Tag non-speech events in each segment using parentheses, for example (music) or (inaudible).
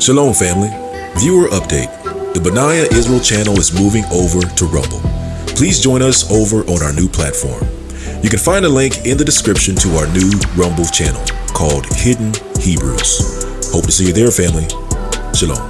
Shalom, family. Viewer update. The Benayah Israel channel is moving over to Rumble. Please join us over on our new platform. You can find a link in the description to our new Rumble channel called Hidden Hebrews. Hope to see you there, family. Shalom.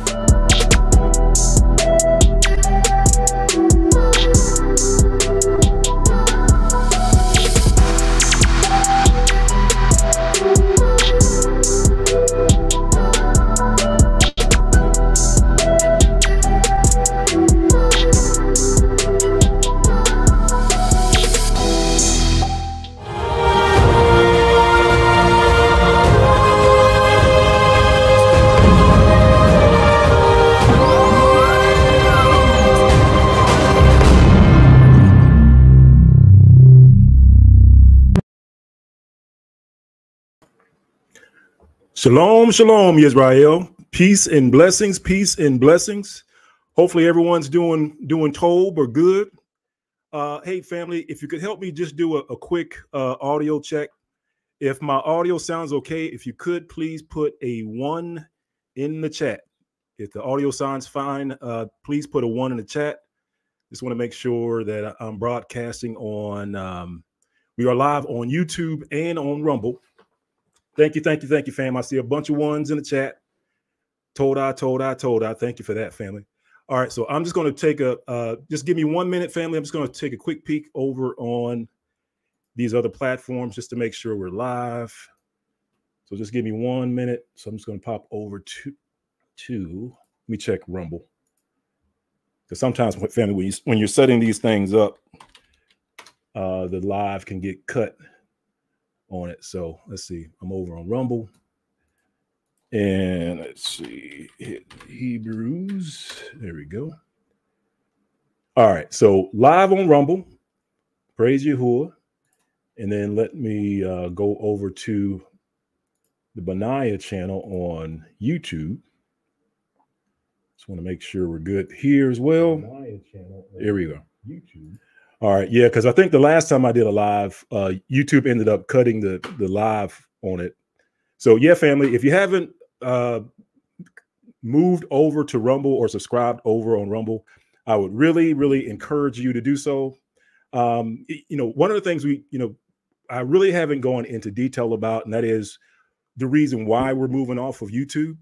Shalom, shalom, Israel. Peace and blessings, peace and blessings. Hopefully everyone's doing doing told or good. Uh, hey, family, if you could help me just do a, a quick uh, audio check. If my audio sounds okay, if you could please put a one in the chat. If the audio sounds fine, uh, please put a one in the chat. Just want to make sure that I'm broadcasting on. Um, we are live on YouTube and on Rumble. Thank you, thank you, thank you, fam. I see a bunch of ones in the chat. Todah, told I, todah. Thank you for that, family. All right, so I'm just going to take a uh, just give me one minute, family. I'm just going to take a quick peek over on these other platforms just to make sure we're live. So just give me one minute. So I'm just going to pop over to to let me check Rumble because sometimes, family, when you when you're setting these things up, uh, the live can get cut on it. So let's see. I'm over on Rumble. And let's see. Hidden Hebrews. There we go. All right. So live on Rumble. Praise Yahuwah. And then let me uh, go over to the Benayah channel on YouTube. Just want to make sure we're good here as well. There we go. YouTube. All right, yeah, because I think the last time I did a live, uh, YouTube ended up cutting the the live on it. So yeah, family, if you haven't uh, moved over to Rumble or subscribed over on Rumble, I would really, really encourage you to do so. Um, you know, one of the things we, you know, I really haven't gone into detail about, and that is the reason why we're moving off of YouTube.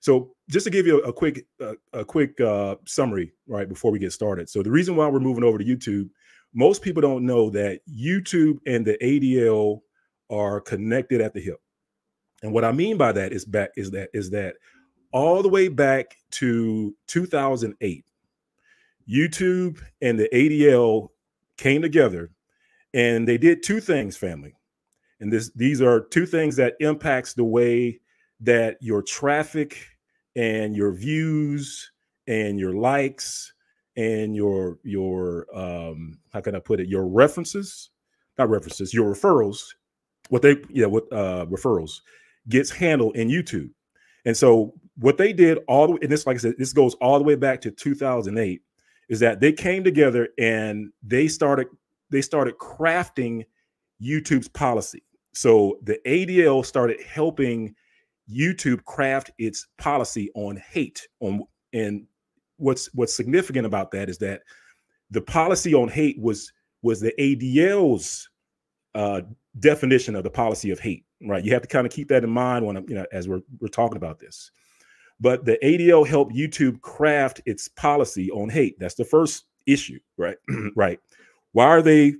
So just to give you a, quick, uh, a quick uh, summary, right before we get started. So the reason why we're moving over to YouTube most people don't know that YouTube and the ADL are connected at the hip. And what I mean by that is back is that is that all the way back to 2008, YouTube and the ADL came together and they did two things, family. And this these are two things that impacts the way that your traffic and your views and your likes and your your um how can I put it your references not references your referrals what they yeah what uh referrals gets handled in YouTube. And so what they did all the way and this like I said this goes all the way back to 2008 is that they came together and they started they started crafting YouTube's policy. So the ADL started helping YouTube craft its policy on hate on and what's what's significant about that is that the policy on hate was was the ADL's uh, definition of the policy of hate. Right, you have to kind of keep that in mind when I'm, you know as we're we're talking about this. But the ADL helped YouTube craft its policy on hate. That's the first issue, right? (clears throat) right. Why are they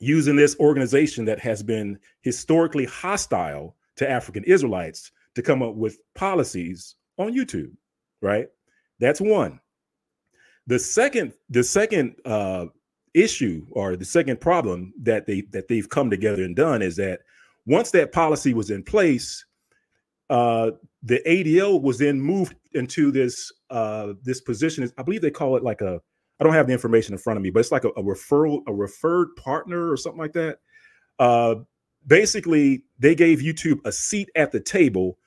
using this organization that has been historically hostile to African Israelites to come up with policies on YouTube, right? That's one. The second, the second uh, issue or the second problem that they that they've come together and done is that once that policy was in place, uh, the ADL was then moved into this uh, this position. I believe they call it like a. I don't have the information in front of me, but it's like a, a referral, a referred partner or something like that. Uh, basically, they gave YouTube a seat at the table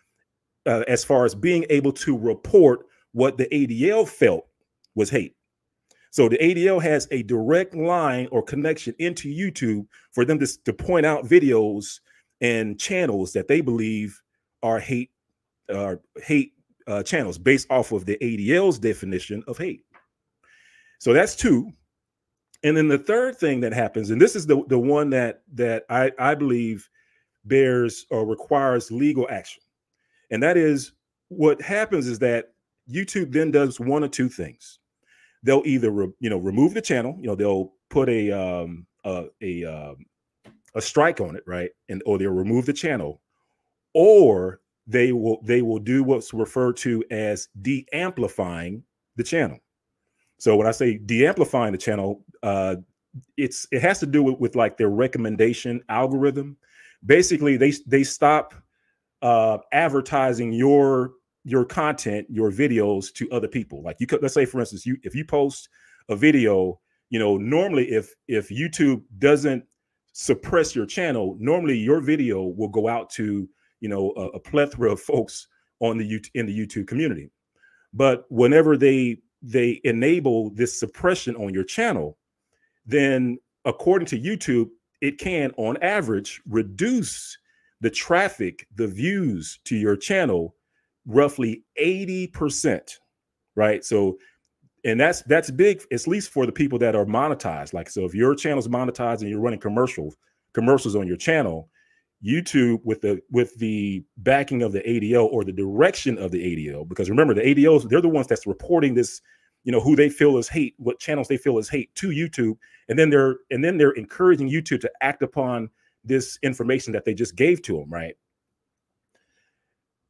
uh, as far as being able to report what the ADL felt was hate. So the ADL has a direct line or connection into YouTube for them to, to point out videos and channels that they believe are hate, are hate uh, channels based off of the ADL's definition of hate. So that's two. And then the third thing that happens, and this is the, the one that that I, I believe bears or requires legal action. And that is what happens is that YouTube then does one or two things. They'll either re, you know remove the channel, you know, they'll put a um a a, um, a strike on it, right? And or they'll remove the channel, or they will they will do what's referred to as de-amplifying the channel. So when I say de-amplifying the channel, uh, it's it has to do with, with like their recommendation algorithm. Basically, they they stop uh, advertising your your content, your videos to other people. Like you could let's say, for instance, you if you post a video, you know, normally if if YouTube doesn't suppress your channel, normally your video will go out to you know a, a plethora of folks on the in the YouTube community. But whenever they they enable this suppression on your channel, then according to YouTube, it can on average reduce the traffic, the views to your channel roughly 80%, right? So and that's that's big at least for the people that are monetized. Like so if your channel's monetized and you're running commercials commercials on your channel, YouTube with the with the backing of the ADL or the direction of the ADL, because remember the ADLs they're the ones that's reporting this, you know, who they feel is hate, what channels they feel is hate to YouTube, and then they're and then they're encouraging YouTube to act upon this information that they just gave to them, right?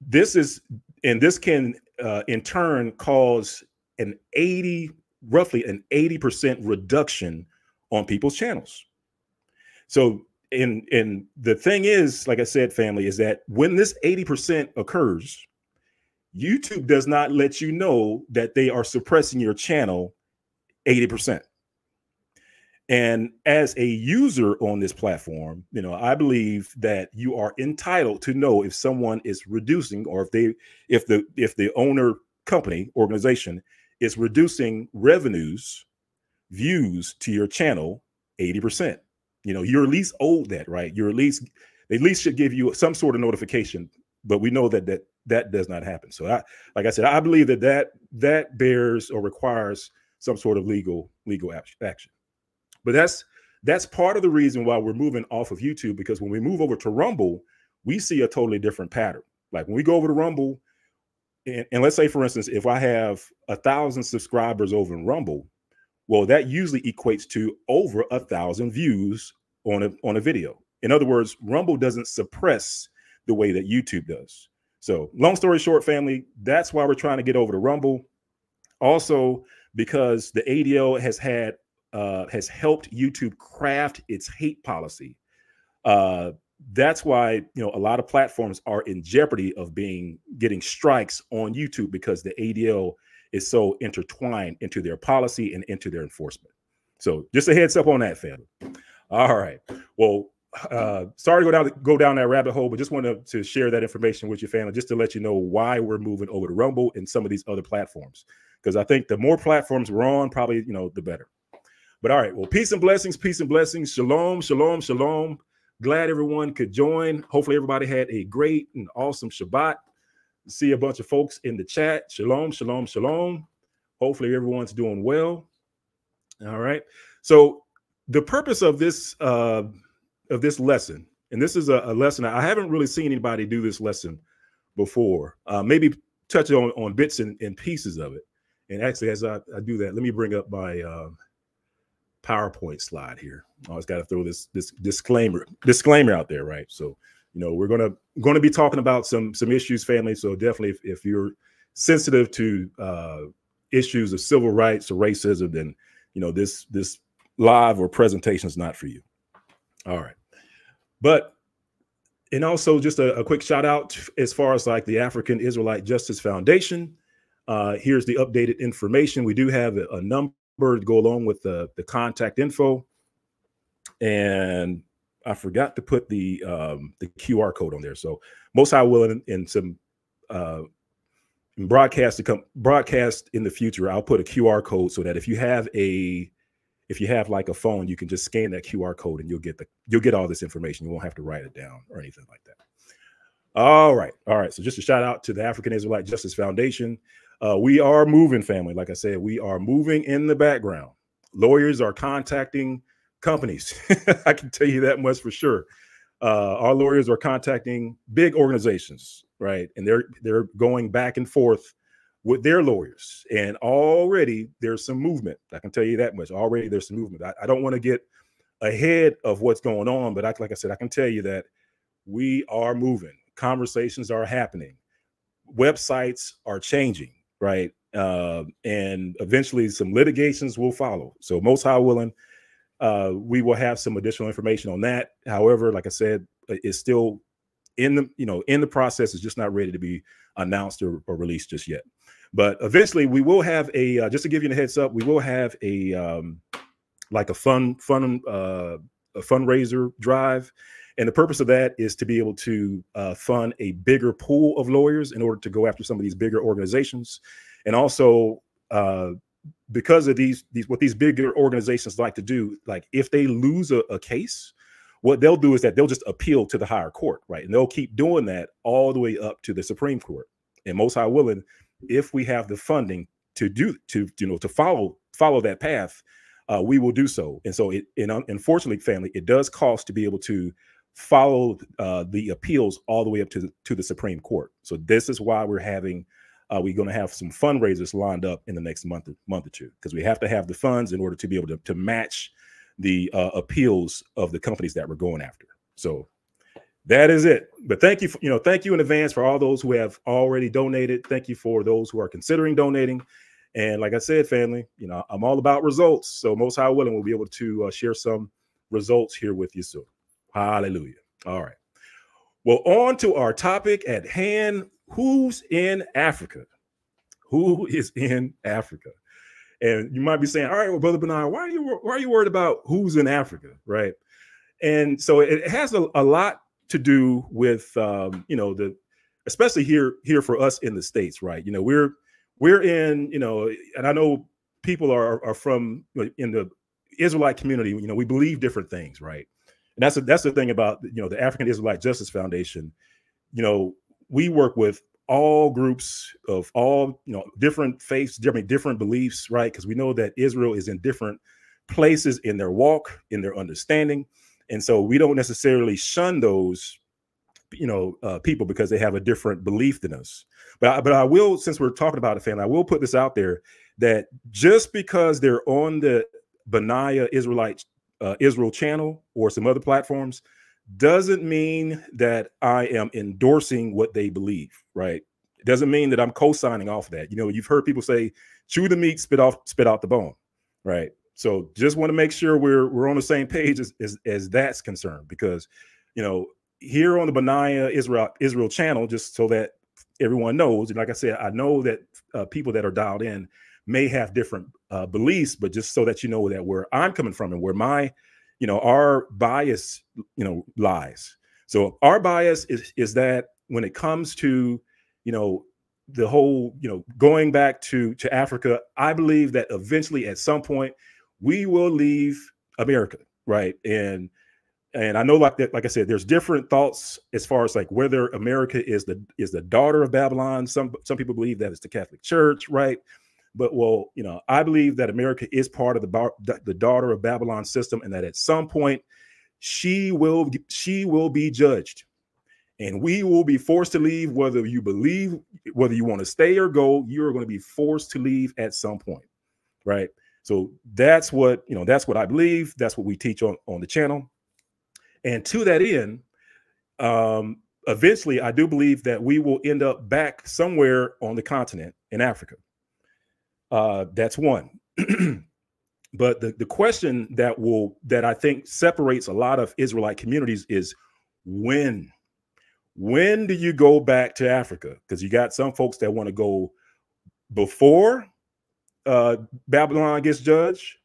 This is and this can uh, in turn cause an 80 roughly an 80% reduction on people's channels. So and and the thing is, like I said, family, is that when this 80% occurs, YouTube does not let you know that they are suppressing your channel 80%. And as a user on this platform, you know, I believe that you are entitled to know if someone is reducing or if they if the if the owner company organization is reducing revenues, views to your channel 80%. You know, you're at least owed that, right? You're at least they at least should give you some sort of notification, but we know that that that does not happen. So I like I said, I believe that that that bears or requires some sort of legal legal action. But that's that's part of the reason why we're moving off of YouTube because when we move over to Rumble, we see a totally different pattern. Like when we go over to Rumble, and, and let's say for instance, if I have a thousand subscribers over in Rumble, well, that usually equates to over a thousand views on a on a video. In other words, Rumble doesn't suppress the way that YouTube does. So, long story short, family, that's why we're trying to get over to Rumble. Also, because the ADL has had uh, has helped YouTube craft its hate policy. Uh, that's why you know a lot of platforms are in jeopardy of being getting strikes on YouTube because the ADL is so intertwined into their policy and into their enforcement. So just a heads up on that, family. All right. Well, uh, sorry to go down go down that rabbit hole, but just wanted to share that information with your family, just to let you know why we're moving over to Rumble and some of these other platforms. Because I think the more platforms we're on, probably you know the better. But all right, well, peace and blessings, peace and blessings. Shalom, shalom, shalom. Glad everyone could join. Hopefully, everybody had a great and awesome Shabbat see a bunch of folks in the chat. Shalom, shalom, shalom. Hopefully, everyone's doing well. All right. So, the purpose of this uh, of this lesson, and this is a, a lesson I haven't really seen anybody do this lesson before. Uh, maybe touch on on bits and, and pieces of it. And actually, as I, I do that, let me bring up my uh, PowerPoint slide here. I always got to throw this this disclaimer disclaimer out there, right? So you know we're gonna to be talking about some some issues family so definitely if, if you're sensitive to uh issues of civil rights or racism then you know this this live or presentation is not for you all right but and also just a, a quick shout out as far as like the african israelite justice foundation uh here's the updated information we do have a, a number to go along with the the contact info and I forgot to put the um, the QR code on there. So most high will in, in some uh, broadcast to come broadcast in the future, I'll put a QR code so that if you have a if you have like a phone, you can just scan that QR code and you'll get the you'll get all this information. You won't have to write it down or anything like that. All right. All right. So just a shout out to the African Israelite Justice Foundation. Uh, we are moving, family. Like I said, we are moving in the background. Lawyers are contacting companies. (laughs) I can tell you that much for sure. Uh, our lawyers are contacting big organizations, right? And they're they're going back and forth with their lawyers. And already there's some movement. I can tell you that much. Already there's some movement. I, I don't want to get ahead of what's going on, but I, like I said, I can tell you that we are moving. Conversations are happening. Websites are changing, right? Uh, and eventually some litigations will follow. So most high willing, uh, we will have some additional information on that. However, like I said, it's still in the you know in the process. It's just not ready to be announced or, or released just yet. But eventually, we will have a uh, just to give you a heads up. We will have a um, like a fun fun uh, a fundraiser drive and the purpose of that is to be able to uh, fund a bigger pool of lawyers in order to go after some of these bigger organizations. And also uh, because of these these what these bigger organizations like to do like if they lose a, a, case what they'll do is that they'll just appeal to the higher court right? And they'll keep doing that all the way up to the supreme court. And most high willing if we have the funding to do to you know to follow follow that path uh, we will do so. And so it and unfortunately family it does cost to be able to follow uh, the appeals all the way up to the, to the supreme court so this is why we're having uh, we're going to have some fundraisers lined up in the next month month or two because we have to have the funds in order to be able to, to match the uh, appeals of the companies that we're going after. So that is it. But thank you, for, you know, thank you in advance for all those who have already donated. Thank you for those who are considering donating. And like I said, family, you know, I'm all about results. So most high willing, we'll be able to uh, share some results here with you soon. Hallelujah. All right. Well, on to our topic at hand who's in Africa? Who (laughs) is in Africa? And you might be saying, all right, well, Brother Benayah, why are you why are you worried about who's in Africa? Right. And so it has a, a lot to do with um, you know, the especially here here for us in the States, right? You know, we're we're in, you know, and I know people are are from in the Israelite community, you know, we believe different things, right? And that's a, that's the thing about you know the African Israelite Justice Foundation. You know, we work with all groups of all you know different faiths different different beliefs right? Because we know that israel is in different places in their walk in their understanding. And so we don't necessarily shun those you know uh, people because they have a different belief than us. But I, but I will since we're talking about a family I will put this out there that just because they're on the Benayah Israelite uh, Israel channel or some other platforms doesn't mean that I am endorsing what they believe, right? It doesn't mean that I'm co-signing off that. You know, you've heard people say, chew the meat, spit off, spit out the bone, right? So just want to make sure we're we're on the same page as, as, as that's concerned, because you know, here on the Benayah Israel Israel channel, just so that everyone knows, and like I said, I know that uh, people that are dialed in may have different uh, beliefs, but just so that you know that where I'm coming from and where my you know our bias you know lies. So our bias is is that when it comes to you know the whole you know going back to to africa i believe that eventually at some point we will leave america right? And and i know like that like i said there's different thoughts as far as like whether america is the is the daughter of babylon. Some some people believe that it's the catholic church right but well, you know, I believe that America is part of the bar, the daughter of Babylon system, and that at some point she will she will be judged, and we will be forced to leave. Whether you believe, whether you want to stay or go, you are going to be forced to leave at some point, right? So that's what you know. That's what I believe. That's what we teach on on the channel. And to that end, um, eventually, I do believe that we will end up back somewhere on the continent in Africa. Uh, that's one. (clears throat) but the, the question that will that I think separates a lot of Israelite communities is when when do you go back to Africa? Because you got some folks that want to go before uh, Babylon gets judged,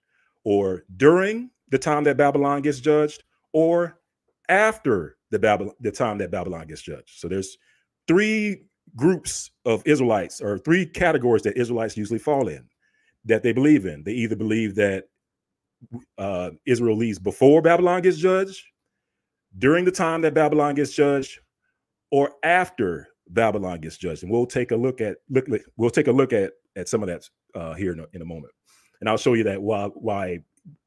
or during the time that Babylon gets judged, or after the Babylon the time that Babylon gets judged. So there's three groups of Israelites or three categories that Israelites usually fall in that they believe in. They either believe that uh, Israel leaves before Babylon gets judged, during the time that Babylon gets judged, or after Babylon gets judged? And we'll take a look at look. We'll take a look at at some of that uh, here in a, in a moment, and I'll show you that why why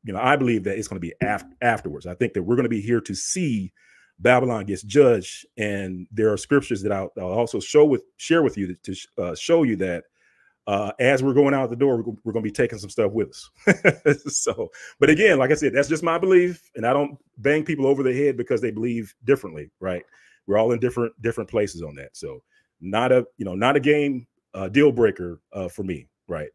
you know I believe that it's going to be af- afterwards. I think that we're going to be here to see Babylon gets judged, and there are scriptures that I'll, I'll also show with share with you to, to uh, show you that uh, as we're going out the door, we're, we're going to be taking some stuff with us. (laughs) so, but again, like I said, that's just my belief, and I don't bang people over the head because they believe differently, right? We're all in different different places on that. So, not a you know not a game uh, deal breaker uh, for me, right?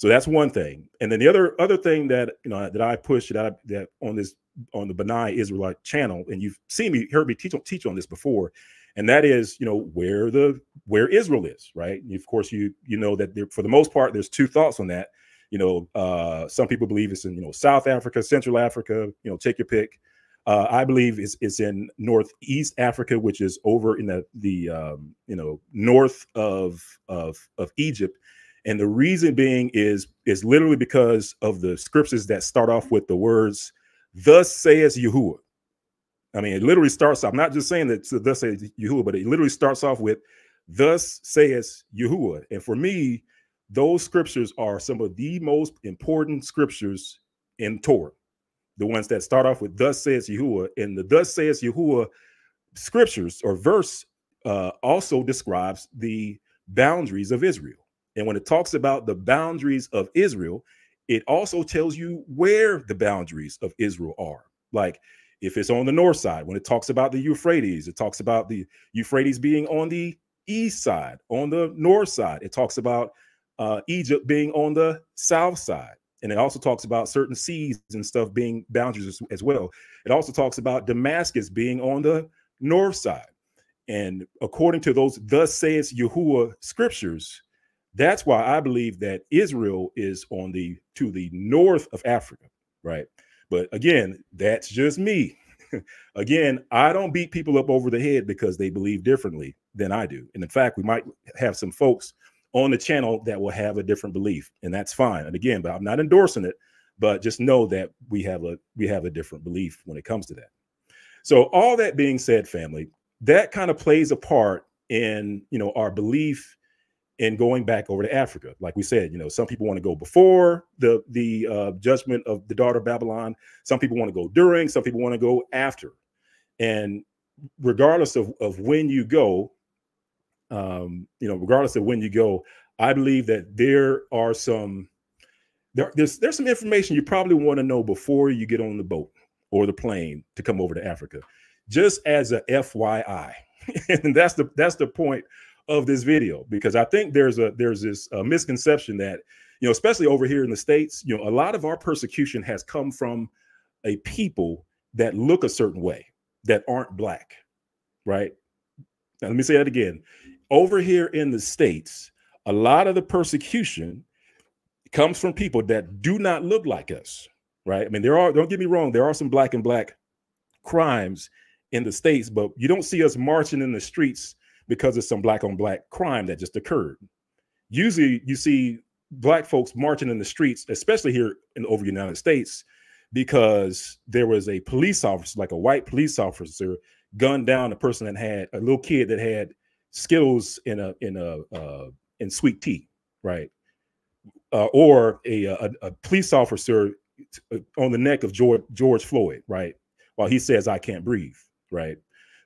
So that's one thing, and then the other other thing that you know that I push that I, that on this on the Benayah Israelite channel, and you've seen me heard me teach teach on this before, and that is you know where the where Israel is, right? And of course, you you know that there, for the most part, there's two thoughts on that. You know, uh, some people believe it's in you know South Africa, Central Africa. You know, take your pick. Uh, I believe it's, it's in Northeast Africa, which is over in the the um, you know north of of of Egypt, and the reason being is is literally because of the scriptures that start off with the words "Thus says Yahuwah." I mean, it literally starts off. I'm not just saying that "Thus says Yahuwah," but it literally starts off with "Thus says Yahuwah." And for me, those scriptures are some of the most important scriptures in Torah the ones that start off with "Thus says Yahuwah," and the "Thus says Yahuwah" scriptures or verse uh, also describes the boundaries of Israel. And when it talks about the boundaries of Israel, it also tells you where the boundaries of Israel are. Like if it's on the north side, when it talks about the Euphrates, it talks about the Euphrates being on the east side, on the north side. It talks about uh, Egypt being on the south side. And it also talks about certain seas and stuff being boundaries as, as well. It also talks about Damascus being on the north side. And according to those thus says Yahuwah scriptures, that's why I believe that Israel is on the to the north of Africa, right? But again, that's just me. (laughs) again, I don't beat people up over the head because they believe differently than I do. And in fact, we might have some folks on the channel that will have a different belief, and that's fine. And again, but I'm not endorsing it, but just know that we have a we have a different belief when it comes to that. So all that being said, family, that kind of plays a part in you know our belief in going back over to Africa. Like we said, you know, some people want to go before the the uh, judgment of the daughter of Babylon. Some people want to go during. Some people want to go after. And regardless of, of when you go, um, you know, regardless of when you go, I believe that there are some there, there's there's some information you probably want to know before you get on the boat or the plane to come over to Africa, just as a FYI. (laughs) and that's the that's the point of this video because I think there's a there's this uh, misconception that you know, especially over here in the states, you know, a lot of our persecution has come from a people that look a certain way that aren't black, right? Now, let me say that again over here in the States, a lot of the persecution comes from people that do not look like us, right? I mean, there are, don't get me wrong, there are some black and black crimes in the States, but you don't see us marching in the streets because of some black on black crime that just occurred. Usually you see black folks marching in the streets, especially here in over the United States, because there was a police officer, like a white police officer, gunned down a person that had a little kid that had Skittles in a in a uh, in sweet tea, right? Uh, or a, a, a police officer uh, on the neck of George George Floyd, right? While he says I can't breathe, right?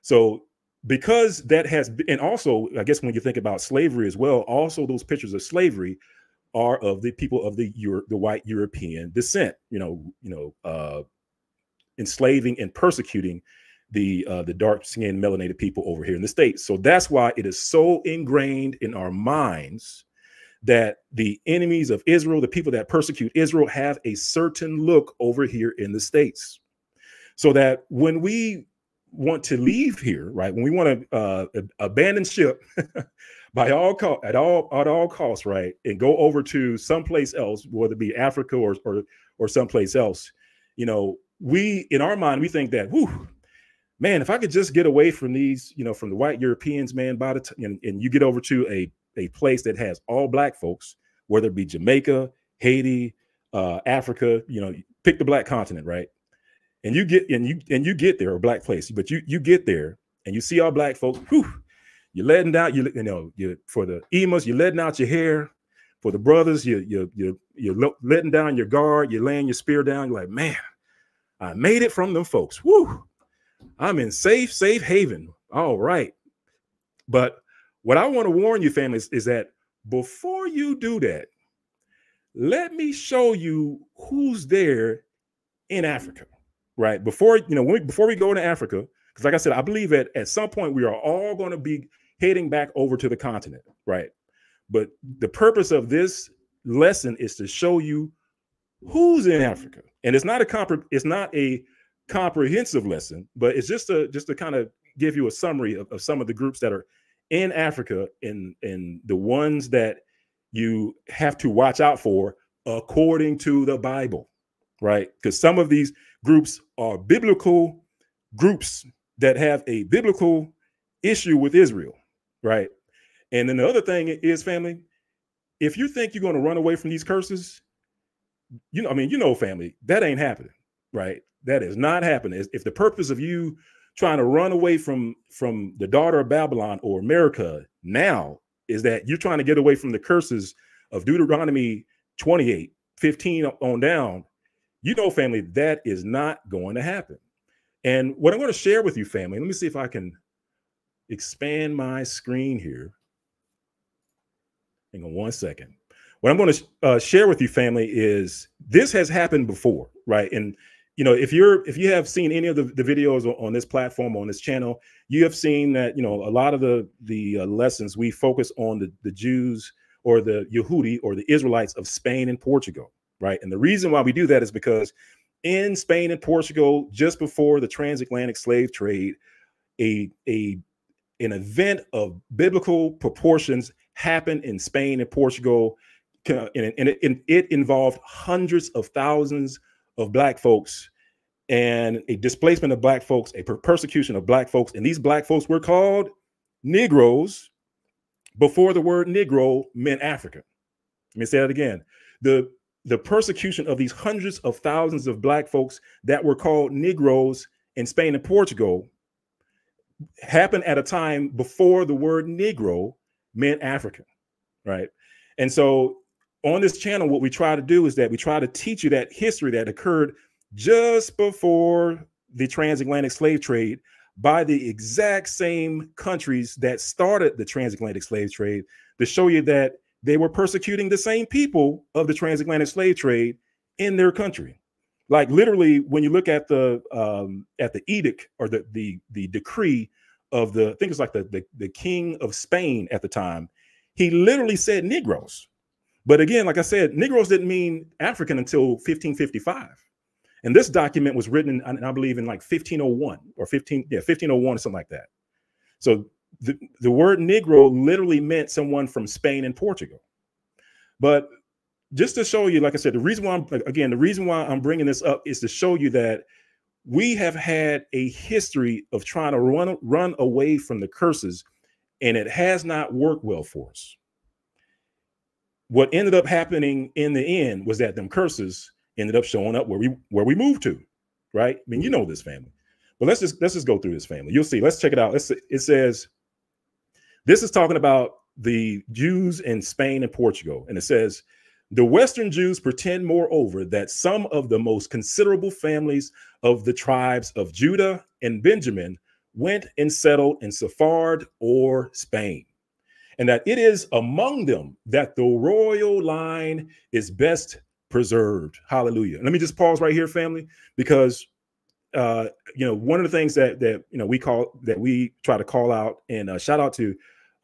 So because that has and also I guess when you think about slavery as well, also those pictures of slavery are of the people of the Euro, the white European descent, you know, you know, uh, enslaving and persecuting the uh, the dark skinned melanated people over here in the states. So that's why it is so ingrained in our minds that the enemies of Israel, the people that persecute Israel, have a certain look over here in the states. So that when we want to leave here, right, when we want to uh, abandon ship (laughs) by all co- at all at all costs, right, and go over to someplace else, whether it be Africa or or or someplace else, you know, we in our mind we think that, whew, man, if I could just get away from these, you know, from the white Europeans, man, by the time and, and you get over to a a place that has all black folks, whether it be Jamaica, Haiti, uh, Africa, you know, pick the black continent, right? And you get and you and you get there, a black place, but you you get there and you see all black folks, whew, you're letting down, you, you know, you for the emas, you're letting out your hair. For the brothers, you you you you're letting down your guard, you're laying your spear down. You're like, man, I made it from them folks. Woo! I'm in safe, safe haven. All right. But what I want to warn you, families, is that before you do that, let me show you who's there in Africa, right? Before you know, we, before we go into Africa, because like I said, I believe that at some point we are all going to be heading back over to the continent, right? But the purpose of this lesson is to show you who's in Africa, and it's not a comp- it's not a comprehensive lesson, but it's just a just to kind of give you a summary of, of some of the groups that are in Africa and and the ones that you have to watch out for according to the Bible, right? Because some of these groups are biblical groups that have a biblical issue with Israel, right? And then the other thing is, family, if you think you're going to run away from these curses, you know, I mean, you know, family, that ain't happening, right? That is not happening. If the purpose of you trying to run away from from the daughter of Babylon or America now is that you're trying to get away from the curses of Deuteronomy 28, 15 on down, you know, family, that is not going to happen. And what I'm going to share with you, family, let me see if I can expand my screen here. Hang on one second. What I'm going to uh, share with you, family, is this has happened before, right? And you know if you're if you have seen any of the, the videos on this platform on this channel you have seen that you know a lot of the the uh, lessons we focus on the the jews or the yehudi or the israelites of spain and portugal right and the reason why we do that is because in spain and portugal just before the transatlantic slave trade a a an event of biblical proportions happened in spain and portugal and, it, and it involved hundreds of thousands of black folks and a displacement of black folks, a persecution of black folks. And these black folks were called Negroes before the word Negro meant African. Let me say that again. The, the persecution of these hundreds of thousands of black folks that were called Negroes in Spain and Portugal happened at a time before the word Negro meant African, right? And so on this channel, what we try to do is that we try to teach you that history that occurred just before the transatlantic slave trade by the exact same countries that started the transatlantic slave trade to show you that they were persecuting the same people of the transatlantic slave trade in their country like literally when you look at the um at the edict or the the the decree of the i think it's like the, the the king of spain at the time he literally said negroes but again, like I said, Negroes didn't mean African until 1555. And this document was written, I believe, in like 1501 or 15, yeah, 1501 or something like that. So the, word Negro literally meant someone from Spain and Portugal. But just to show you, like I said, the reason why I'm, again, the reason why I'm bringing this up is to show you that we have had a history of trying to run, run away from the curses, and it has not worked well for us what ended up happening in the end was that them curses ended up showing up where we where we moved to, right? I mean, you know this family. But let's just let's just go through this family. You'll see. Let's check it out. Let's, it says this is talking about the Jews in Spain and Portugal, and it says the Western Jews pretend, moreover, that some of the most considerable families of the tribes of Judah and Benjamin went and settled in Sephard or Spain and that it is among them that the royal line is best preserved. Hallelujah. let me just pause right here, family, because uh, you know, one of the things that that you know we call that we try to call out and uh, shout out to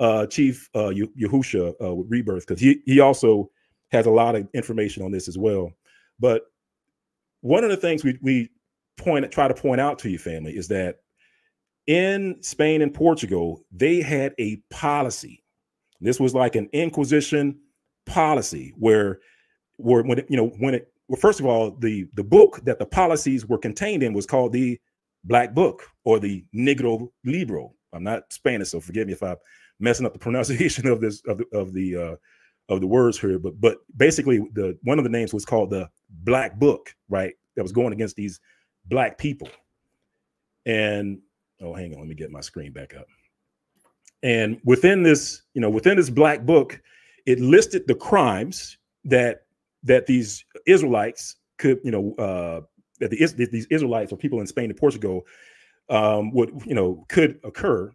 uh, Chief uh, Yahusha uh, with Rebirth because he he also has a lot of information on this as well. But one of the things we we point try to point out to you, family, is that in Spain and Portugal they had a policy this was like an inquisition policy where, where when it, you know when it well, first of all, the the book that the policies were contained in was called the Black Book or the Negro Libro. I'm not Spanish, so forgive me if I'm messing up the (laughs) pronunciation of this of the of the uh, of the words here. But but basically, the one of the names was called the Black Book, right? That was going against these black people. And oh, hang on, let me get my screen back up. and within this, you know, within this black book, it listed the crimes that that these Israelites could, you know, uh, that the these Israelites or people in Spain and Portugal um, would, you know, could occur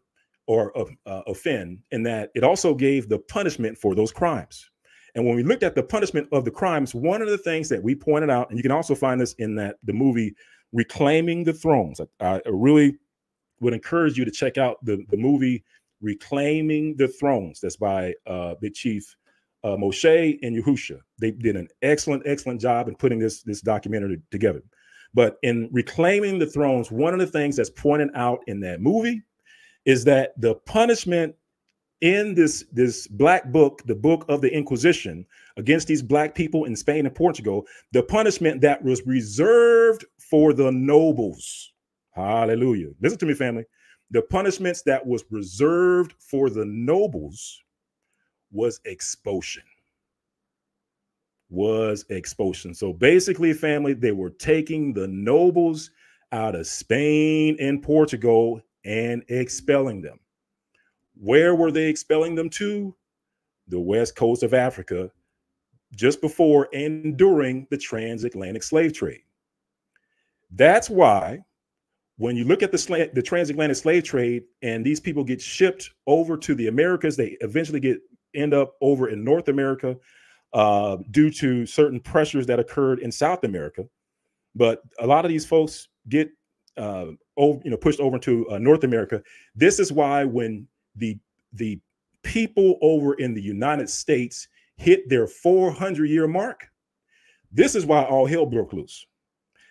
or uh, offend, and that it also gave the punishment for those crimes. And when we looked at the punishment of the crimes, one of the things that we pointed out, and you can also find this in that the movie Reclaiming the Thrones. I, I really would encourage you to check out the, the movie Reclaiming the Thrones. That's by uh, Big Chief uh, Moshe and Yehusha. They did an excellent, excellent job in putting this, this documentary together. But in Reclaiming the Thrones, one of the things that's pointed out in that movie is that the punishment in this this black book the book of the inquisition against these black people in spain and portugal the punishment that was reserved for the nobles. Hallelujah. Listen to me family. The punishments that was reserved for the nobles was expulsion. Was expulsion. So basically family they were taking the nobles out of spain and portugal and expelling them where were they expelling them to? The west coast of Africa, just before and during the transatlantic slave trade. That's why when you look at the, the transatlantic slave trade and these people get shipped over to the Americas, they eventually get end up over in North America uh, due to certain pressures that occurred in South America. But a lot of these folks get uh, over, you know, pushed over into uh, North America. This is why when the the people over in the United States hit their 400 year mark. This is why all hell broke loose.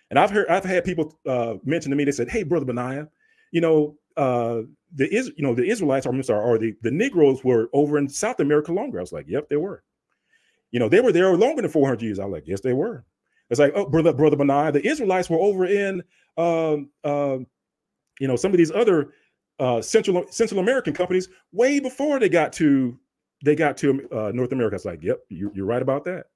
And I've heard I've had people uh, mention to me. They said, "Hey, brother Benayah, you know uh, the is you know the Israelites, or sorry, or the the Negroes were over in South America longer." I was like, "Yep, they were." You know, they were there longer than 400 years. I was like, "Yes, they were." It's like, "Oh, brother, brother Benayah, the Israelites were over in, um, uh, you know, some of these other uh, Central Central American companies way before they got to they got to uh, North America. It's like, yep, you, are right about that,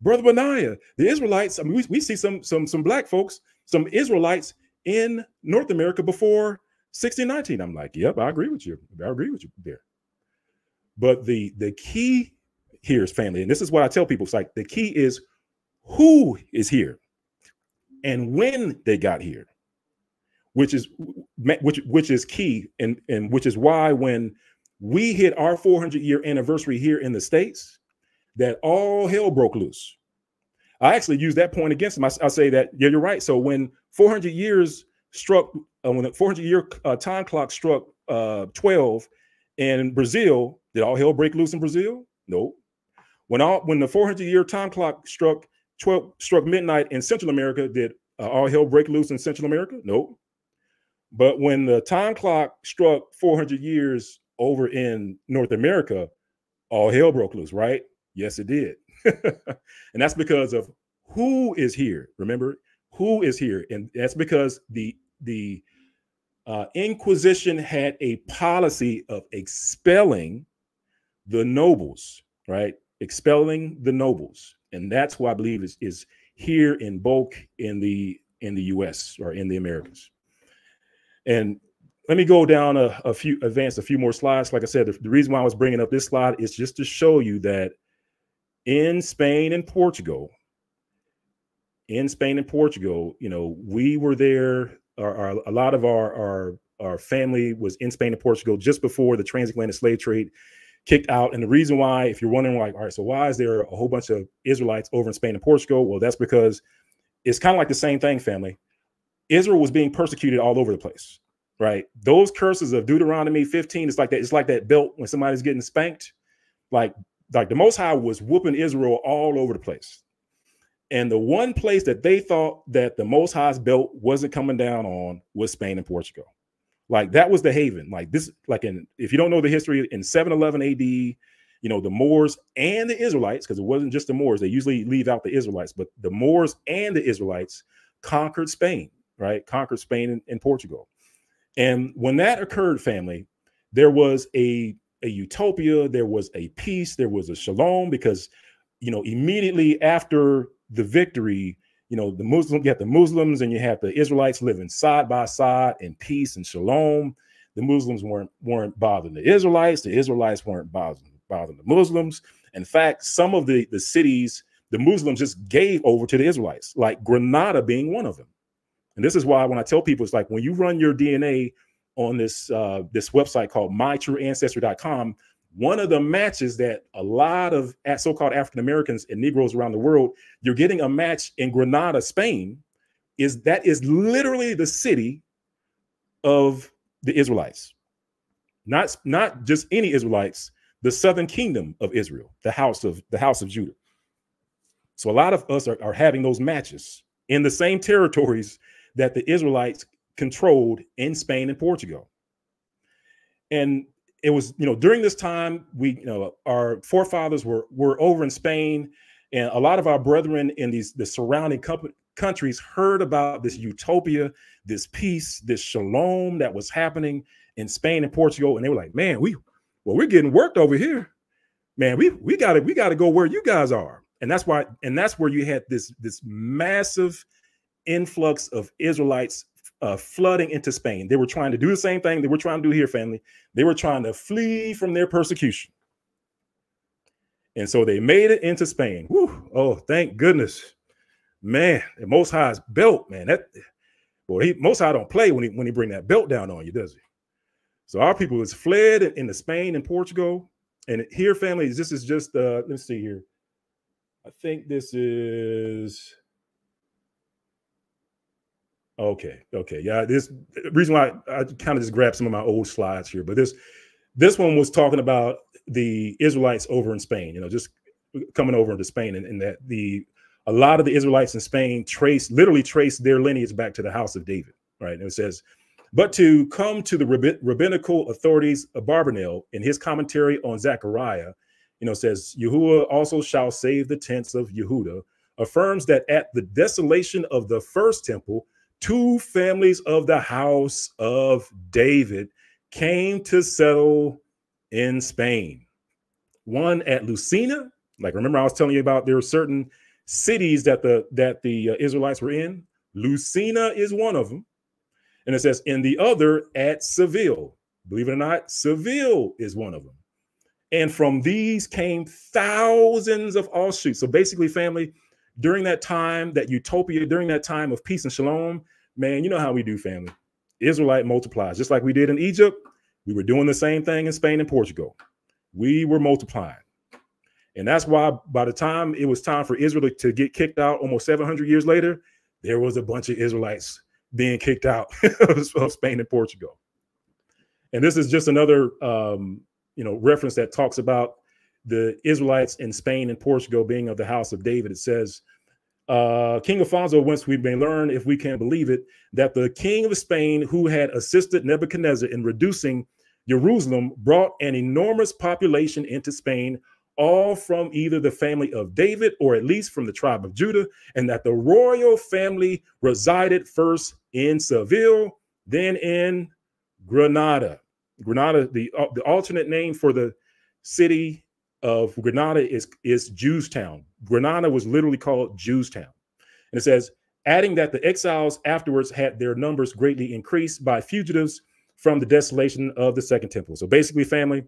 brother Benayah. The Israelites. I mean, we, we see some some some black folks, some Israelites in North America before 1619. I'm like, yep, I agree with you. I agree with you there. But the the key here is family, and this is what I tell people. It's like the key is who is here and when they got here which is which which is key and and which is why when we hit our 400 year anniversary here in the states that all hell broke loose. I actually use that point against them i, I say that yeah you're right. So when 400 years struck uh, when the 400 year uh, time clock struck uh, 12 in brazil did all hell break loose in brazil? No. When all when the 400 year time clock struck 12 struck midnight in central america did uh, all hell break loose in central america? No but when the time clock struck 400 years over in North America, all hell broke loose, right? Yes, it did. (laughs) and that's because of who is here. Remember, who is here? And that's because the the uh, Inquisition had a policy of expelling the nobles, right? Expelling the nobles, and that's who I believe is is here in bulk in the in the U.S. or in the Americas. And let me go down a, a, few, advance a few more slides. Like I said, the, the, reason why I was bringing up this slide is just to show you that in Spain and Portugal, in Spain and Portugal, you know, we were there. Our, our, a lot of our, our our family was in Spain and Portugal just before the transatlantic slave trade kicked out. And the reason why, if you're wondering, like, all right, so why is there a whole bunch of Israelites over in Spain and Portugal? Well, that's because it's kind of like the same thing, family. Israel was being persecuted all over the place, right? Those curses of Deuteronomy 15, it's like that, it's like that belt when somebody's getting spanked. Like, like the most high was whooping Israel all over the place. And the one place that they thought that the most high's belt wasn't coming down on was Spain and Portugal. Like that was the haven. Like this, like in if you don't know the history in 711 AD, you know, the Moors and the Israelites, because it wasn't just the Moors, they usually leave out the Israelites, but the Moors and the Israelites conquered Spain right? Conquered Spain and, and Portugal. And when that occurred, family, there was a, a utopia, there was a peace, there was a shalom, because, you know, immediately after the victory, you know, the Muslim, you have the Muslims and you have the Israelites living side by side in peace and shalom. the Muslims weren't weren't bothering the Israelites. The Israelites weren't bothering bothering the Muslims. In fact, some of the the cities the Muslims just gave over to the Israelites, like Granada being one of them. And this is why when I tell people, it's like when you run your DNA on this uh, this website called mytrueancestry.com, one of the matches that a lot of so-called African Americans and Negroes around the world, you're getting a match in Granada, Spain, is that is literally the city of the Israelites. Not, not just any Israelites, the southern kingdom of Israel, the house of the house of Judah. So a lot of us are, are having those matches in the same territories that the Israelites controlled in Spain and Portugal. And it was, you know, during this time, we, you know, our forefathers were were over in Spain, and a lot of our brethren in these the surrounding countries heard about this utopia, this peace, this shalom that was happening in Spain and Portugal, and they were like, "Man, we, well, we're getting worked over here, man. We we got to we got to go where you guys are." And that's why, and that's where you had this this massive influx of Israelites uh, flooding into Spain. They were trying to do the same thing they we're trying to do here, family. They were trying to flee from their persecution. And so they made it into Spain. Whew. Oh, thank goodness. Man, the Most High's belt, man. That boy, he Most High don't play when he when he bring that belt down on you, does he? So our people was fled into Spain and Portugal. And here, family, this is just uh, let's see here. I think this is Okay, okay, yeah. This reason why I, I kind of just grabbed some of my old slides here, but this this one was talking about the Israelites over in Spain. You know, just coming over into Spain, and, and that the a lot of the Israelites in Spain trace literally trace their lineage back to the house of David. Right, and it says, but to come to the rabbinical authorities of Barbanel in his commentary on Zechariah, you know, says Yahuwah also shall save the tents of Yehuda, affirms that at the desolation of the first temple two families of the house of David came to settle in Spain. One at Lucena, like remember I was telling you about there were certain cities that the that the uh, Israelites were in. Lucena is one of them. And it says in the other at Seville. Believe it or not, Seville is one of them. And from these came thousands of offshoots. So basically, family, during that time, that utopia, during that time of peace and shalom, man, you know how we do, family. Israelite multiplies, just like we did in Egypt. We were doing the same thing in Spain and Portugal. We were multiplying. And that's why by the time it was time for Israel to get kicked out almost 700 years later, there was a bunch of Israelites being kicked out (laughs) of Spain and Portugal. And this is just another um, you know reference that talks about the Israelites in Spain and Portugal being of the house of David. It says, uh, King Alfonso, once we may learn, if we can believe it, that the king of Spain, who had assisted Nebuchadnezzar in reducing Jerusalem, brought an enormous population into Spain, all from either the family of David or at least from the tribe of Judah, and that the royal family resided first in Seville, then in Granada. Granada, the, uh, the alternate name for the city of Granada is, is Jewstown. Granada was literally called Jewstown. And it says, adding that the exiles afterwards had their numbers greatly increased by fugitives from the desolation of the Second Temple. So basically, family,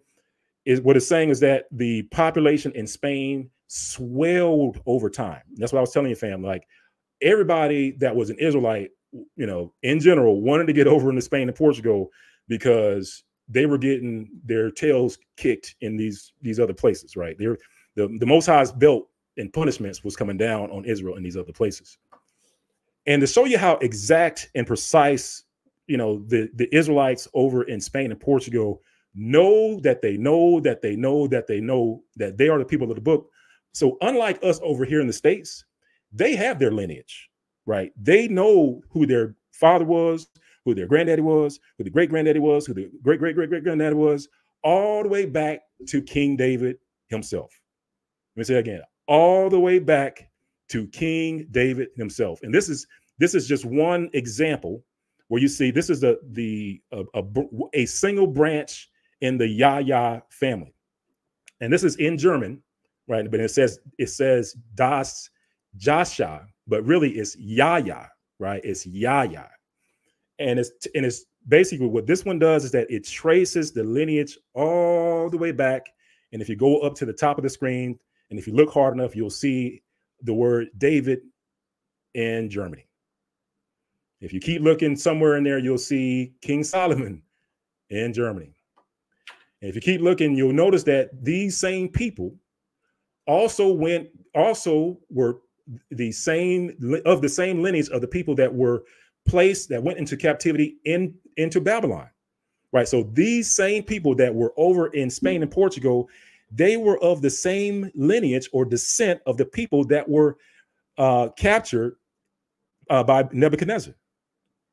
is what it's saying is that the population in Spain swelled over time. That's what I was telling you, fam. Like everybody that was an Israelite, you know, in general, wanted to get over into Spain and Portugal because they were getting their tails kicked in these these other places, right? They're the, the most high's belt and punishments was coming down on Israel in these other places. And to show you how exact and precise, you know, the, the Israelites over in Spain and Portugal know that they know that they know that they know that they are the people of the book. So unlike us over here in the States, they have their lineage, right? They know who their father was, who their granddaddy was, who the great granddaddy was, who the great great great great granddaddy was, all the way back to King David himself. Let me say again, all the way back to King David himself. And this is this is just one example where you see this is the the a, a, a single branch in the Yahya family, and this is in German, right? But it says it says Das Jasha, but really it's Yahya, right? It's Yahya and it's and it's basically what this one does is that it traces the lineage all the way back. And if you go up to the top of the screen, and if you look hard enough, you'll see the word David in Germany. If you keep looking somewhere in there, you'll see King Solomon in Germany. And if you keep looking, you'll notice that these same people also went, also were the same of the same lineage of the people that were placed that went into captivity in into Babylon. Right. So these same people that were over in Spain and Portugal, they were of the same lineage or descent of the people that were uh, captured uh, by Nebuchadnezzar.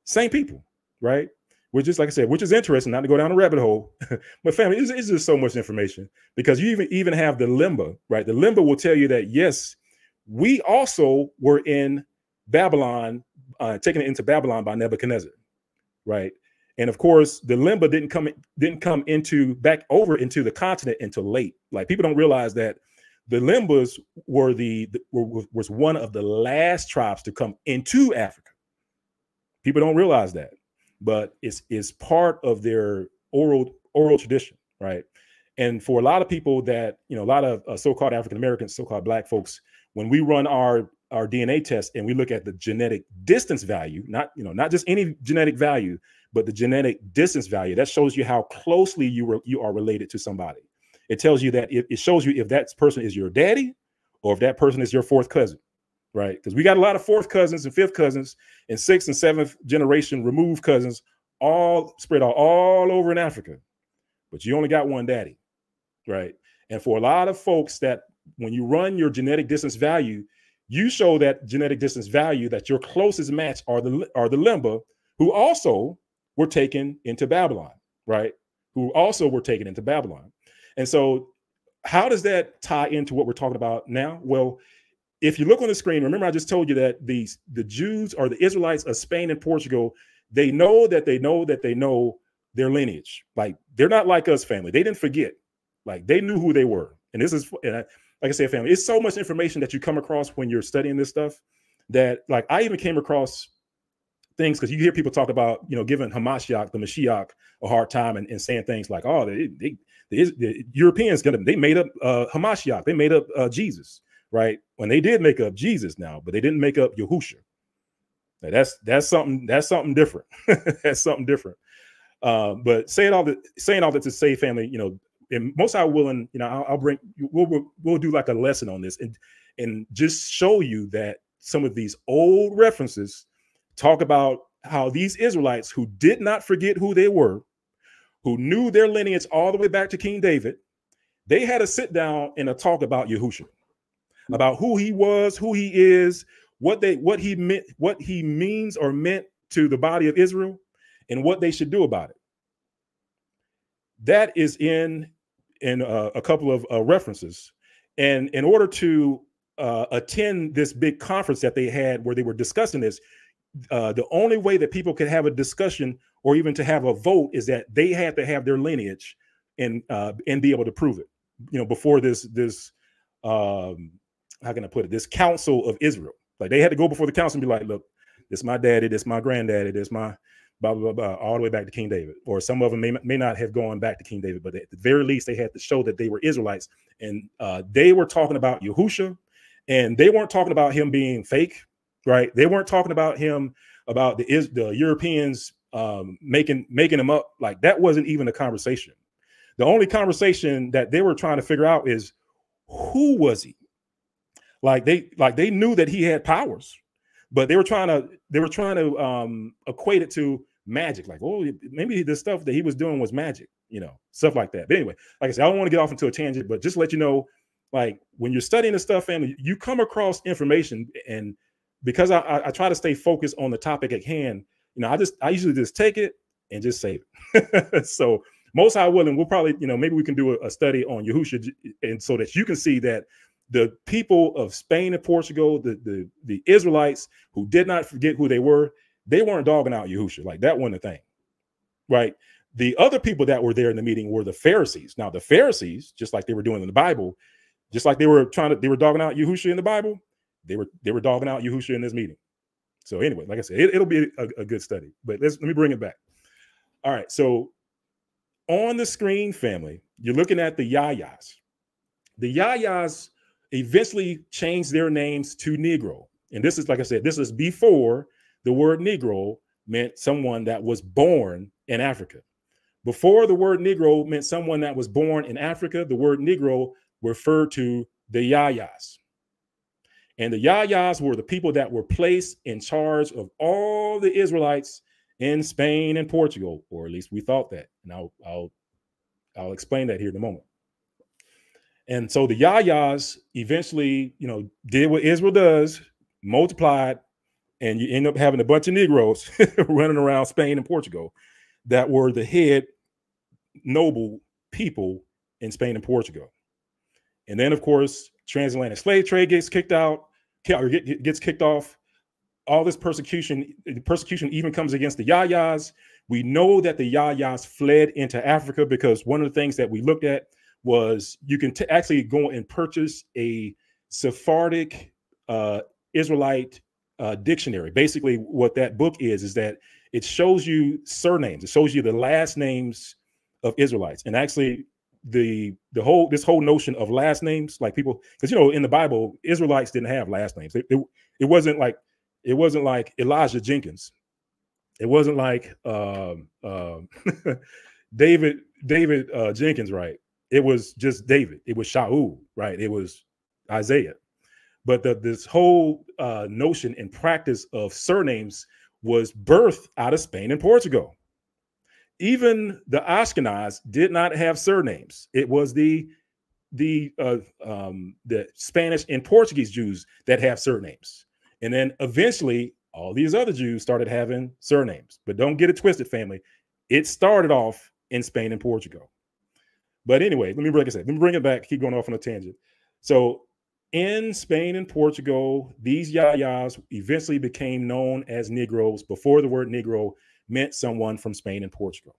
Same people, right? Which is like I said, which is interesting, not to go down a rabbit hole, (laughs) but family, it's, it's just so much information because you even even have the limba, right? The limba will tell you that yes, we also were in Babylon, uh, taken into Babylon by Nebuchadnezzar, right? And of course, the limba didn't come didn't come into back over into the continent until late. Like people don't realize that the limbas were the were, was one of the last tribes to come into Africa. People don't realize that, but it's it's part of their oral oral tradition, right? And for a lot of people that you know, a lot of uh, so-called African Americans, so-called Black folks, when we run our our DNA test and we look at the genetic distance value, not you know, not just any genetic value, but the genetic distance value, that shows you how closely you were you are related to somebody. It tells you that it, it shows you if that person is your daddy or if that person is your fourth cousin right? Because we got a lot of fourth cousins and fifth cousins and sixth and seventh generation removed cousins all spread all, all over in Africa. But you only got one daddy, right? And for a lot of folks that when you run your genetic distance value, you show that genetic distance value that your closest match are the are the Limba, who also were taken into Babylon, right? Who also were taken into Babylon. And so how does that tie into what we're talking about now? Well, if you look on the screen, remember I just told you that these the Jews or the Israelites of Spain and Portugal, they know that they know that they know their lineage. Like they're not like us, family. They didn't forget. Like they knew who they were. And this is, and I, like I say, family, it's so much information that you come across when you're studying this stuff that, like, I even came across things because you hear people talk about, you know, giving Hamashiach, the Mashiach, a hard time and, and saying things like, oh, they, they, the, the Europeans got they made up uh, Hamashiach, they made up uh, Jesus right? When they did make up Jesus now, but they didn't make up Yahusha. Now that's that's something that's something different. (laughs) that's something different. Uh, but saying all that, saying all that to say, family, you know, and most I willing, you know, I'll, I'll bring we'll, we'll we'll do like a lesson on this and and just show you that some of these old references talk about how these Israelites who did not forget who they were, who knew their lineage all the way back to King David, they had a sit down and a talk about Yahushua mm-hmm. about who he was, who he is, what they what he meant, what he means or meant to the body of Israel, and what they should do about it. That is in in uh, a couple of uh, references, and in order to uh, attend this big conference that they had where they were discussing this, uh, the only way that people could have a discussion or even to have a vote is that they had to have their lineage and uh, and be able to prove it. You know, before this this um, how can I put it? This council of Israel. Like they had to go before the council and be like, look, this my daddy, this my granddaddy, this my blah, blah, blah, all the way back to King David. Or some of them may, may not have gone back to King David, but at the very least, they had to show that they were Israelites. And uh, they were talking about Yahusha, and they weren't talking about him being fake, right? They weren't talking about him about the the Europeans um, making making him up. Like that wasn't even a conversation. The only conversation that they were trying to figure out is who was he? Like they like they knew that he had powers, but they were trying to they were trying to um equate it to magic. Like, oh, maybe the stuff that he was doing was magic, you know, stuff like that. But anyway, like I said, I don't want to get off into a tangent, but just let you know, like when you're studying this stuff, and you come across information, and because I, I, I try to stay focused on the topic at hand, you know, I just I usually just take it and just save it. (laughs) so most high willing, we'll probably, you know, maybe we can do a, a study on Yahusha, and so that you can see that the people of Spain and Portugal, the, the, the Israelites who did not forget who they were, they weren't dogging out Yahusha. Like that wasn't a thing, right? The other people that were there in the meeting were the Pharisees. Now, the Pharisees, just like they were doing in the Bible, just like they were trying to, they were dogging out Yahusha in the Bible, they were they were dogging out Yahusha in this meeting. So anyway, like I said, it, will be a, a, good study. But let's let me bring it back. All right. So on the screen, family, you're looking at the Yayas. The Yayas eventually changed their names to Negro. And this is, like I said, this is before the word Negro meant someone that was born in Africa. Before the word Negro meant someone that was born in Africa, the word Negro referred to the Yayas. And the Yayas were the people that were placed in charge of all the Israelites in Spain and Portugal, or at least we thought that. And I'll I'll I'll explain that here in a moment. And so the Yayas eventually, you know, did what Israel does, multiplied, and you end up having a bunch of Negroes (laughs) running around Spain and Portugal that were the head noble people in Spain and Portugal. And then, of course, transatlantic slave trade gets kicked out, or gets kicked off. All this persecution, the persecution even comes against the Yayas. We know that the Yayas fled into Africa because one of the things that we looked at was you can actually go and purchase a Sephardic uh, Israelite uh, dictionary. Basically, what that book is is that it shows you surnames. It shows you the last names of Israelites. And actually, the the whole this whole notion of last names, like people, because you know in the Bible, Israelites didn't have last names. It, it, it wasn't like it wasn't like Elijah Jenkins. It wasn't like um, uh, (laughs) David David uh, Jenkins, right? It was just David. It was Shaul, right? It was Isaiah. But the, this whole uh, notion and practice of surnames was birthed out of Spain and Portugal. Even the Ashkenaz did not have surnames. It was the the uh, um, the Spanish and Portuguese Jews that have surnames, and then eventually all these other Jews started having surnames. But don't get it twisted, family. It started off in Spain and Portugal. But anyway, let me like I said, let me bring it back. Keep going off on a tangent. So in Spain and Portugal, these Yayas eventually became known as Negroes before the word Negro meant someone from Spain and Portugal.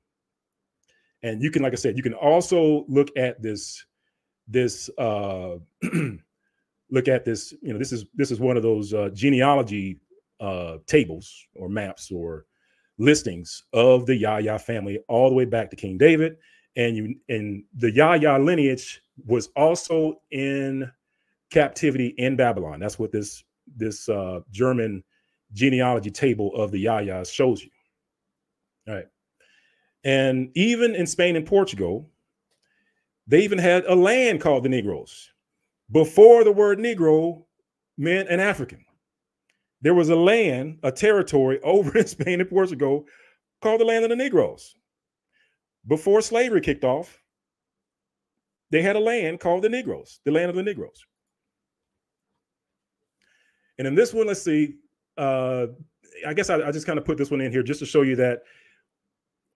And you can, like I said, you can also look at this, this, uh, (clears throat) look at this, you know, this is, this is one of those uh, genealogy uh, tables or maps or listings of the Yaya family all the way back to King David. And you, and the Yaya lineage was also in captivity in Babylon. That's what this this uh, German genealogy table of the Yayas shows you. All right. And even in Spain and Portugal, they even had a land called the Negroes. Before the word Negro meant an African, there was a land, a territory (laughs) over in Spain and Portugal called the land of the Negroes. Before slavery kicked off, they had a land called the Negroes, the land of the Negroes. And in this one, let's see. Uh, I guess I, I just kind of put this one in here just to show you that.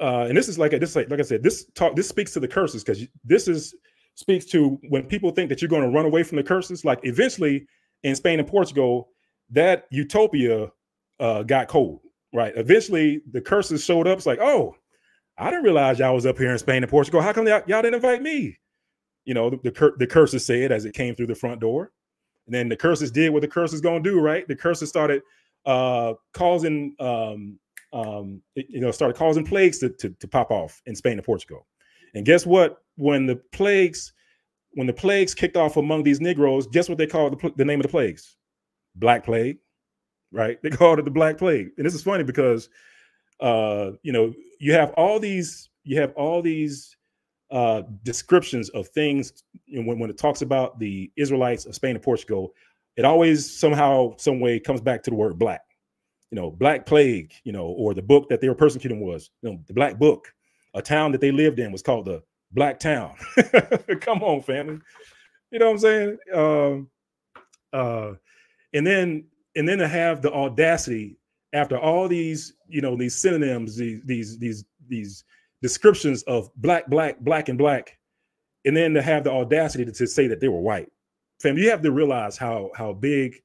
Uh, and this is like a, this like like I said, this talk this speaks to the curses because this is speaks to when people think that you're going to run away from the curses. Like eventually in Spain and Portugal, that utopia uh, got cold, right? Eventually the curses showed up. It's like, oh, I didn't realize y'all was up here in Spain and Portugal. How come y'all, didn't invite me? You know, the, the, cur the curses said as it came through the front door. And then the curses did what the curses gonna do, right? The curses started uh, causing, um, um, you know, started causing plagues to, to, to pop off in Spain and Portugal. And guess what? When the plagues, when the plagues kicked off among these Negroes, guess what they called the, the name of the plagues? Black Plague, right? They (laughs) called it the Black Plague. And this is funny because, uh, you know, you have all these, you have all these uh, descriptions of things when, when it talks about the Israelites of Spain and Portugal, it always somehow, some way comes back to the word black. You know, Black Plague, you know, or the book that they were persecuting was, you know, the Black Book. A town that they lived in was called the Black Town. (laughs) Come on, family. You know what I'm saying? Um, uh, and then and then to have the audacity after all these, you know, these synonyms, these these these these descriptions of black, black, black, and black, and then to have the audacity to, to say that they were white. Fam, you have to realize how how big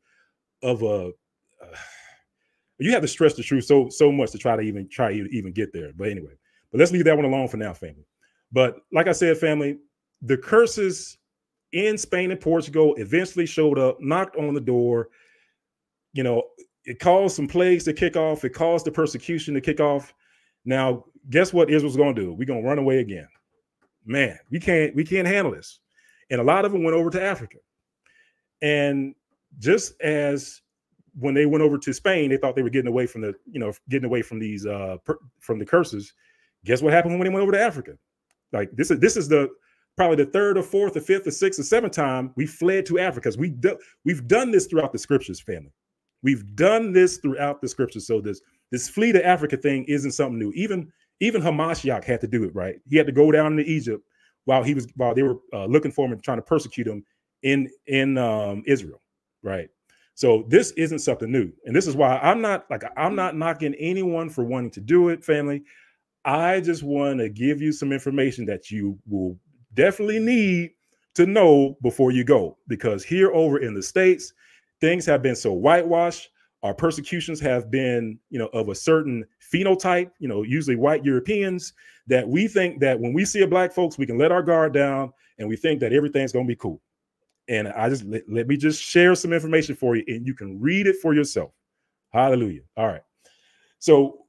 of a uh, you have to stress the truth so so much to try to even try to even get there. But anyway, but let's leave that one alone for now, family. But like I said, family, the curses in Spain and Portugal eventually showed up, knocked on the door. You know, it caused some plagues to kick off. It caused the persecution to kick off. Now, guess what Israel's going to do? We're going to run away again. Man, we can't we can't handle this. And a lot of them went over to Africa. And just as when they went over to Spain, they thought they were getting away from the, you know, getting away from these uh per, from the curses. Guess what happened when they went over to Africa? Like this is this is the probably the third or fourth or fifth or sixth or seventh time we fled to Africa we do, we've done this throughout the scriptures, family. We've done this throughout the scriptures. So this this flee to Africa thing isn't something new. Even even Hamashiach had to do it, right? He had to go down to Egypt while he was while they were uh, looking for him and trying to persecute him in in um, Israel, right? So this isn't something new, and this is why I'm not like I'm not knocking anyone for wanting to do it, family. I just want to give you some information that you will definitely need to know before you go, because here over in the states, things have been so whitewashed. Our persecutions have been, you know, of a certain phenotype, you know, usually white Europeans, that we think that when we see a black folks, we can let our guard down and we think that everything's going to be cool. And I just let, let me just share some information for you and you can read it for yourself. Hallelujah. All right. So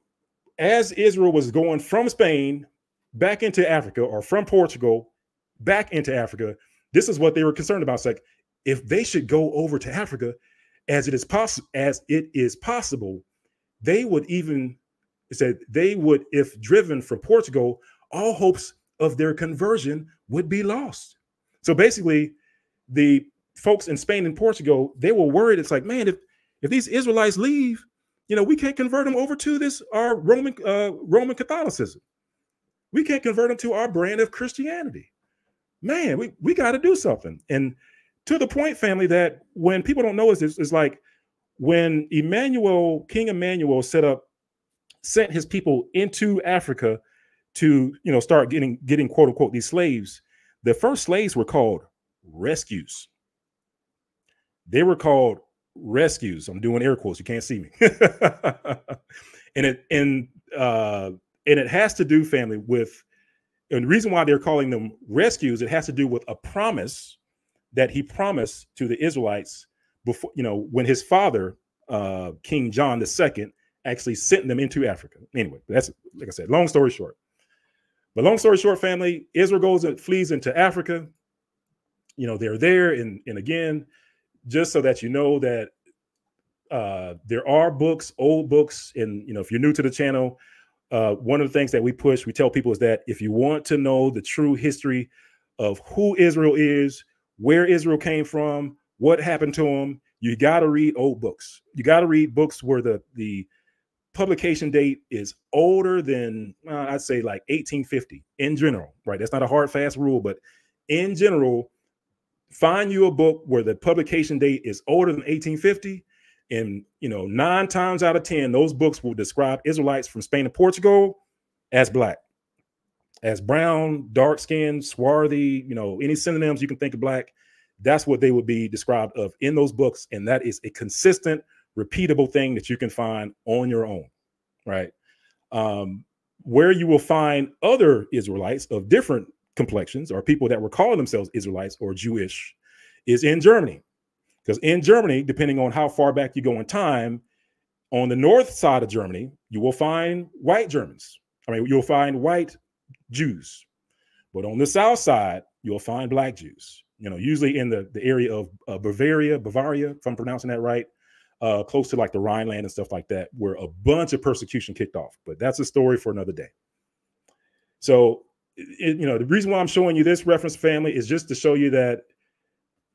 as Israel was going from Spain back into Africa or from Portugal back into Africa, this is what they were concerned about. It's like if they should go over to Africa as it is possible as it is possible, they would even said they would, if driven from Portugal, all hopes of their conversion would be lost. So basically, the folks in Spain and Portugal, they were worried. It's like, man, if if these Israelites leave, you know, we can't convert them over to this our Roman uh, Roman Catholicism. We can't convert them to our brand of Christianity. Man, we we got to do something. And to the point, family, that when people don't know is it's, it's like when Emmanuel, King Emmanuel, set up, sent his people into Africa to you know start getting getting quote unquote these slaves. The first slaves were called rescues. They were called rescues. I'm doing air quotes. You can't see me. (laughs) and it and uh and it has to do family with and the reason why they're calling them rescues it has to do with a promise that he promised to the israelites before you know when his father uh king john ii actually sent them into africa. Anyway that's like i said long story short. But long story short family israel goes and flees into africa. You know they're there and and again just so that you know that uh, there are books, old books, and you know, if you're new to the channel, uh, one of the things that we push, we tell people is that if you want to know the true history of who Israel is, where Israel came from, what happened to them, you got to read old books. You got to read books where the the publication date is older than uh, I'd say like 1850 in general, right? That's not a hard fast rule, but in general, find you a book where the publication date is older than 1850 and you know nine times out of ten those books will describe israelites from spain and portugal as black as brown dark skinned swarthy you know any synonyms you can think of black that's what they would be described of in those books and that is a consistent repeatable thing that you can find on your own right um, where you will find other israelites of different complexions or people that were calling themselves Israelites or Jewish is in Germany. Because in Germany, depending on how far back you go in time, on the north side of Germany, you will find white Germans. I mean, you'll find white Jews. But on the south side, you'll find black Jews. You know, usually in the, the area of uh, Bavaria, Bavaria, if I'm pronouncing that right, uh, close to like the Rhineland and stuff like that, where a bunch of persecution kicked off. But that's a story for another day. So it, you know, the reason why I'm showing you this reference family is just to show you that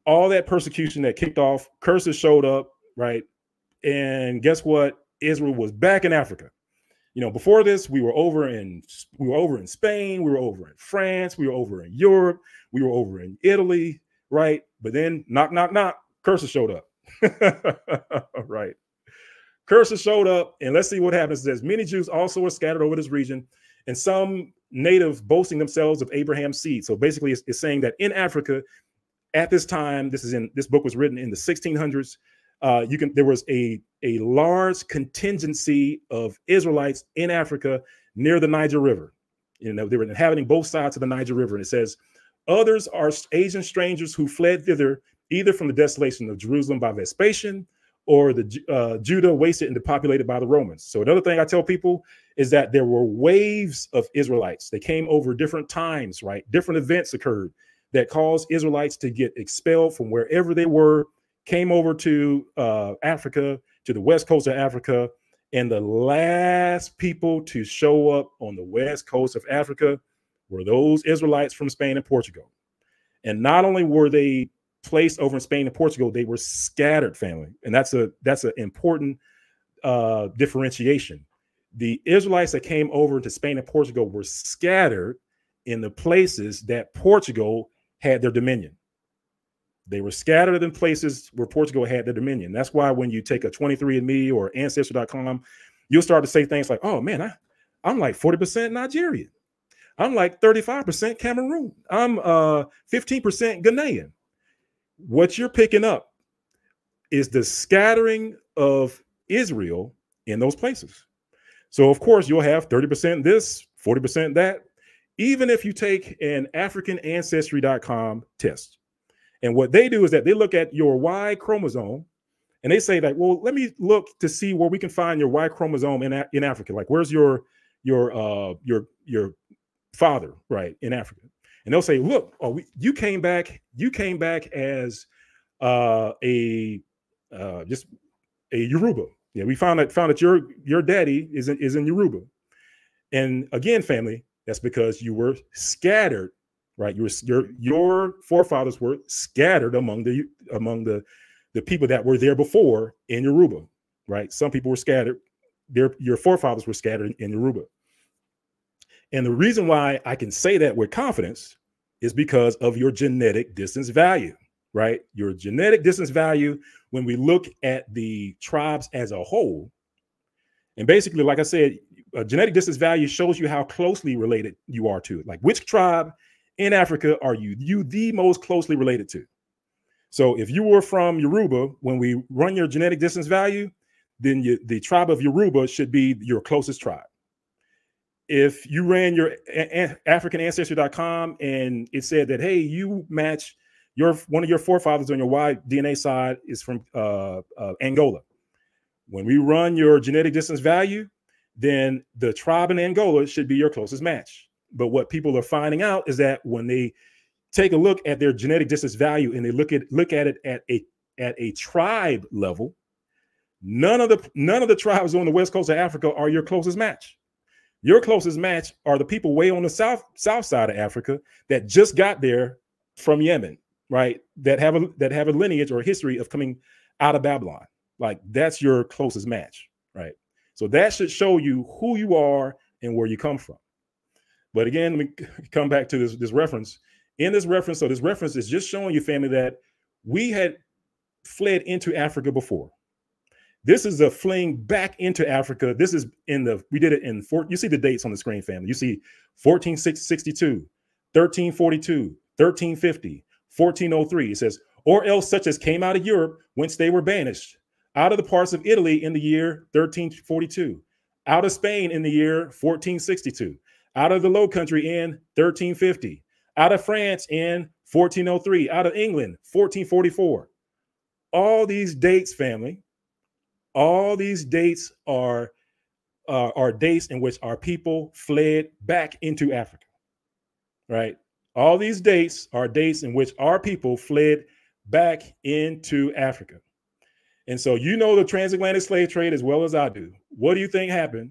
all that persecution that kicked off, curses showed up, right? And guess what? Israel was back in Africa. You know, before this, we were over in we were over in Spain, we were over in France, we were over in Europe, we were over in Italy, right? But then knock, knock, knock, curses showed up. (laughs) right. Curses showed up, and let's see what happens. There's many Jews also were scattered over this region, and some natives boasting themselves of Abraham's seed. So basically, it's, it's, saying that in Africa, at this time, this is in this book was written in the 1600s. Uh, you can there was a a large contingency of Israelites in Africa near the Niger River. You know, they were inhabiting both sides of the Niger River, and it says others are Asian strangers who fled thither either from the desolation of Jerusalem by Vespasian or the uh, Judah wasted and depopulated by the Romans. So another thing I tell people is that there were waves of Israelites. They came over different times, right? Different events occurred that caused Israelites to get expelled from wherever they were, came over to uh, Africa, to the west coast of Africa, and the last people to show up on the west coast of Africa were those Israelites from Spain and Portugal. And not only were they placed over in Spain and Portugal, they were scattered family. And that's a that's an important uh, differentiation. The Israelites that came over to Spain and Portugal were scattered in the places that Portugal had their dominion. They were scattered in places where Portugal had their dominion. That's why when you take a 23andMe or Ancestry.com, you'll start to say things like, oh man, I, I'm like 40% Nigerian. I'm like 35% Cameroon. I'm uh, 15% Ghanaian. What you're picking up is the scattering of Israel in those places. So, of course, you'll have 30% this, 40% that, even if you take an African Ancestry.com test. And what they do is that they look at your Y chromosome and they say that, well, let me look to see where we can find your Y chromosome in, in Africa. Like, where's your your uh your your father, right, in Africa? And they'll say, look, oh, we, you came back, you came back as uh a uh just a Yoruba. Yeah, we found that found that your your daddy is in, is in Yoruba. And again, family, that's because you were scattered right? Your your your forefathers were scattered among the among the the people that were there before in Yoruba, right? Some people were scattered. Their your forefathers were scattered in Yoruba. And the reason why I can say that with confidence is because of your genetic distance value, right? Your genetic distance value, when we look at the tribes as a whole, and basically, like I said, a genetic distance value shows you how closely related you are to it. Like which tribe in Africa are you you the most closely related to? So if you were from Yoruba, when we run your genetic distance value, then you, the tribe of Yoruba should be your closest tribe. If you ran your African Ancestry.com and it said that, hey, you match your one of your forefathers on your Y DNA side is from uh, uh, Angola. When we run your genetic distance value, then the tribe in Angola should be your closest match. But what people are finding out is that when they take a look at their genetic distance value and they look at look at it at a at a tribe level, none of the none of the tribes on the west coast of Africa are your closest match. Your closest match are the people way on the south south side of Africa that just got there from Yemen, right? That have a that have a lineage or a history of coming out of Babylon. Like that's your closest match, right? So that should show you who you are and where you come from. But again, let me (laughs) come back to this, this reference. In this reference, so this reference is just showing you, family, that we had fled into Africa before. This is a fleeing back into Africa. This is in the, we did it in four, you see the dates on the screen, family. You see 1462, 1342, 1350, 1403. It says, or else such as came out of Europe, whence they were banished, out of the parts of Italy in the year 1342, out of Spain in the year 1462, out of the Low Country in 1350, out of France in 1403, out of England 1444. All these dates, family, all these dates are uh, are dates in which our people fled back into Africa. Right? All these dates are dates in which our people fled back into Africa. And so you know the transatlantic slave trade as well as I do. What do you think happened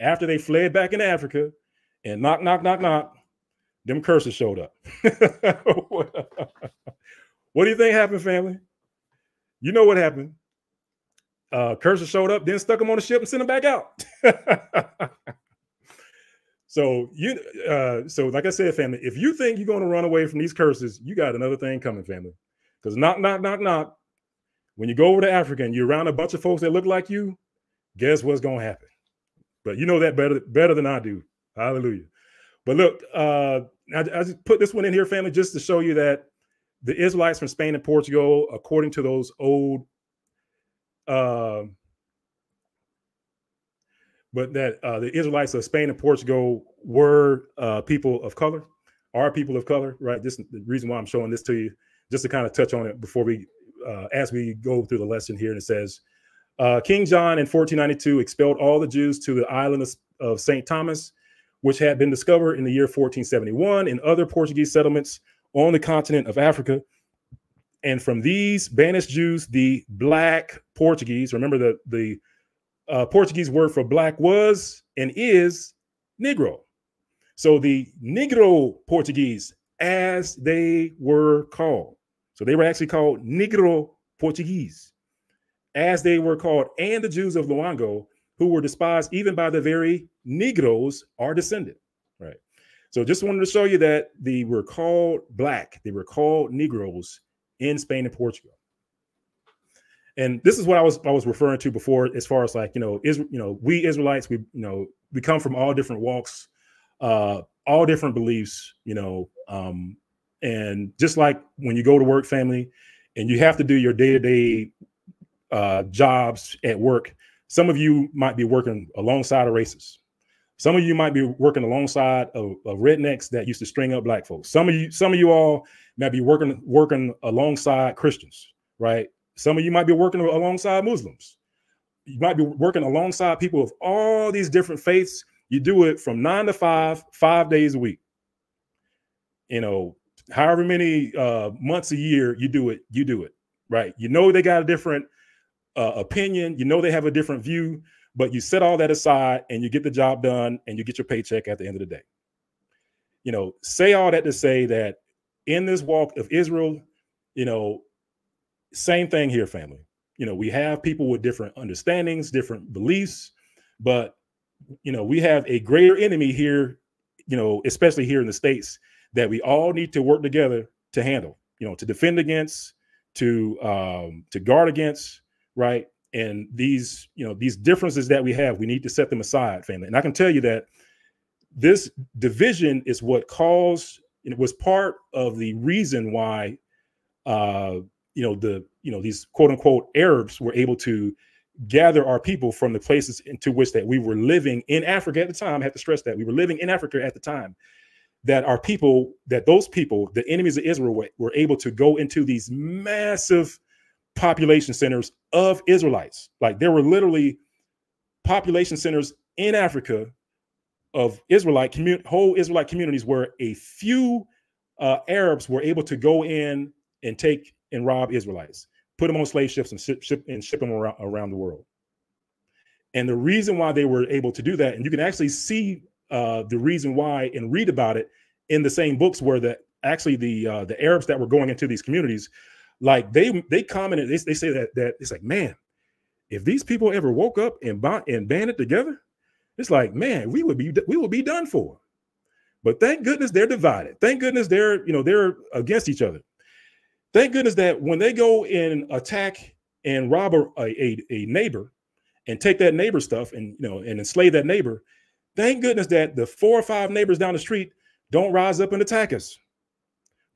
after they fled back into Africa and knock, knock, knock, knock, them curses showed up. (laughs) what do you think happened, family? You know what happened. Uh, curses showed up, then stuck them on the ship and sent them back out. (laughs) so you, uh, so like I said, family, if you think you're going to run away from these curses, you got another thing coming, family. Because knock, knock, knock, knock. When you go over to Africa and you're around a bunch of folks that look like you, guess what's going to happen? But you know that better better than I do. Hallelujah. But look, uh, I, I just put this one in here, family, just to show you that the Israelites from Spain and Portugal, according to those old, uh, but that uh, the Israelites of Spain and Portugal were uh, people of color, are people of color, right? This is the reason why I'm showing this to you, just to kind of touch on it before we, uh, as we go through the lesson here. And it says, Uh, King John in 1492 expelled all the Jews to the island of, of St. Thomas, which had been discovered in the year 1471 in other Portuguese settlements on the continent of Africa. And from these banished Jews, the black Portuguese, remember the, the uh, Portuguese word for black was and is Negro. So the Negro Portuguese, as they were called, so they were actually called Negro Portuguese, as they were called, and the Jews of Loango, who were despised even by the very Negroes, are descended. Right. So just wanted to show you that they were called black, they were called Negroes in Spain and Portugal. And this is what I was I was referring to before, as far as like you know, is you know, we Israelites, we you know, we come from all different walks, uh, all different beliefs, you know, um, and just like when you go to work, family, and you have to do your day to day jobs at work, some of you might be working alongside of racists. Some of you might be working alongside of, of, rednecks that used to string up black folks. Some of you, some of you all might be working working alongside Christians, right? Some of you might be working alongside Muslims. You might be working alongside people of all these different faiths. You do it from nine to five, five days a week. You know, however many uh, months a year you do it, you do it, right? You know they got a different uh, opinion. You know they have a different view, but you set all that aside and you get the job done and you get your paycheck at the end of the day. You know, say all that to say that in this walk of Israel, you know, same thing here, family. You know, we have people with different understandings, different beliefs, but you know, we have a greater enemy here, you know, especially here in the States, that we all need to work together to handle, you know, to defend against, to um, to guard against, right? And these, you know, these differences that we have, we need to set them aside, family. And I can tell you that this division is what caused, and it was part of the reason why uh, you know the you know these quote unquote Arabs were able to gather our people from the places into which that we were living in Africa at the time. I have to stress that we were living in Africa at the time. That our people, that those people, the enemies of Israel, were, were able to go into these massive population centers of Israelites. Like there were literally population centers in Africa of Israelite community, whole Israelite communities where a few uh, Arabs were able to go in and take and rob Israelites, put them on slave ships and ship, ship and ship them around, around the world. And the reason why they were able to do that, and you can actually see uh, the reason why and read about it in the same books where the actually the uh, the Arabs that were going into these communities, like they they commented, they, they say that that it's like, man, if these people ever woke up and bond, and banded together, it's like, man, we would be we would be done for. But thank goodness they're divided. Thank goodness they're you know they're against each other. Thank goodness that when they go and attack and rob a, a, a neighbor and take that neighbor stuff and you know and enslave that neighbor, thank goodness that the four or five neighbors down the street don't rise up and attack us.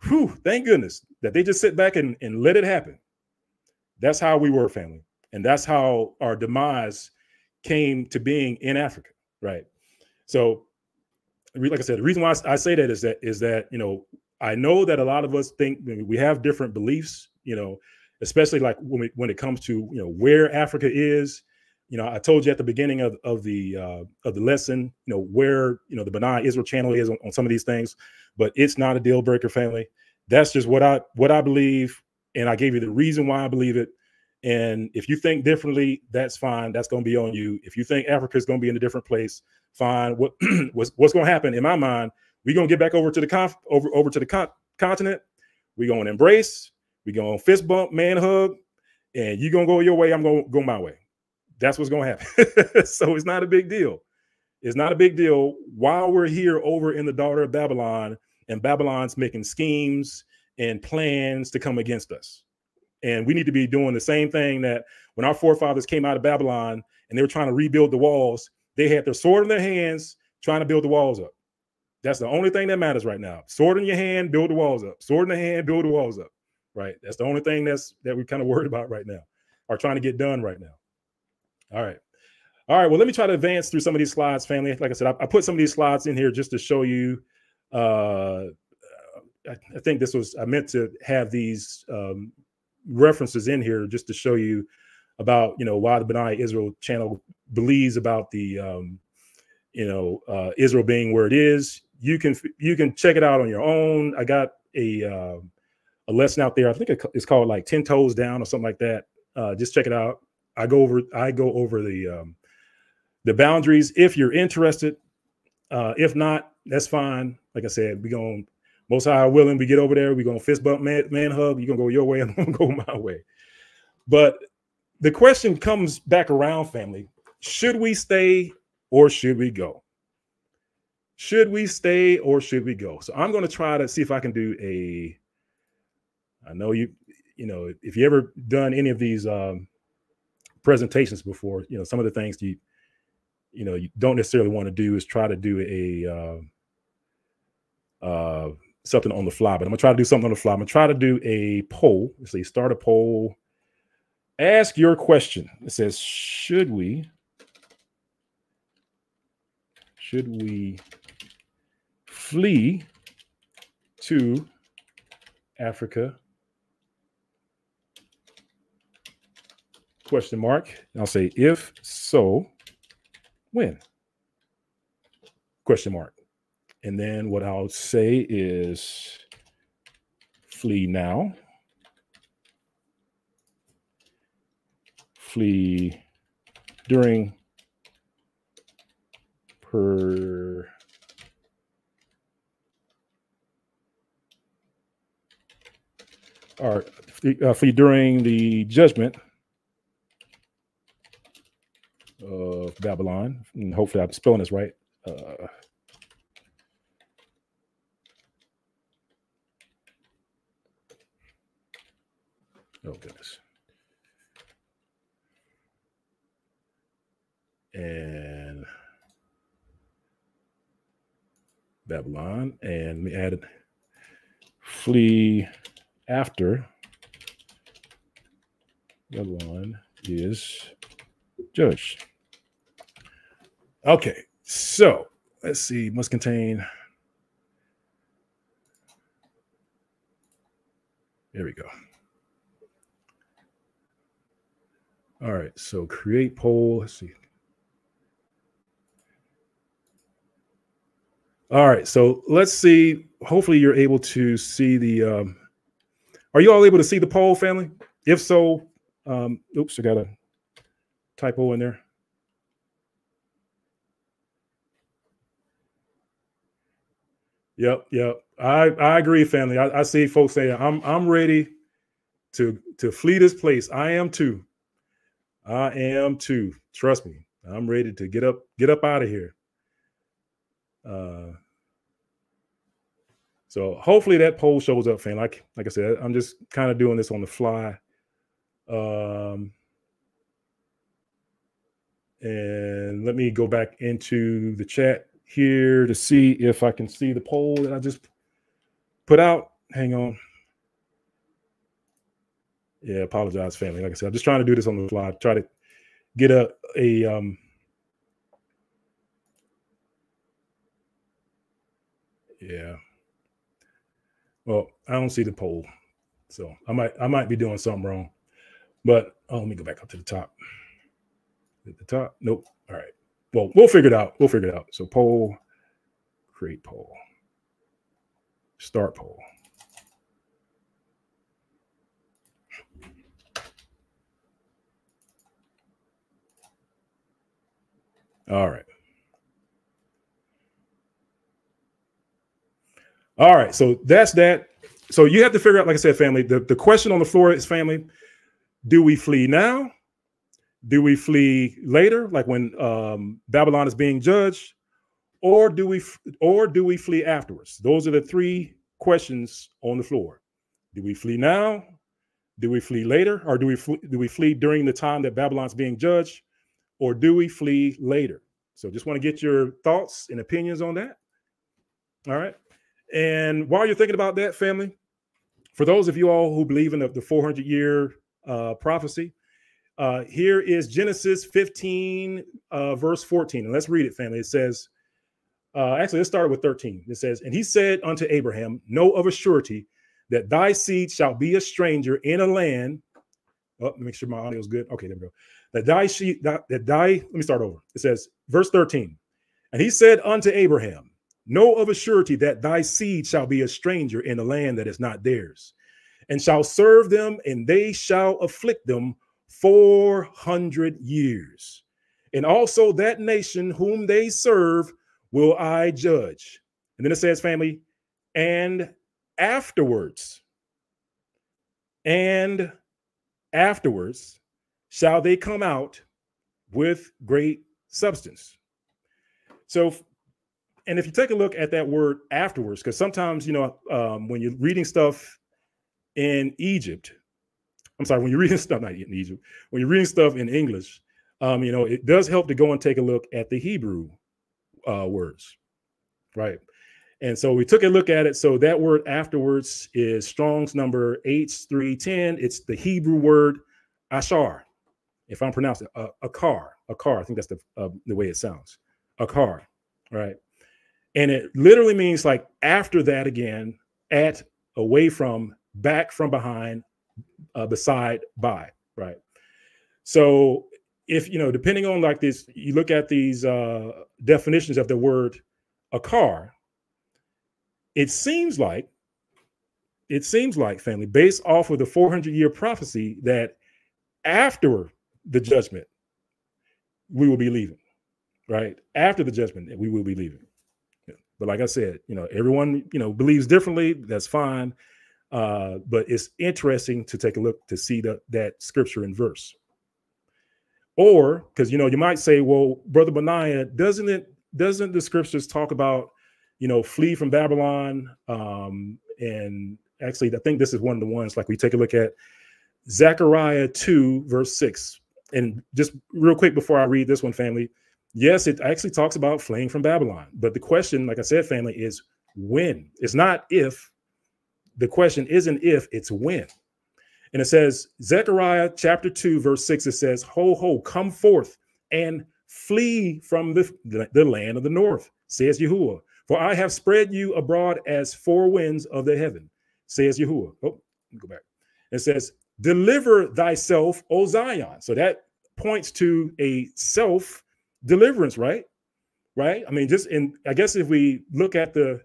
Whew, thank goodness that they just sit back and, and let it happen. That's how we were, family. And that's how our demise came to being in Africa, right? So, like I said, the reason why I say that is that is that you know I know that a lot of us think we have different beliefs, you know, especially like when we, when it comes to you know where Africa is. You know, I told you at the beginning of, of the uh, of the lesson, you know, where you know the Benayah Israel channel is on, on some of these things, but it's not a deal breaker, family. That's just what I what I believe, and I gave you the reason why I believe it. And if you think differently, that's fine. That's going to be on you. If you think Africa is going to be in a different place, fine. What (clears throat) what's, what's going to happen in my mind we're gonna get back over to the conf- over over to the con- continent. We're gonna embrace. We're gonna fist bump, man hug, and you're gonna go your way. I'm gonna go my way. That's what's gonna happen. (laughs) so it's not a big deal. It's not a big deal while we're here over in the daughter of Babylon, and Babylon's making schemes and plans to come against us. And we need to be doing the same thing that when our forefathers came out of Babylon and they were trying to rebuild the walls, they had their sword in their hands trying to build the walls up. That's the only thing that matters right now. Sword in your hand, build the walls up. Sword in the hand, build the walls up. Right. That's the only thing that's that we're kind of worried about right now, or trying to get done right now. All right. All right. Well, let me try to advance through some of these slides, family. Like I said, I, I put some of these slides in here just to show you. Uh, I, I, think this was I meant to have these um, references in here just to show you about you know why the Benayah Israel channel believes about the um, you know uh, Israel being where it is. You can you can check it out on your own. I got a uh, a lesson out there. I think it's called like Ten Toes Down or something like that. Uh, just check it out. I go over I go over the um, the boundaries if you're interested. Uh, if not, that's fine. Like I said, we going most high willing. We get over there. We gonna fist bump, man, man hug. You gonna go your way. (laughs) I'm gonna go my way. But the question comes back around, family. Should we stay or should we go? Should we stay or should we go? So I'm going to try to see if I can do a. I know you, you know, if you ever done any of these um, presentations before, you know, some of the things you, you know, you don't necessarily want to do is try to do a uh, uh, something on the fly. But I'm gonna try to do something on the fly. I'm gonna try to do a poll. Let's see, start a poll ask your question. It says, should we, should we flee to Africa? Question mark. I'll say, if so, when? Question mark. And then what I'll say is flee now. flee during per or uh, flee during the judgment of Babylon. And hopefully, I'm spelling this right. Uh, oh goodness. and Babylon, and we added flee after Babylon is judged. Okay, so let's see, must contain. There we go. All right, so create poll. Let's see. All right, so let's see. Hopefully, you're able to see the. Um, are you all able to see the poll, family? If so, um, oops, I got a typo in there. Yep, yep. I I agree, family. I, I see folks saying I'm I'm ready to to flee this place. I am too. I am too. Trust me. I'm ready to get up get up out of here. Uh, so hopefully that poll shows up, fan. Like like I said, I'm just kind of doing this on the fly. Um, and let me go back into the chat here to see if I can see the poll that I just put out. Hang on. Yeah, apologize, family. Like I said, I'm just trying to do this on the fly. Try to get a a um Yeah. Well, I don't see the poll, so I might I might be doing something wrong. But oh, let me go back up to the top. At the top, nope. All right. Well, we'll figure it out. We'll figure it out. So poll, create poll, start poll. All right. All right, so that's that. So you have to figure out, like I said, family. The, the question on the floor is family: Do we flee now? Do we flee later, like when um, Babylon is being judged, or do we or do we flee afterwards? Those are the three questions on the floor. Do we flee now? Do we flee later, or do we do we flee during the time that Babylon's being judged, or do we flee later? So just want to get your thoughts and opinions on that. All right. And while you're thinking about that, family, for those of you all who believe in the, the 400 year uh, prophecy, uh, here is Genesis 15, uh, verse 14. And let's read it, family. It says, uh, actually, let's start with 13. It says, And he said unto Abraham, Know of a surety that thy seed shall be a stranger in a land Oh, make sure my audio is good. Okay, there we go. That die sheet that, that die. Let me start over. It says, verse 13. And he said unto Abraham, Know of a surety that thy seed shall be a stranger in a land that is not theirs, and shall serve them, and they shall afflict them four hundred years. And also that nation whom they serve will I judge. And then it says, family, and afterwards, and afterwards shall they come out with great substance. So, and if you take a look at that word afterwards, because sometimes, you know, um, when you're reading stuff in Egypt, I'm sorry, when you're reading (laughs) stuff, not in Egypt, when you're reading stuff in English, um, you know, it does help to go and take a look at the Hebrew uh, words, right? And so we took a look at it. So that word afterwards is Strong's number H310. It's the Hebrew word ashar, if I'm pronouncing a, a car, a car. I think that's the, uh, the way it sounds, a car, right? And it literally means like after that again, at, away from, back from behind, uh, beside, by, right? So if, you know, depending on like this, you look at these uh, definitions of the word a car, it seems like it seems like family based off of the 400 year prophecy that after the judgment we will be leaving right? After the judgment we will be leaving. But like i said you know everyone you know believes differently that's fine uh but it's interesting to take a look to see the, that scripture in verse or because you know you might say well brother Benayah doesn't it doesn't the scriptures talk about you know, flee from Babylon. Um, and actually, I think this is one of the ones like we take a look at Zechariah 2, verse 6. And just real quick before I read this one, family, yes, it actually talks about fleeing from Babylon. But the question, like I said, family, is when. It's not if. The question isn't if, it's when. And it says, Zechariah chapter 2, verse 6, it says, Ho, ho, come forth and flee from the, the, land of the north, says Yahuwah. For I have spread you abroad as four winds of the heaven, says Yahuwah. Oh, go back. It says, Deliver thyself, O Zion. So that points to a self deliverance, right? Right? I mean, just in, I guess if we look at the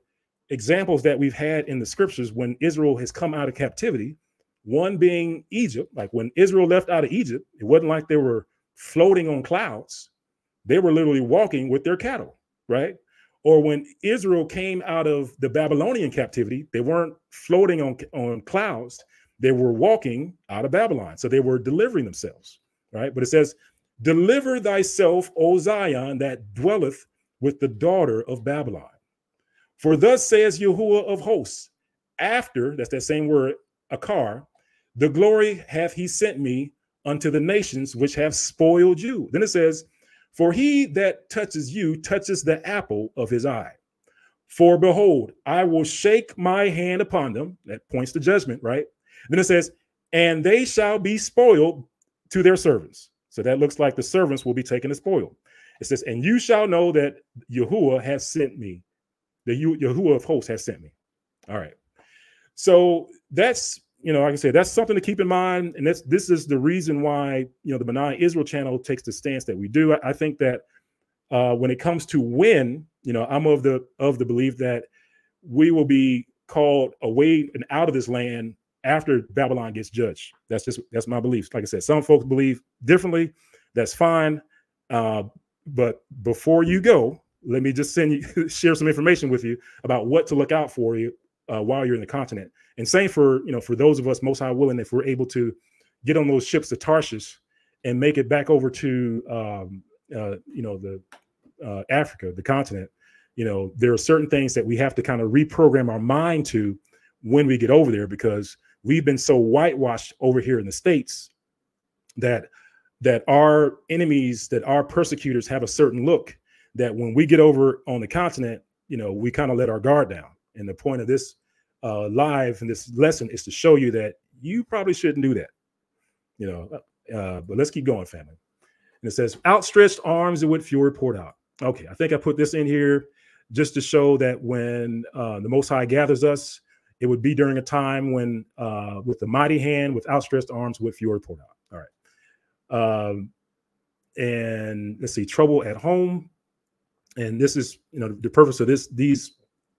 examples that we've had in the scriptures when Israel has come out of captivity, one being Egypt, like when Israel left out of Egypt, it wasn't like they were floating on clouds, they were literally walking with their cattle, right? or when Israel came out of the Babylonian captivity, they weren't floating on, on clouds, they were walking out of Babylon. So they were delivering themselves, right? But it says, Deliver thyself, O Zion, that dwelleth with the daughter of Babylon. For thus says Yahuwah of hosts, after, that's that same word, Akar, the glory hath he sent me unto the nations which have spoiled you. Then it says, for he that touches you touches the apple of his eye. For behold, I will shake my hand upon them. That points to judgment, right? Then it says, and they shall be spoiled to their servants. So that looks like the servants will be taken as spoil. It says, and you shall know that Yahuwah has sent me. The Yahuwah of hosts has sent me. All right. So that's you know, like I said, that's something to keep in mind. And that's this is the reason why you know the Benayah Israel channel takes the stance that we do. I, I think that uh, when it comes to when, you know, I'm of the of the belief that we will be called away and out of this land after Babylon gets judged. That's just that's my belief. Like I said, some folks believe differently. That's fine. Uh, but before you go, let me just send you (laughs) share some information with you about what to look out for you uh, while you're in the continent. And same for you know for those of us most high willing, if we're able to get on those ships to Tarshish and make it back over to um, uh, you know the uh, Africa, the continent, you know there are certain things that we have to kind of reprogram our mind to when we get over there because we've been so whitewashed over here in the states that that our enemies, that our persecutors have a certain look that when we get over on the continent, you know, we kind of let our guard down. And the point of this uh, live in this lesson is to show you that you probably shouldn't do that. You know, uh, uh, but let's keep going, family. And it says, outstretched arms and with fury poured out. Okay, I think I put this in here just to show that when uh, the Most High gathers us it would be during a time when, uh, with the mighty hand, with outstretched arms, with fury poured out. All right. Um, and let's see, trouble at home. And this is, you know, the purpose of this, these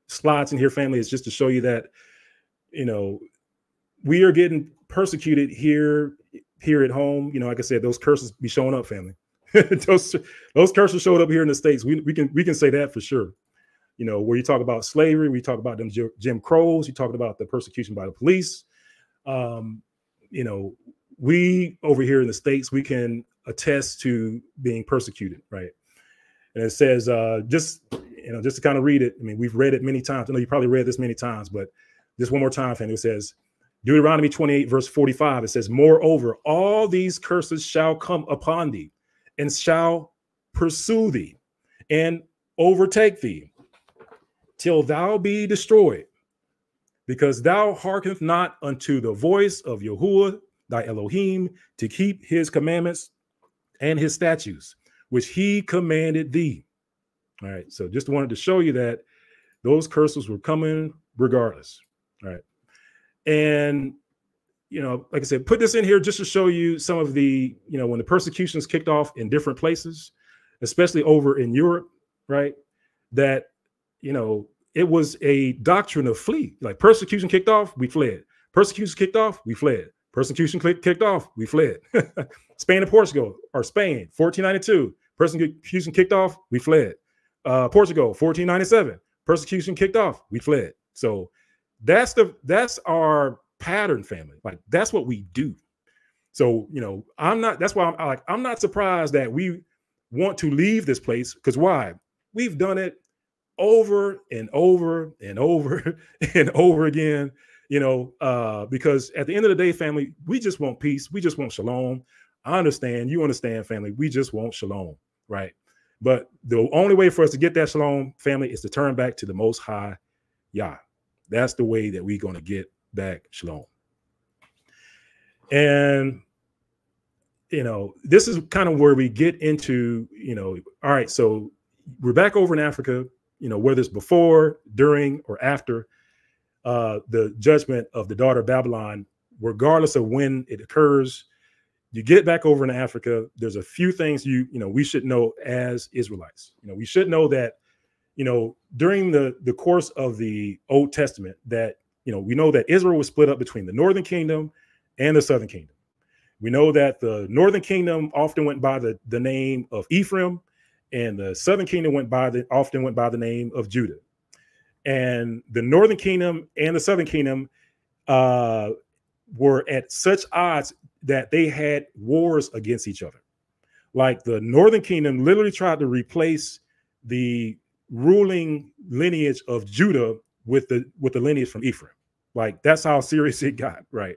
slots in here, family, is just to show you that, you know, we are getting persecuted here, here at home. You know, like I said, those curses be showing up, family. (laughs) those those curses showed up here in the states. We, we can we can say that for sure. You know, where you talk about slavery, we talk about them Jim Crows, you talking about the persecution by the police. Um, you know, we over here in the states, we can attest to being persecuted, right? And it says, uh, just you know, just to kind of read it. I mean, we've read it many times. I know you probably read this many times, but just one more time. It says, Deuteronomy 28, verse 45. It says, Moreover, all these curses shall come upon thee and shall pursue thee and overtake thee till thou be destroyed, because thou hearkeneth not unto the voice of Yahuwah thy Elohim to keep his commandments and his statutes, which he commanded thee. All right. So just wanted to show you that those curses were coming regardless. All right. And you know, like I said, put this in here just to show you some of the, you know, when the persecutions kicked off in different places, especially over in Europe, right? That, you know, it was a doctrine of flee. Like persecution kicked off, we fled. Persecution kicked off, we fled. Persecution kicked off, we fled. (laughs) Spain and Portugal, or Spain, 1492. Persecution kicked off, we fled. Uh, Portugal, 1497. Persecution kicked off, we fled. So that's the that's our pattern family. Like that's what we do. So, you know, I'm not, that's why I'm like, I'm not surprised that we want to leave this place. Because why? We've done it over and over and over (laughs) and over again, you know, uh, because at the end of the day, family, we just want peace. We just want shalom. I understand. You understand, family. We just want shalom, right? But the only way for us to get that shalom, family, is to turn back to the most high Yah. That's the way that we're going to get back shalom. And you know, this is kind of where we get into, you know, all right, so we're back over in Africa, you know, whether it's before, during, or after uh, the judgment of the daughter of Babylon, regardless of when it occurs, you get back over in Africa. There's a few things you, you know, we should know as Israelites. You know, we should know that, you know, during the the course of the Old Testament, that you know, we know that Israel was split up between the northern kingdom and the southern kingdom. We know that the northern kingdom often went by the, the name of Ephraim, and the southern kingdom went by the often went by the name of Judah. And the northern kingdom and the southern kingdom uh, were at such odds that they had wars against each other. Like the northern kingdom literally tried to replace the ruling lineage of Judah with the with the lineage from Ephraim. Like that's how serious it got, right?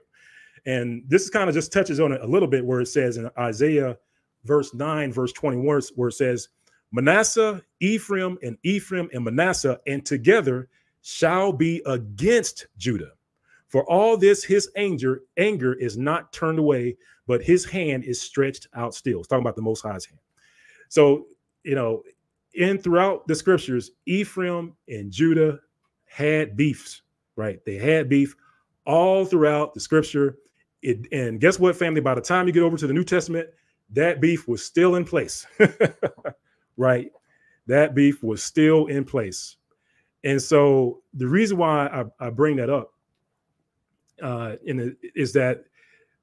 And this is kind of just touches on it a little bit where it says in Isaiah verse 9, verse 21, where it says, Manasseh, Ephraim, and Ephraim and Manasseh, and together shall be against Judah. For all this, his anger, anger is not turned away, but his hand is stretched out still. It's talking about the Most High's hand. So, you know, in throughout the scriptures, Ephraim and Judah had beefs, right? They had beef all throughout the scripture. It, and guess what, family? By the time you get over to the New Testament, that beef was still in place, (laughs) right? That beef was still in place. And so the reason why I, I bring that up uh, in the, is that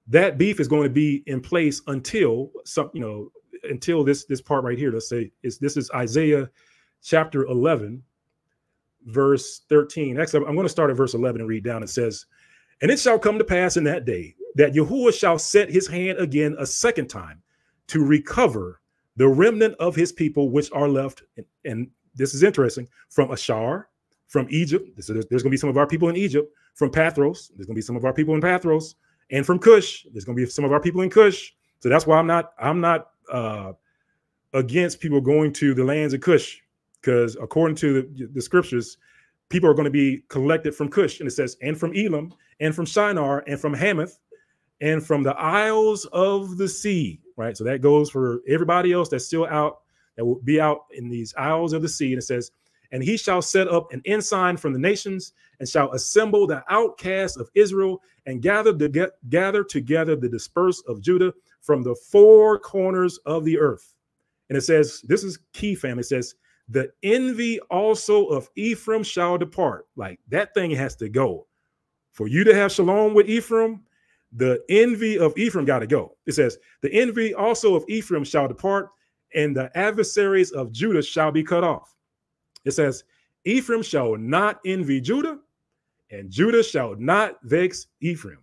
that beef is going to be in place until some, you know, until this this part right here. Let's say is this is Isaiah chapter 11, verse 13. Actually, I'm going to start at verse 11 and read down. It says, And it shall come to pass in that day that Yahuwah shall set his hand again a second time to recover the remnant of his people which are left. And, and this is interesting from Ashar, from Egypt. This is, there's going to be some of our people in Egypt. From Pathros, there's going to be some of our people in Pathros, and from Cush, there's going to be some of our people in Cush. So that's why I'm not I'm not uh, against people going to the lands of Cush because according to the, the, scriptures, people are going to be collected from Cush, and it says, and from Elam, and from Shinar, and from Hamath, and from the isles of the sea. Right. So that goes for everybody else that's still out, that will be out in these isles of the sea. And it says, and he shall set up an ensign from the nations, and shall assemble the outcasts of Israel and gather, to get, gather together the dispersed of Judah from the four corners of the earth. And it says, this is key, family. It says, the envy also of Ephraim shall depart. Like that thing has to go. For you to have shalom with Ephraim, the envy of Ephraim got to go. It says, the envy also of Ephraim shall depart, and the adversaries of Judah shall be cut off. It says, Ephraim shall not envy Judah, and Judah shall not vex Ephraim.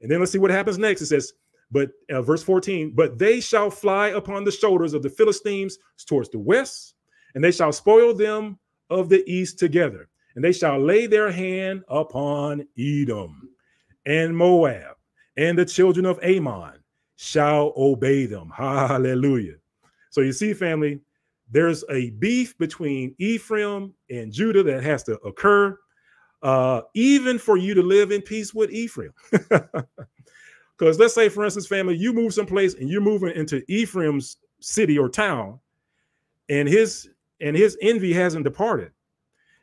And then let's see what happens next. It says, but uh, verse 14, but they shall fly upon the shoulders of the Philistines towards the west, and they shall spoil them of the east together, and they shall lay their hand upon Edom and Moab, and the children of Ammon shall obey them. Hallelujah. So you see, family, there's a beef between Ephraim and Judah that has to occur, uh, even for you to live in peace with Ephraim. (laughs) Because let's say, for instance, family, you move someplace and you're moving into Ephraim's city or town, and his and his envy hasn't departed,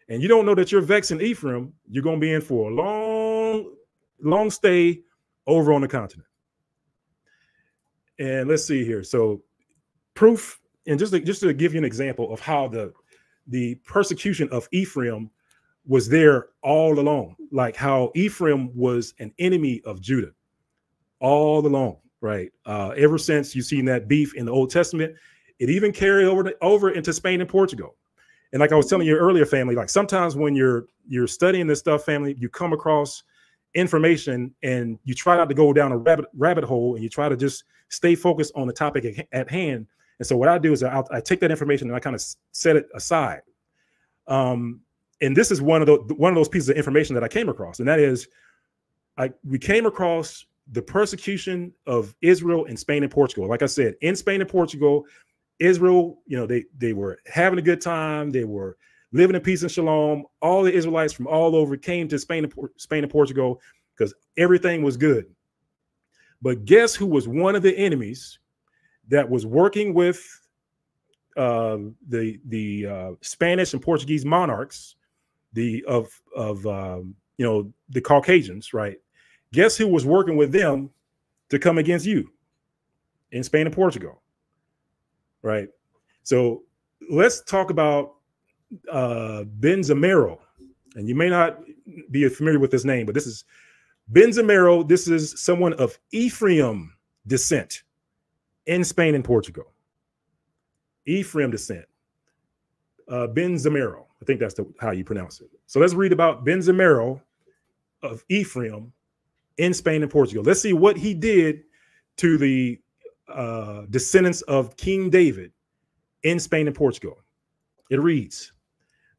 and you don't know that you're vexing Ephraim, you're going to be in for a long, long stay over on the continent. And let's see here. So, proof and just to, just to give you an example of how the the persecution of Ephraim was there all along, like how Ephraim was an enemy of Judah all along, right? Uh, ever since you've seen that beef in the Old Testament, it even carried over to, over into Spain and Portugal. And like I was telling you earlier, family, like sometimes when you're you're studying this stuff, family, you come across information and you try not to go down a rabbit rabbit hole and you try to just stay focused on the topic at, at hand and so what I do is I, I take that information and I kind of set it aside. Um, and this is one of the one of those pieces of information that I came across, and that is, I we came across the persecution of Israel in Spain and Portugal. Like I said, in Spain and Portugal, Israel, you know, they they were having a good time. They were living in peace and shalom. All the Israelites from all over came to Spain and Spain and Portugal because everything was good. But guess who was one of the enemies that was working with uh, the the uh, Spanish and Portuguese monarchs, the of of um, you know the Caucasians, right? Guess who was working with them to come against you in Spain and Portugal, right? So let's talk about uh, Benzamero, and you may not be familiar with this name, but this is Benzamero. This is someone of Ephraim descent in Spain and Portugal. Ephraim descent. Uh, Benzamero. I think that's the, how you pronounce it. So let's read about Benzamero of Ephraim in Spain and Portugal. Let's see what he did to the uh, descendants of King David in Spain and Portugal. It reads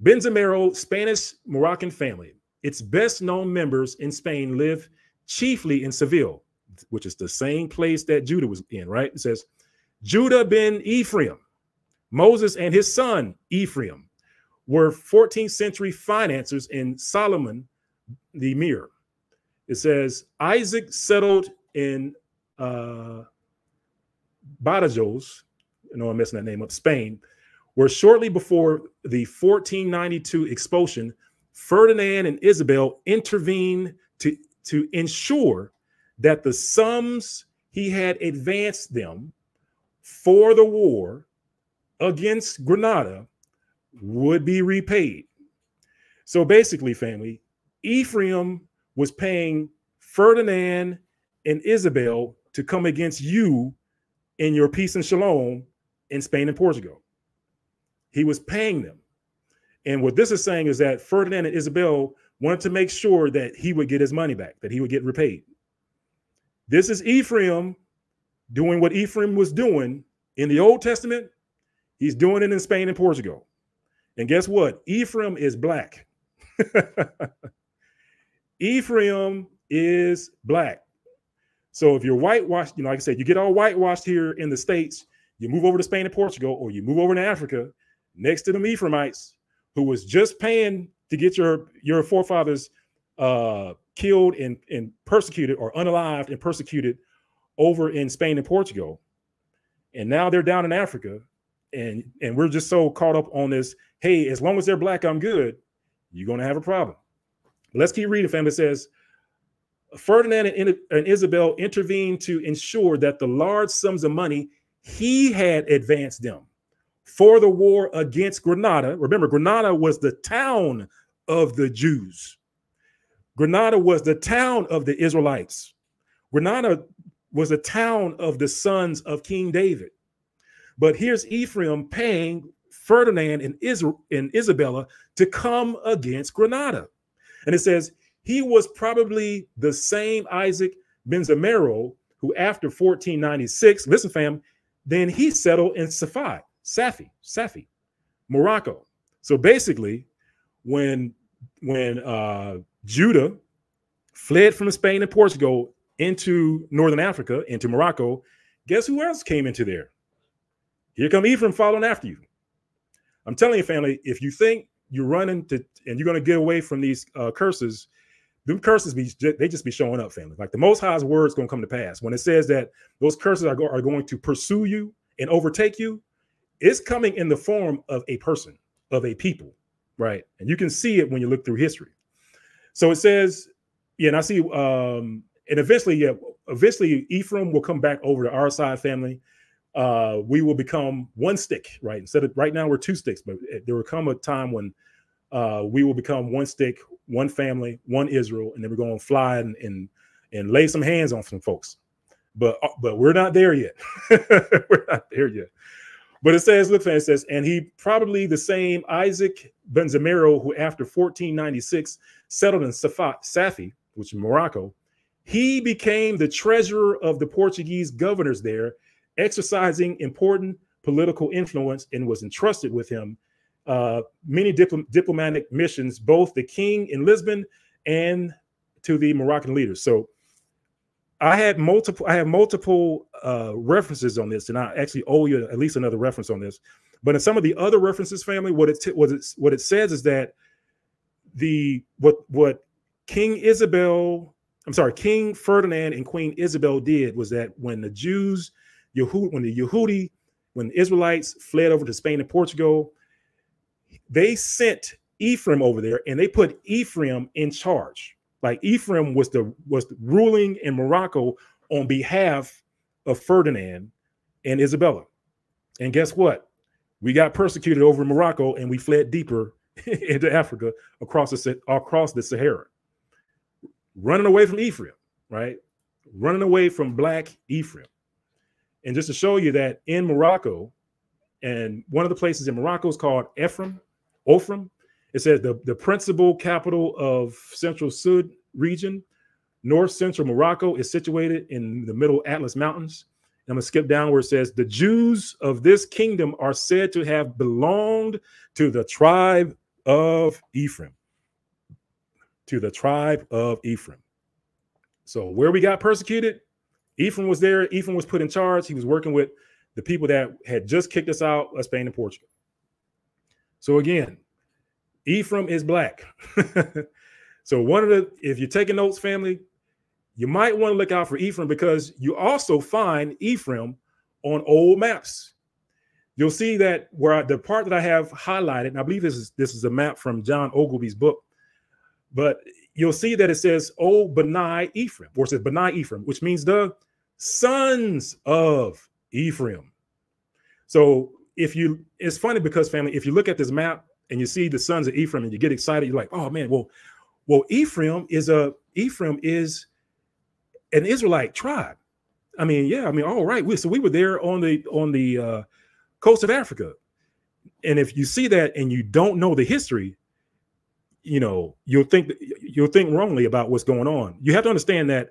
Benzamero, Spanish Moroccan family. Its best known members in Spain live chiefly in Seville, which is the same place that Judah was in, right? It says, Judah ben Ephraim, Moses and his son Ephraim were 14th century financiers in Solomon the Mir. It says, Isaac settled in uh, Badajoz, I know I'm messing that name up, Spain, where shortly before the 1492 expulsion, Ferdinand and Isabel intervened to, to ensure that the sums he had advanced them for the war against Granada would be repaid. So basically, family, Ephraim was paying Ferdinand and Isabel to come against you in your peace and shalom in Spain and Portugal. He was paying them. And what this is saying is that Ferdinand and Isabel wanted to make sure that he would get his money back, that he would get repaid. This is Ephraim doing what Ephraim was doing in the Old Testament. He's doing it in Spain and Portugal. And guess what? Ephraim is black. (laughs) Ephraim is black. So if you're whitewashed, you know, like I said, you get all whitewashed here in the States, you move over to Spain and Portugal, or you move over to Africa next to the Ephraimites who was just paying to get your your forefathers uh, killed and, and persecuted or unalived and persecuted over in Spain and Portugal. And now they're down in Africa. And, and we're just so caught up on this. Hey, as long as they're black, I'm good. You're going to have a problem. let's keep reading, family. It says, Ferdinand and, and Isabel intervened to ensure that the large sums of money he had advanced them for the war against Granada. Remember, Granada was the town of the Jews. Granada was the town of the Israelites. Granada was a town of the sons of King David. But here's Ephraim paying Ferdinand and, Israel, and Isabella to come against Granada. And it says, he was probably the same Isaac Benzamero who, after 1496, listen, fam, then he settled in Safi, Safi, Safi, Morocco. So basically, when when uh, Judah fled from Spain and Portugal into northern Africa, into Morocco, guess who else came into there? Here come Ephraim following after you. I'm telling you, family, if you think you're running to and you're going to get away from these uh, curses, them curses be they just be showing up, family. Like the Most High's word is going to come to pass. When it says that those curses are, go, are going to pursue you and overtake you, it's coming in the form of a person, of a people, right? And you can see it when you look through history. So it says, yeah, and I see, um, and eventually, yeah, eventually Ephraim will come back over to our side family. Uh, we will become one stick, right? Instead of right now we're two sticks, but there will come a time when uh, we will become one stick, one family, one Israel, and then we're going to fly and, and and lay some hands on some folks. But uh, but we're not there yet. (laughs) we're not there yet. But it says, look, fam, it says, and he probably the same Isaac Benzamero, who after 1496 settled in Safi, which is Morocco, he became the treasurer of the Portuguese governors there, exercising important political influence and was entrusted with him uh, many dipl- diplomatic missions, both the king in Lisbon and to the Moroccan leaders. So I had multiple, I have multiple uh, references on this, and I actually owe you at least another reference on this. But in some of the other references, family, what it what it what it says is that the what what King Isabel, I'm sorry, King Ferdinand and Queen Isabel did was that when the Jews, Yehud, when the Yehudi, when the Israelites fled over to Spain and Portugal, they sent Ephraim over there and they put Ephraim in charge. Like Ephraim was the was ruling in Morocco on behalf of Ferdinand and Isabella. And guess what? We got persecuted over in Morocco and we fled deeper (laughs) into Africa across the across the Sahara. Running away from Ephraim, right? Running away from black Ephraim. And just to show you that in Morocco, and one of the places in Morocco is called Ephraim, Ophrim. It says the, the principal capital of Central Sud region, north central Morocco, is situated in the middle Atlas Mountains. I'm going to skip down where it says the Jews of this kingdom are said to have belonged to the tribe of Ephraim. To the tribe of Ephraim. So where we got persecuted, Ephraim was there. Ephraim was put in charge. He was working with the people that had just kicked us out of Spain and Portugal. So again, Ephraim is black. (laughs) so one of the, if you're taking notes, family, you might want to look out for Ephraim because you also find Ephraim on old maps. You'll see that where I, the part that I have highlighted, and I believe this is this is a map from John Ogilby's book, but you'll see that it says "Oh Benai Ephraim," or it says Benai Ephraim, which means the sons of Ephraim. So if you, it's funny because family, if you look at this map and you see the sons of Ephraim and you get excited, you're like, oh man, well, well, Ephraim is a Ephraim is an Israelite tribe. I mean, yeah, I mean, all right. We, so we were there on the on the uh, coast of Africa, and if you see that and you don't know the history, you know, you'll think you'll think wrongly about what's going on. You have to understand that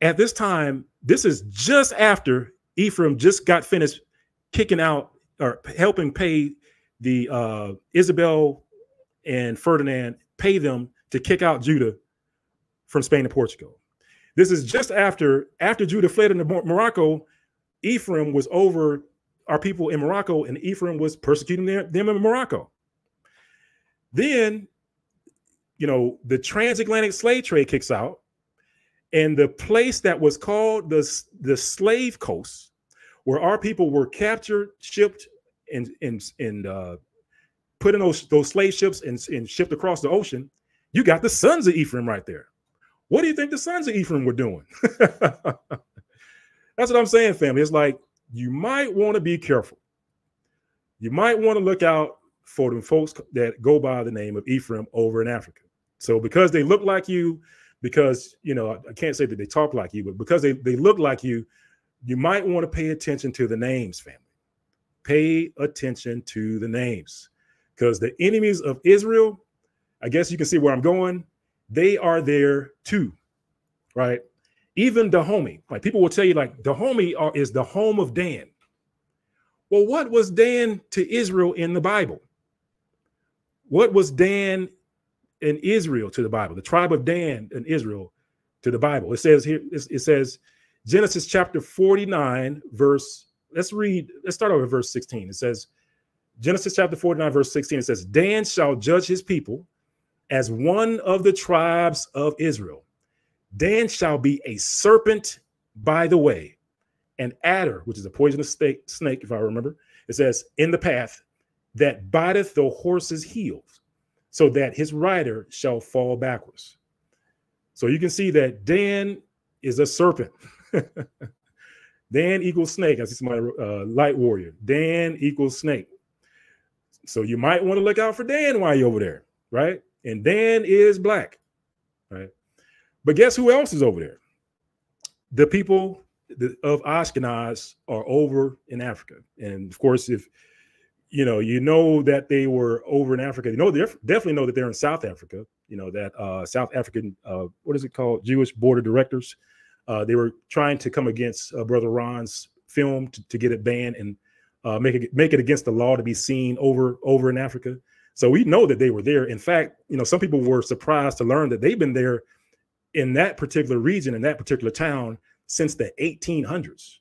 at this time, this is just after Ephraim just got finished kicking out or helping pay the uh, Isabel and Ferdinand, pay them to kick out Judah from Spain and Portugal. This is just after after Judah fled into Morocco. Ephraim was over our people in Morocco, and Ephraim was persecuting them, them in Morocco. Then, you know, the transatlantic slave trade kicks out, and the place that was called the, the slave coast where our people were captured, shipped, and and and uh, put in those those slave ships and, and shipped across the ocean. you got the sons of Ephraim right there. What do you think the sons of Ephraim were doing? (laughs) That's what I'm saying, family. It's like you might want to be careful. You might want to look out for the folks that go by the name of Ephraim over in Africa. So because they look like you, because you know, I can't say that they talk like you, but because they, they look like you, you might want to pay attention to the names, family. Pay attention to the names. Because the enemies of Israel, I guess you can see where I'm going, they are there too, right? Even Dahomey, like people will tell you, like Dahomey are, is the home of Dan. Well, what was Dan to Israel in the Bible? What was Dan in Israel to the Bible? The tribe of Dan in Israel to the Bible. It says here, it says Genesis chapter 49, verse, let's read, let's start over verse 16. It says, Genesis chapter 49, verse 16, it says, Dan shall judge his people as one of the tribes of Israel. Dan shall be a serpent by the way, an adder, which is a poisonous snake, if I remember. It says, in the path that biteth the horse's heels, so that his rider shall fall backwards. So you can see that Dan is a serpent. (laughs) Dan equals snake. I see somebody, uh, light warrior. Dan equals snake. So you might want to look out for Dan while you're over there, right? And Dan is black, right? But guess who else is over there? The people of Ashkenaz are over in Africa. And of course, if you know, you know that they were over in Africa. You know, they definitely know that they're in South Africa. You know that uh, South African, uh, what is it called, Jewish Board of Directors. Uh, they were trying to come against uh, Brother Ron's film to, to, get it banned and uh, make it make it against the law to be seen over over in Africa. So we know that they were there. In fact, you know, some people were surprised to learn that they've been there in that particular region in that particular town since the 1800s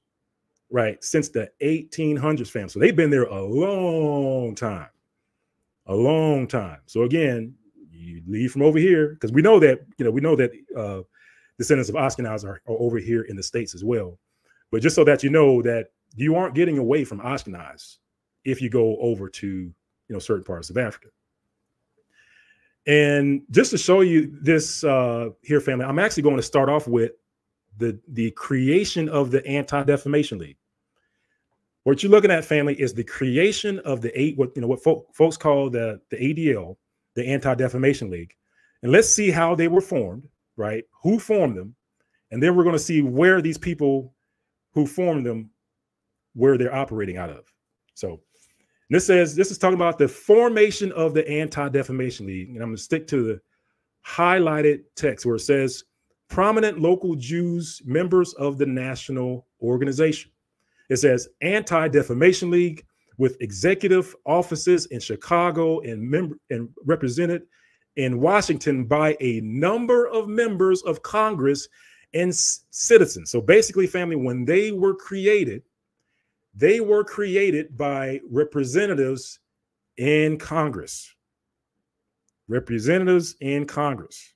right? Since the 1800s, fam. So they've been there a long time, a long time. So again, you leave from over here because we know that you know we know that uh, descendants of Ashkenaz are, are over here in the states as well. But just so that you know that you aren't getting away from Ashkenaz if you go over to you know certain parts of Africa. And just to show you this uh, here, family, I'm actually going to start off with the the creation of the Anti-Defamation League. What you're looking at, family, is the creation of the eight, what you know, what fo- folks call the the ADL, the Anti-Defamation League, and let's see how they were formed, right? Who formed them, and then we're going to see where these people who formed them, where they're operating out of. So this says this is talking about the formation of the Anti-Defamation League, and I'm going to stick to the highlighted text where it says prominent local Jews, members of the national organization. It says Anti Defamation League with executive offices in Chicago and member and represented in Washington by a number of members of Congress and citizens. So basically, family, when they were created, they were created by representatives in Congress. Representatives in Congress.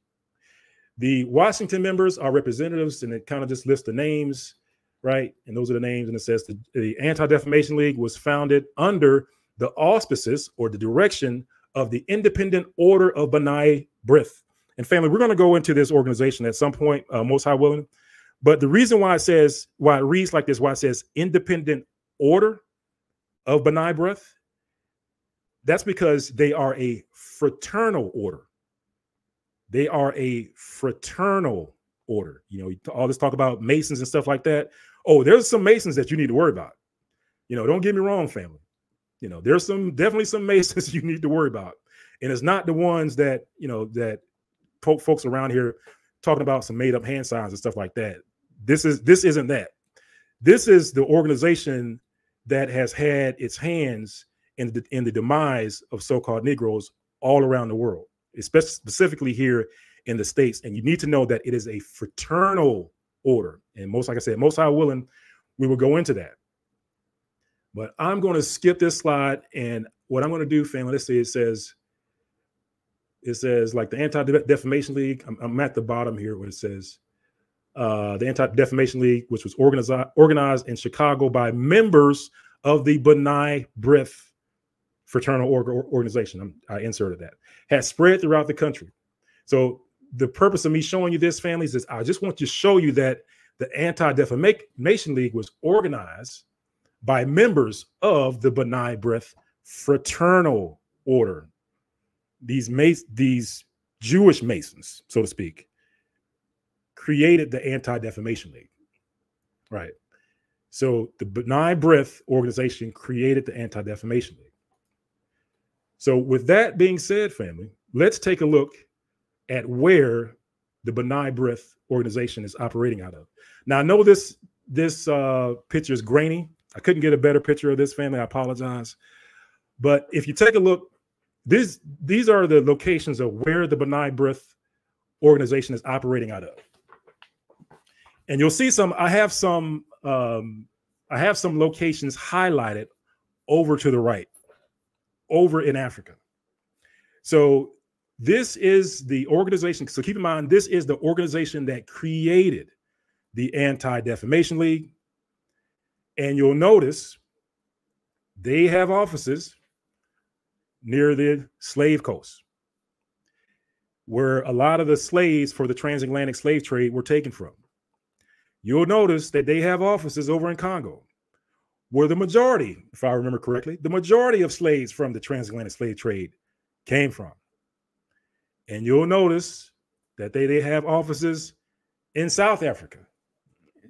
The Washington members are representatives, and it kind of just lists the names right? And those are the names. And it says the, the Anti Defamation League was founded under the auspices or the direction of the Independent Order of B'nai B'rith. And family, we're going to go into this organization at some point, uh, most high willing. But the reason why it says, why it reads like this, why it says Independent Order of B'nai B'rith, that's because they are a fraternal order. They are a fraternal order. You know, all this talk about Masons and stuff like that. Oh, there's some Masons that you need to worry about. You know, don't get me wrong, family. You know, there's some definitely some Masons (laughs) you need to worry about. And it's not the ones that, you know, that folks around here talking about some made up hand signs and stuff like that. This is this isn't that. This is the organization that has had its hands in the in the demise of so-called Negroes all around the world, especially specifically here in the states. And you need to know that it is a fraternal order. And most, like I said, most high willing, we will go into that. But I'm going to skip this slide. And what I'm going to do, family, let's see, it says, it says like the Anti-Defamation League. I'm, I'm, at the bottom here where it says uh, the Anti-Defamation League, which was organized organized in Chicago by members of the B'nai B'rith fraternal org organization. I'm, I inserted that has spread throughout the country. So the purpose of me showing you this, families, is I just want to show you that the Anti-Defamation League was organized by members of the B'nai B'rith Fraternal Order. These Mas- these Jewish Masons, so to speak, created the Anti-Defamation League. Right. So the B'nai B'rith organization created the Anti-Defamation League. So with that being said, family, let's take a look at where the B'nai B'rith organization is operating out of. Now I know this this uh, picture is grainy. I couldn't get a better picture of this family. I apologize. But if you take a look, this these are the locations of where the B'nai B'rith organization is operating out of. And you'll see some, I have some um, I have some locations highlighted over to the right, over in Africa. So this is the organization. So keep in mind, this is the organization that created the Anti Defamation League. And you'll notice they have offices near the slave coast, where a lot of the slaves for the transatlantic slave trade were taken from. You'll notice that they have offices over in Congo, where the majority, if I remember correctly, the majority of slaves from the transatlantic slave trade came from. And you'll notice that they, they have offices in South Africa.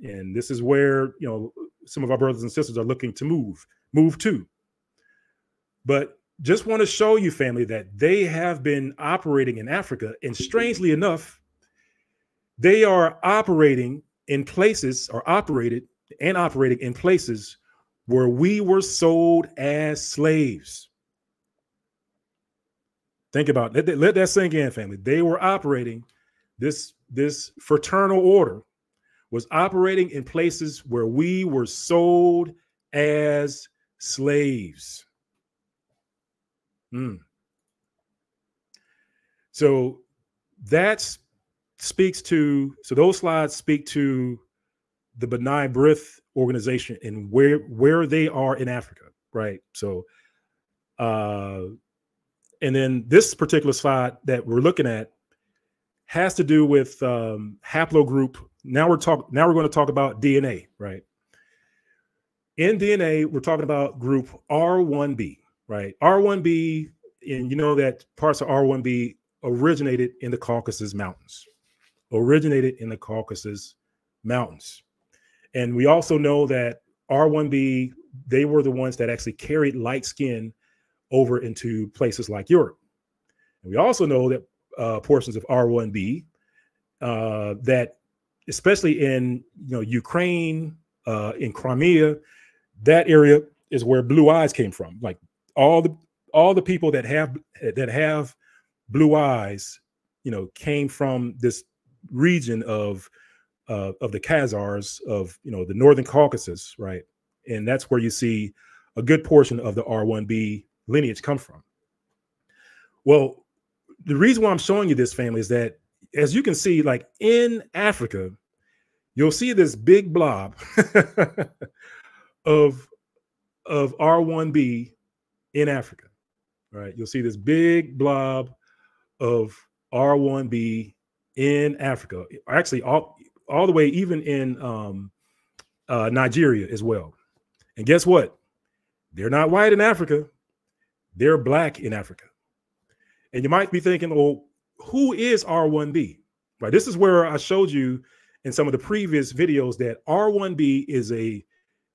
And this is where, you know, some of our brothers and sisters are looking to move, move to. But just want to show you, family, that they have been operating in Africa. And strangely enough, they are operating in places or operated and operating in places where we were sold as slaves. Think about it. Let, let that sink in, family. They were operating this this fraternal order was operating in places where we were sold as slaves. Hmm. So that speaks to so those slides speak to the B'nai B'rith organization and where where they are in Africa, right? So uh and then this particular slide that we're looking at has to do with um, haplogroup. Now we're talking. Now we're going to talk about DNA, right? In DNA, we're talking about group R1b, right? R1b, and you know that parts of R1b originated in the Caucasus Mountains, originated in the Caucasus Mountains, and we also know that R1b they were the ones that actually carried light skin over into places like Europe. And we also know that uh, portions of R1b uh, that, especially in you know Ukraine, uh, in Crimea, that area is where blue eyes came from. Like all the all the people that have that have blue eyes, you know, came from this region of uh, of the Khazars of you know the Northern Caucasus, right? And that's where you see a good portion of the R1b lineage come from? Well, the reason why I'm showing you this family is that as you can see, like in Africa, you'll see this big blob (laughs) of of R1b in Africa. Right. You'll see this big blob of R1b in Africa. Actually, all all the way even in um, uh, Nigeria as well. And guess what? They're not white in Africa. They're black in Africa. And you might be thinking, well, who is R1B? Right. This is where I showed you in some of the previous videos that R1B is a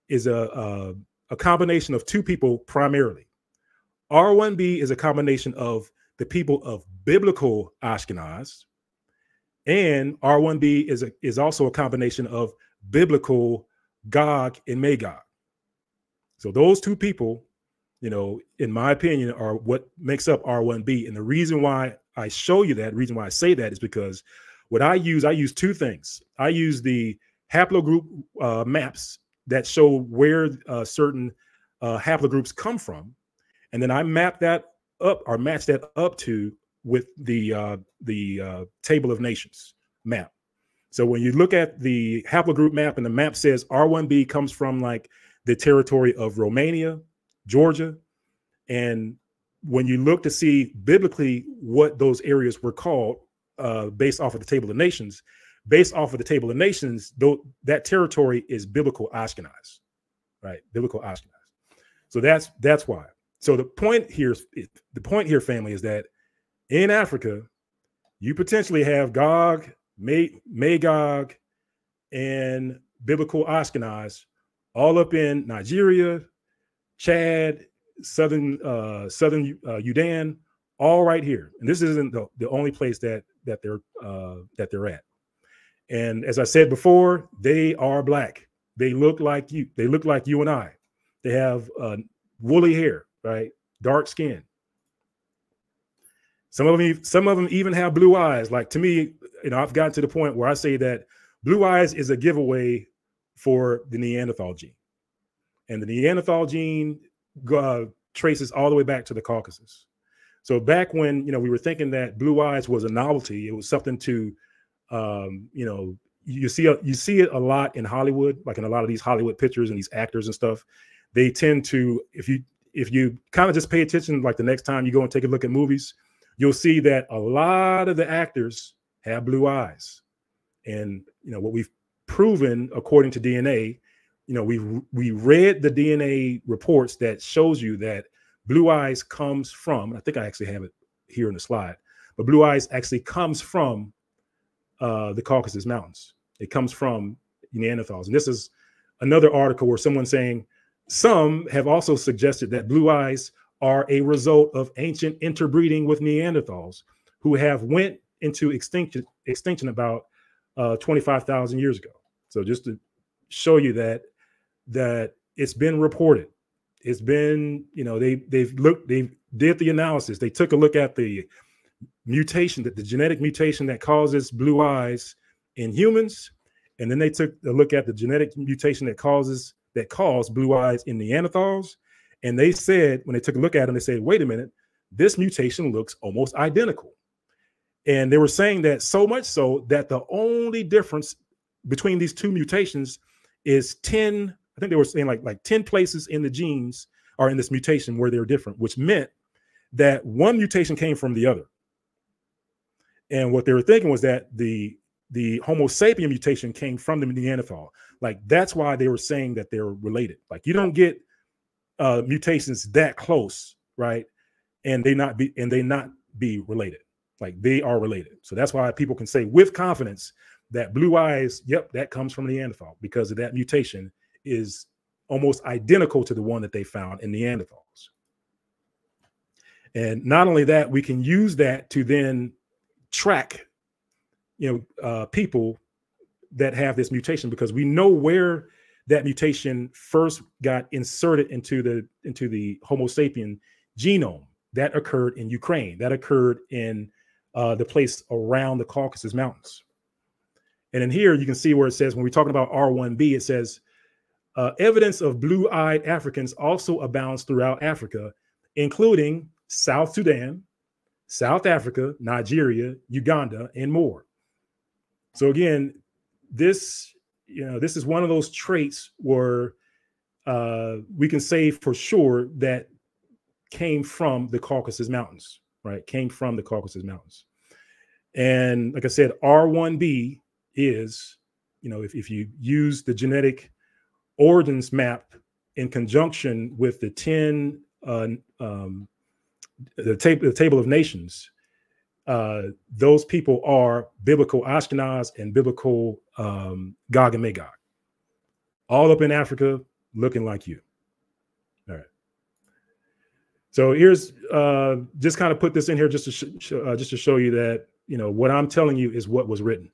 is a a, a combination of two people primarily. R1B is a combination of the people of biblical Ashkenaz, and R1B is a, is also a combination of biblical Gog and Magog. So those two people you know, in my opinion, are what makes up R1B. And the reason why I show you that, reason why I say that is because what I use, I use two things. I use the haplogroup uh, maps that show where uh, certain uh, haplogroups come from, and then I map that up or match that up to with the uh, the uh, table of nations map. So when you look at the haplogroup map and the map says R1b comes from like the territory of Romania, Georgia. And when you look to see biblically what those areas were called, uh, based off of the Table of Nations, based off of the Table of Nations, though that territory is biblical Ashkenaz, right? Biblical Ashkenaz. So that's that's why. So the point here, the point here, family, is that in Africa, you potentially have Gog, Magog, and biblical Ashkenaz all up in Nigeria, Chad, southern uh, southern uh, Sudan, all right here. And this isn't the, the only place that that they're uh, that they're at. And as I said before, they are black. They look like you. They look like you and I. They have uh, woolly hair, right? Dark skin. Some of them, some of them even have blue eyes. Like to me, you know, I've gotten to the point where I say that blue eyes is a giveaway for the Neanderthal gene, and the Neanderthal gene uh, traces all the way back to the Caucasus. So back when you know we were thinking that blue eyes was a novelty, it was something to, um, you know, you see a, you see it a lot in Hollywood, like in a lot of these Hollywood pictures and these actors and stuff. They tend to, if you if you kind of just pay attention, like the next time you go and take a look at movies, you'll see that a lot of the actors have blue eyes. And you know what we've proven according to DNA, you know, we we read the DNA reports that shows you that blue eyes comes from, I think I actually have it here in the slide, but blue eyes actually comes from uh, the Caucasus Mountains. It comes from Neanderthals. And this is another article where someone's saying some have also suggested that blue eyes are a result of ancient interbreeding with Neanderthals who have went into extinction extinction about uh, 25,000 years ago. So just to show you that that it's been reported. It's been, you know, they they've looked, they did the analysis. They took a look at the mutation, that the genetic mutation that causes blue eyes in humans, and then they took a look at the genetic mutation that causes that caused blue eyes in Neanderthals. And they said, when they took a look at them, they said, wait a minute, this mutation looks almost identical. And they were saying that so much so that the only difference between these two mutations is 10, I think they were saying like, like 10 places in the genes are in this mutation where they're different, which meant that one mutation came from the other. And what they were thinking was that the the Homo sapien mutation came from the Neanderthal. Like that's why they were saying that they're related. Like you don't get uh, mutations that close, right? And they not be and they not be related. Like they are related. So that's why people can say with confidence that blue eyes, yep, that comes from the Neanderthal because of that mutation is almost identical to the one that they found in Neanderthals. And not only that, we can use that to then track you know uh, people that have this mutation because we know where that mutation first got inserted into the into the Homo sapien genome. That occurred in Ukraine. That occurred in uh, the place around the Caucasus Mountains. And in here, you can see where it says when we're talking about R1b, it says uh, evidence of blue-eyed Africans also abounds throughout Africa, including South Sudan, South Africa, Nigeria, Uganda, and more. So again, this you know this is one of those traits where uh, we can say for sure that came from the Caucasus Mountains, right? Came from the Caucasus Mountains. And like I said, R1b is, you know, if, if you use the genetic origins map in conjunction with the 10 uh, um, the, table, the table of nations, uh, those people are biblical Ashkenaz and biblical um, Gog and Magog, all up in Africa, looking like you. All right. So here's uh, just kind of put this in here just to sh- uh, just to show you that you know what I'm telling you is what was written.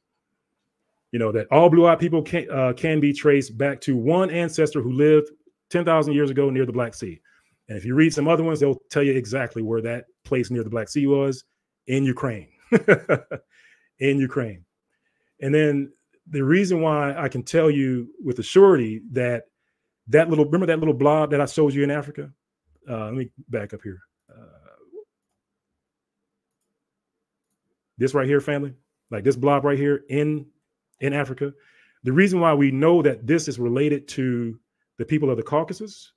You know that all blue-eyed people can uh, can be traced back to one ancestor who lived 10,000 years ago near the Black Sea. And if you read some other ones, they'll tell you exactly where that place near the Black Sea was in Ukraine. (laughs) in Ukraine. And then the reason why I can tell you with a surety that that little remember that little blob that I showed you in Africa. Uh, let me back up here. Uh, this right here, family, like this blob right here in in Africa. The reason why we know that this is related to the people of the Caucasus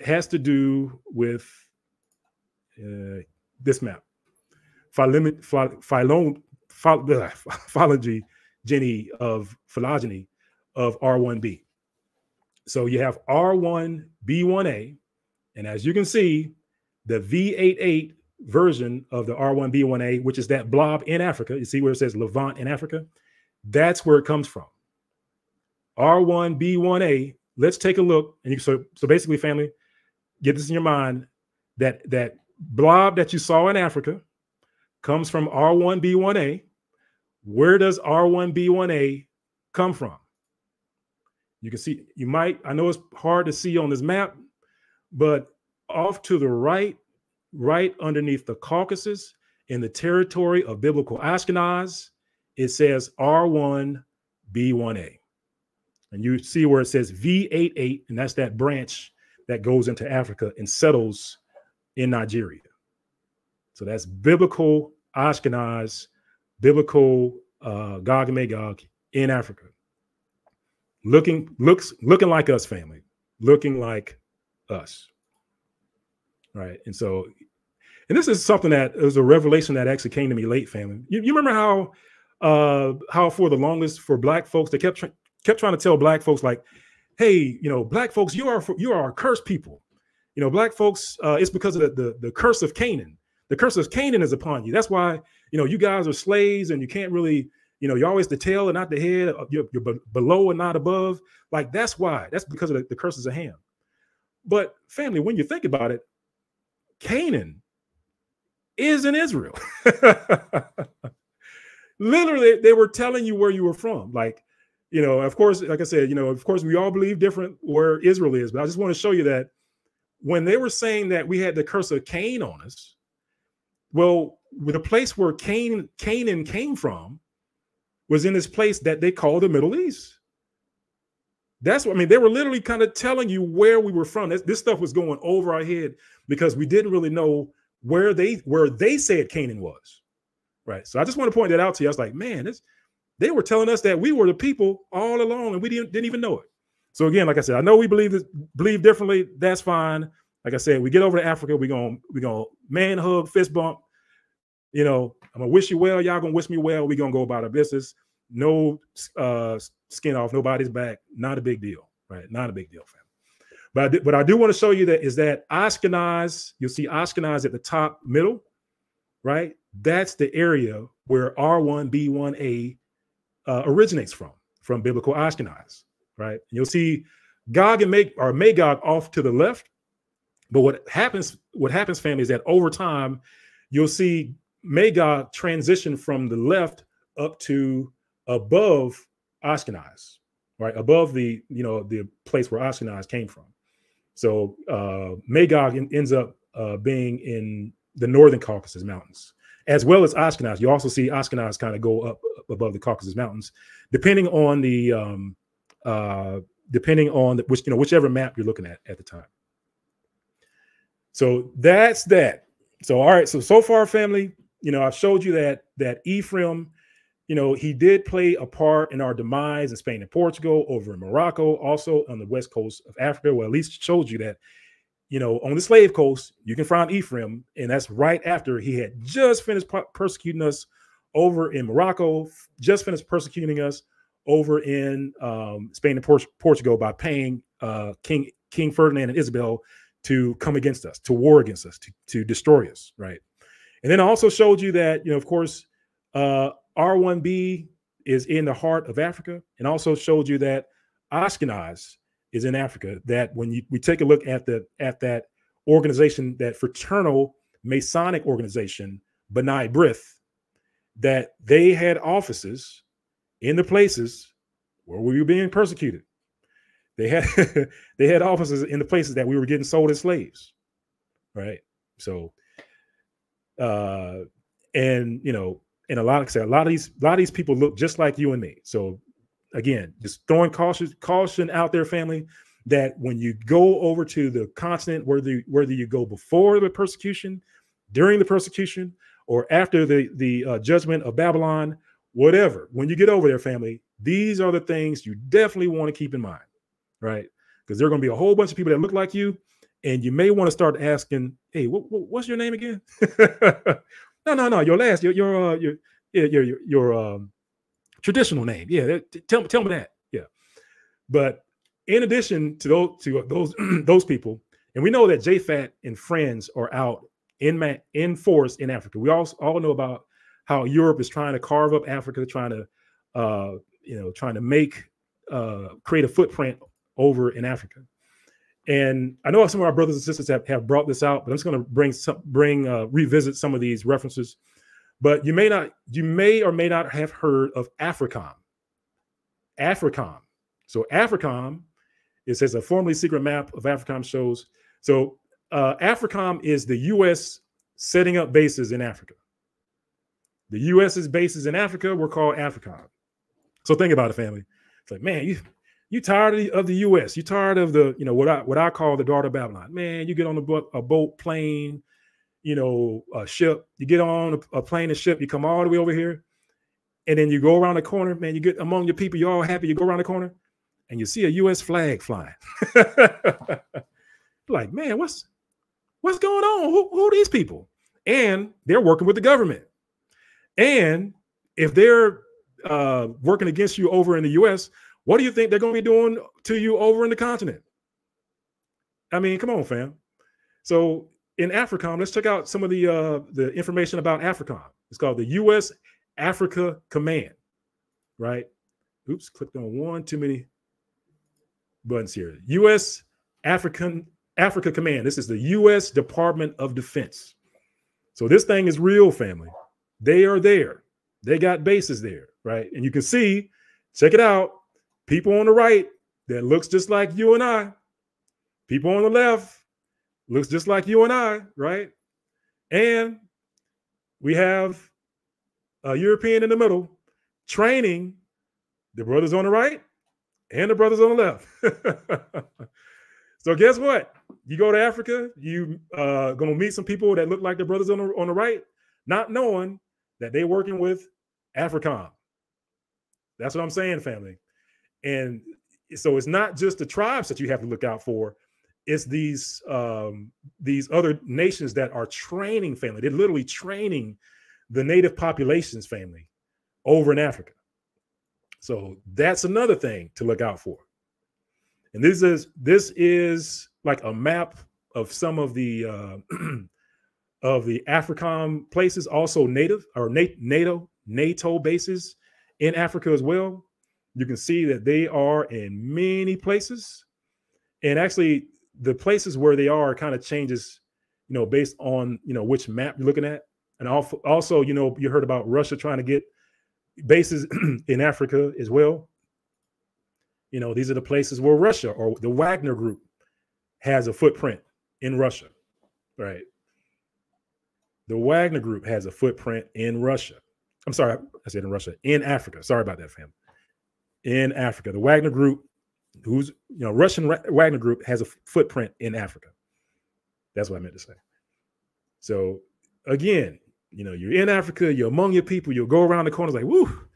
has to do with uh, this map. (laughs) Phylogeny of phylogeny of R1b. So you have R1B1A, and as you can see, the V88 version of the R1B1A, which is that blob in Africa. You see where it says Levant in Africa? That's where it comes from. R1B1A. Let's take a look. And you so so basically, family, get this in your mind that that blob that you saw in Africa comes from R1B1A. Where does R1B1A come from? You can see, you might, I know it's hard to see on this map, but off to the right, right underneath the Caucasus in the territory of biblical Ashkenaz, it says R1B1A. And you see where it says V88, and that's that branch that goes into Africa and settles in Nigeria. So that's biblical Ashkenaz, biblical uh, Gog and Magog in Africa. Looking looks looking like us, family, looking like us. Right. And so, and this is something that was a revelation that actually came to me late, family. You, you remember how uh how for the longest for black folks, they kept tra- kept trying to tell black folks like, hey, you know, black folks, you are you are cursed people. You know, black folks, uh, it's because of the, the the curse of Canaan. The curse of Canaan is upon you. That's why you know you guys are slaves and you can't really you know, you're always the tail and not the head. Uh, you're, you're below and not above. Like that's why. That's because of the, the curses of Ham. But family, when you think about it, Canaan is in Israel. (laughs) Literally, they were telling you where you were from. Like, you know, of course, like I said, you know, of course, we all believe different where Israel is. But I just want to show you that when they were saying that we had the curse of Cain on us, well, the place where Cain Canaan came from was in this place that they call the Middle East. That's what I mean. They were literally kind of telling you where we were from. This, this stuff was going over our head because we didn't really know where they where they said Canaan was. Right. So I just want to point that out to you. I was like, man, this they were telling us that we were the people all along and we didn't, didn't even know it. So again, like I said, I know we believe this, believe differently. That's fine. Like I said, we get over to Africa, we're gonna we're gonna man hug, fist bump, you know, I'm gonna wish you well. Y'all gonna wish me well. We're gonna go about our business. No uh, skin off nobody's back. Not a big deal, right? Not a big deal, fam. But I but I do want to show you that is that Ashkenaz. You'll see Ashkenaz at the top middle, right? That's the area where R1B1A uh, originates from, from biblical Ashkenaz, right? And you'll see Gog and Mag or Magog off to the left. But what happens, what happens, family, is that over time, you'll see Magog transition from the left up to above Ashkenaz, right? Above the, you know, the place where Ashkenaz came from. So uh, Magog in, ends up uh, being in the northern Caucasus Mountains, as well as Ashkenaz. You also see Ashkenaz kind of go up, above the Caucasus Mountains, depending on the, um, uh, depending on the, which, you know, whichever map you're looking at at the time. So that's that. So, all right. So, so far, family, you know, I've showed you that that Ephraim, you know, he did play a part in our demise in Spain and Portugal, over in Morocco, also on the west coast of Africa. Well, at least showed you that, you know, on the slave coast, you can find Ephraim, and that's right after he had just finished persecuting us over in Morocco, just finished persecuting us over in um, Spain and Port Portugal by paying uh, King King Ferdinand and Isabel to come against us, to war against us, to, to destroy us, right? And then I also showed you that, you know, of course, uh, R1B is in the heart of Africa, and also showed you that Ashkenaz is in Africa. That when you, we take a look at the at that organization, that fraternal Masonic organization, B'nai B'rith, that they had offices in the places where we were being persecuted. They had (laughs) they had offices in the places that we were getting sold as slaves, right? So uh, and you know, and a lot of say a lot of these a lot of these people look just like you and me. So again, just throwing caution caution out there, family, that when you go over to the continent, whether whether you go before the persecution, during the persecution, or after the the uh, judgment of Babylon, whatever, when you get over there, family, these are the things you definitely want to keep in mind, right? Because there are going to be a whole bunch of people that look like you, and you may want to start asking, "Hey, what, what, what's your name again?" (laughs) no, no, no. Your last, your your uh, your your your, your um, traditional name. Yeah, tell me tell me that. Yeah, but in addition to those to those (clears throat) those people, and we know that Japheth and friends are out in ma- in force in Africa. We all all know about how Europe is trying to carve up Africa, trying to uh, you know trying to make uh, create a footprint over in Africa. And I know some of our brothers and sisters have, have brought this out, but I'm just going to bring some bring uh, revisit some of these references. But you may not, you may or may not have heard of AFRICOM. AFRICOM. So AFRICOM, it says a formerly secret map of AFRICOM shows. So uh, AFRICOM is the U.S. setting up bases in Africa. The U.S.'s bases in Africa were called AFRICOM. So think about it, family. It's like, man, you you tired of the, the U.S. You tired of the, you know, what I what I call the daughter of Babylon. Man, you get on a boat, a boat, plane, you know, a ship. You get on a, a plane and ship. You come all the way over here, and then you go around the corner. Man, you get among your people. You're all happy. You go around the corner, and you see a U.S. flag flying. (laughs) like, man, what's what's going on? Who, who are these people? And they're working with the government. And if they're uh, working against you over in the U.S., what do you think they're going to be doing to you over in the continent? I mean, come on, fam. So in AFRICOM, let's check out some of the uh, the information about AFRICOM. It's called the U.S. Africa Command, right? Oops, clicked on one too many buttons here. U.S. African Africa Command. This is the U.S. Department of Defense. So this thing is real, family. They are there. They got bases there, right? And you can see, check it out, people on the right that looks just like you and I, people on the left looks just like you and I, right? And we have a European in the middle training the brothers on the right and the brothers on the left. (laughs) so guess what? You go to Africa, you uh gonna meet some people that look like the brothers on the on the right, not knowing that they're working with AFRICOM. That's what I'm saying, family. And so it's not just the tribes that you have to look out for. It's these um, these other nations that are training family. They're literally training the native populations family over in Africa. So that's another thing to look out for. And this is this is like a map of some of the uh, (clears throat) of the AFRICOM places, also native or NATO NATO bases in Africa as well you can see that they are in many places. And actually, the places where they are kind of changes, you know, based on, you know, which map you're looking at. And also, you know, you heard about Russia trying to get bases (clears throat) in Africa as well. You know, these are the places where Russia or the Wagner group has a footprint in Russia, right? The Wagner group has a footprint in Russia. I'm sorry, I said in Russia, in Africa. Sorry about that, fam in Africa. The Wagner Group, who's you know Russian Wagner Group, has a footprint in Africa. That's what I meant to say. So again, you know, you're in Africa, you're among your people, you'll go around the corners like, woo,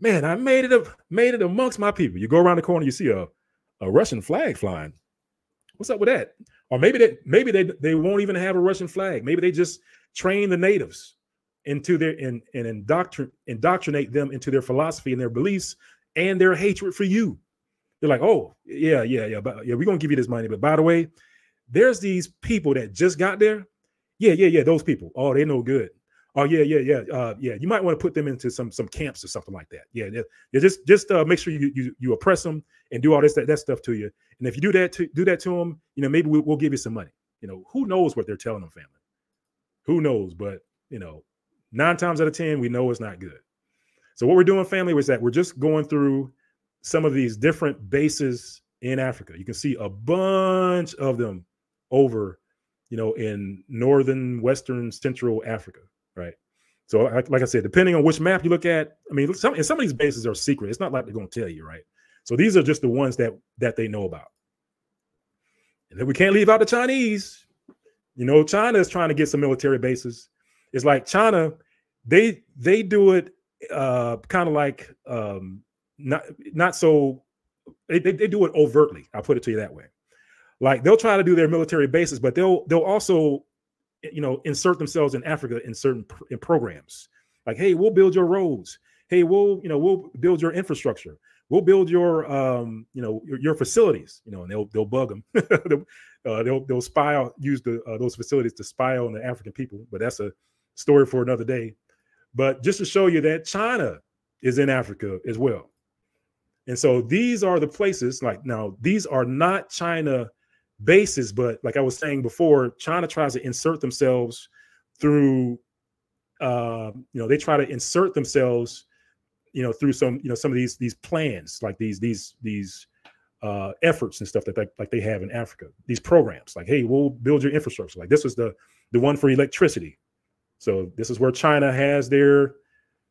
man, I made it up, made it amongst my people. You go around the corner, you see a, a Russian flag flying. What's up with that? Or maybe that maybe they they won't even have a Russian flag. Maybe they just train the natives into their and, and indoctrinate indoctrinate them into their philosophy and their beliefs and their hatred for you. They're like, oh, yeah, yeah, yeah, but yeah, we're gonna give you this money. But by the way, there's these people that just got there. Yeah, yeah, yeah, those people. Oh, they're no good. Oh, yeah, yeah, yeah, uh, yeah. You might want to put them into some some camps or something like that. Yeah, yeah. just just uh, make sure you, you you oppress them and do all this that, that stuff to you. And if you do that to do that to them, you know, maybe we, we'll give you some money. You know, who knows what they're telling them, family? Who knows? But you know, nine times out of ten, we know it's not good. So what we're doing, family, was that we're just going through some of these different bases in Africa. You can see a bunch of them over, you know, in northern, western, central Africa, right? So, like I said, depending on which map you look at, I mean, some and some of these bases are secret. It's not like they're going to tell you, right? So these are just the ones that that they know about. And then we can't leave out the Chinese. You know, China is trying to get some military bases. It's like China, they they do it uh, kind of like um, not not so they, they, they do it overtly. I'll put it to you that way. Like they'll try to do their military bases, but they'll they'll also you know insert themselves in Africa in certain pr- in programs. Like, hey, we'll build your roads. Hey, we'll you know we'll build your infrastructure. We'll build your um you know your, your facilities. You know, and they'll they'll bug them. (laughs) they'll, uh, they'll they'll spy use the uh, those facilities to spy on the African people. But that's a story for another day. But just to show you that China is in Africa as well. And so these are the places like now, these are not China bases, but like I was saying before, China tries to insert themselves through, uh, you know, they try to insert themselves, you know, through some, you know, some of these these plans, like these these these uh, efforts and stuff that they, like they have in Africa. These programs, like, hey, we'll build your infrastructure. Like this was the the one for electricity. So this is where China has their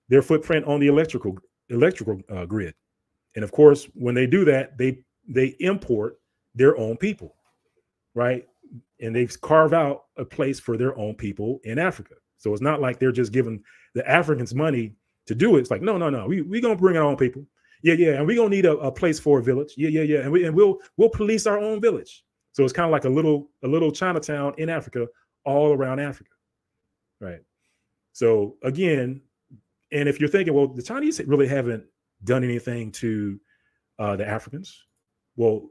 their footprint on the electrical electrical uh, grid. And of course, when they do that, they they import their own people, right? And they carve out a place for their own people in Africa. So it's not like they're just giving the Africans money to do it. It's like, no, no, no. We we gonna bring our own people. Yeah, yeah, and we're gonna need a, a place for a village. Yeah, yeah, yeah. And we and we'll we'll police our own village. So it's kind of like a little a little Chinatown in Africa, all around Africa. Right. So again, and if you're thinking, well, the Chinese really haven't done anything to uh, the Africans, well,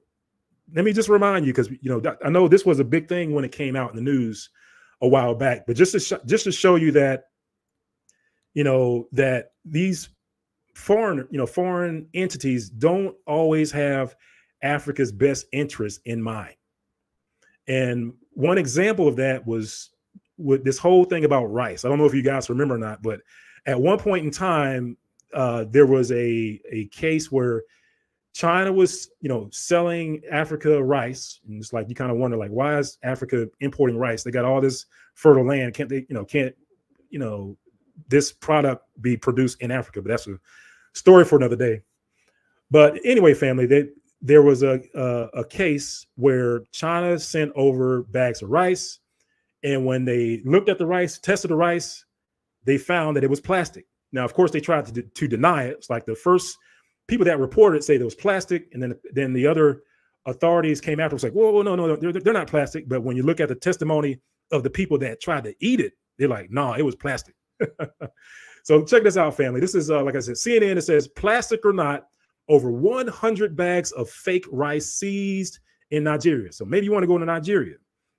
let me just remind you because you know I know this was a big thing when it came out in the news a while back, but just to sh- just to show you that you know that these foreign you know foreign entities don't always have Africa's best interest in mind. And one example of that was with this whole thing about rice. I don't know if you guys remember or not, but at one point in time, uh, there was a a case where China was, you know, selling Africa rice, and it's like you kind of wonder, like, why is Africa importing rice? They got all this fertile land. Can't they, you know, can't, you know, this product be produced in Africa? But that's a story for another day. But anyway, family, they, there was a, a a case where China sent over bags of rice, and when they looked at the rice, tested the rice, they found that it was plastic. Now, of course, they tried to, to deny it. It's like the first people that reported say it was plastic, and then then the other authorities came after. It's like, whoa, whoa, no, no, they're, they're not plastic. But when you look at the testimony of the people that tried to eat it, they're like, no, nah, it was plastic. (laughs) so check this out, family. This is uh, like I said, CNN. It says plastic or not, over 100 bags of fake rice seized in Nigeria. So maybe you want to go to Nigeria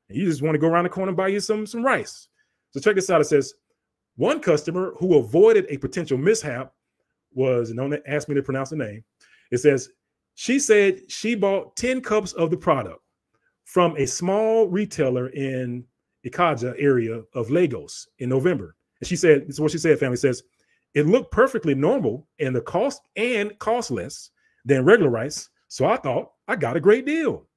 and you just want to go around the corner and buy you some some rice. So check this out. It says one customer who avoided a potential mishap was, and don't ask me to pronounce the name. It says she said she bought 10 cups of the product from a small retailer in Ikeja area of Lagos in November. And she said, this is what she said, family says, it looked perfectly normal and the cost and cost less than regular rice. So I thought I got a great deal.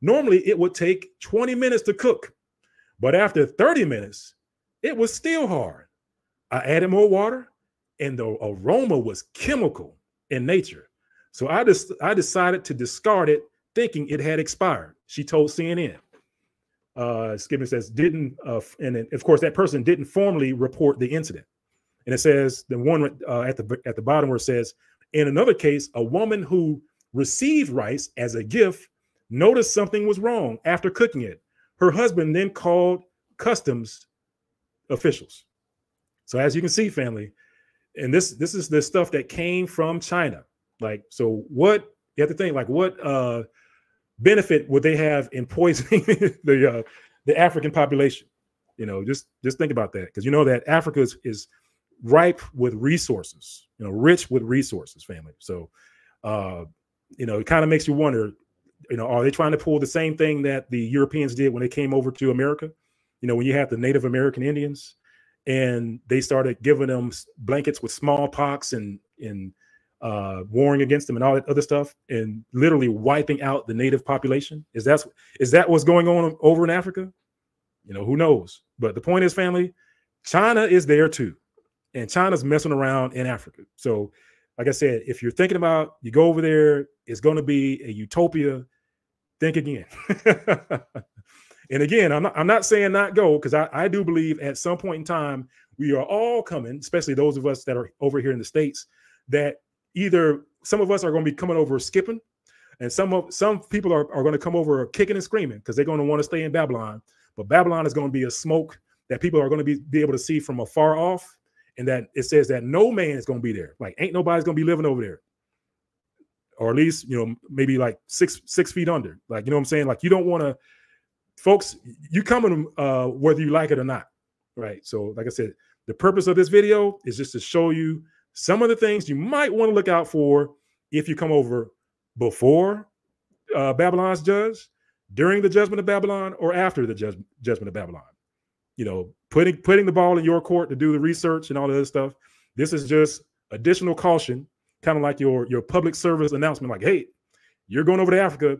Normally it would take 20 minutes to cook, but after 30 minutes, it was still hard. I added more water, and the aroma was chemical in nature. So I just I decided to discard it, thinking it had expired. She told CNN. Uh, Skipping says didn't, uh, and of course that person didn't formally report the incident. And it says the one uh, at the at the bottom where it says, in another case, a woman who received rice as a gift noticed something was wrong after cooking it. Her husband then called customs officials. So as you can see, family, and this this is the stuff that came from China. Like, so what you have to think, like, what uh benefit would they have in poisoning (laughs) the uh the African population? You know, just just think about that because you know that Africa is, is ripe with resources, you know, rich with resources, family. So uh, you know, it kind of makes you wonder, you know, are they trying to pull the same thing that the Europeans did when they came over to America? You know, when you have the Native American Indians, and they started giving them blankets with smallpox and and uh, warring against them and all that other stuff, and literally wiping out the native population. Is that is that what's going on over in Africa? You know, who knows? But the point is, family, China is there too, and China's messing around in Africa. So, like I said, if you're thinking about you go over there, it's going to be a utopia. Think again. (laughs) And again, I'm not, I'm not saying not go because I, I do believe at some point in time we are all coming, especially those of us that are over here in the states, that either some of us are going to be coming over skipping, and some of some people are, are going to come over kicking and screaming because they're going to want to stay in Babylon. But Babylon is going to be a smoke that people are going to be, be able to see from afar off, and that it says that no man is going to be there. Like ain't nobody's going to be living over there, or at least you know maybe like six six feet under. Like you know what I'm saying. Like you don't want to, folks. You coming uh, whether you like it or not, right? So like I said, the purpose of this video is just to show you some of the things you might want to look out for if you come over before uh, Babylon's judge, during the judgment of Babylon, or after the judge, judgment of Babylon. You know, putting putting the ball in your court to do the research and all of this stuff. This is just additional caution, kind of like your your public service announcement, like, hey, you're going over to Africa.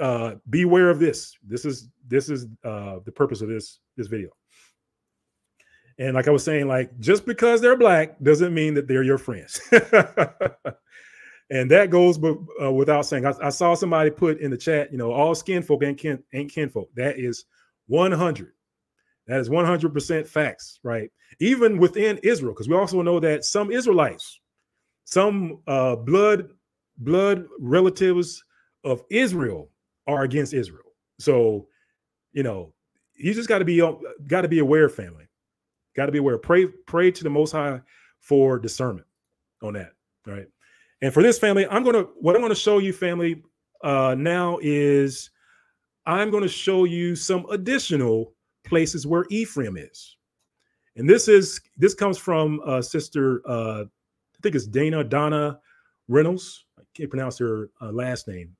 Uh, beware of this. This is this is uh, the purpose of this this video. And like I was saying, like just because they're black doesn't mean that they're your friends. (laughs) and that goes uh, without saying. I, I, saw somebody put in the chat, you know, all skin folk ain't kin ain't kinfolk. That is 100. That is 100% facts, right? Even within Israel, because we also know that some Israelites, some uh, blood blood relatives of Israel are against Israel. So, you know, you just got to be got to be aware, family. Got to be aware. Pray pray to the Most High for discernment on that. Right. And for this family, I'm gonna what I'm gonna show you, family, uh, now is I'm gonna show you some additional places where Ephraim is. And this is this comes from uh, Sister uh, I think it's Dana Donna Reynolds. I can't pronounce her uh, last name,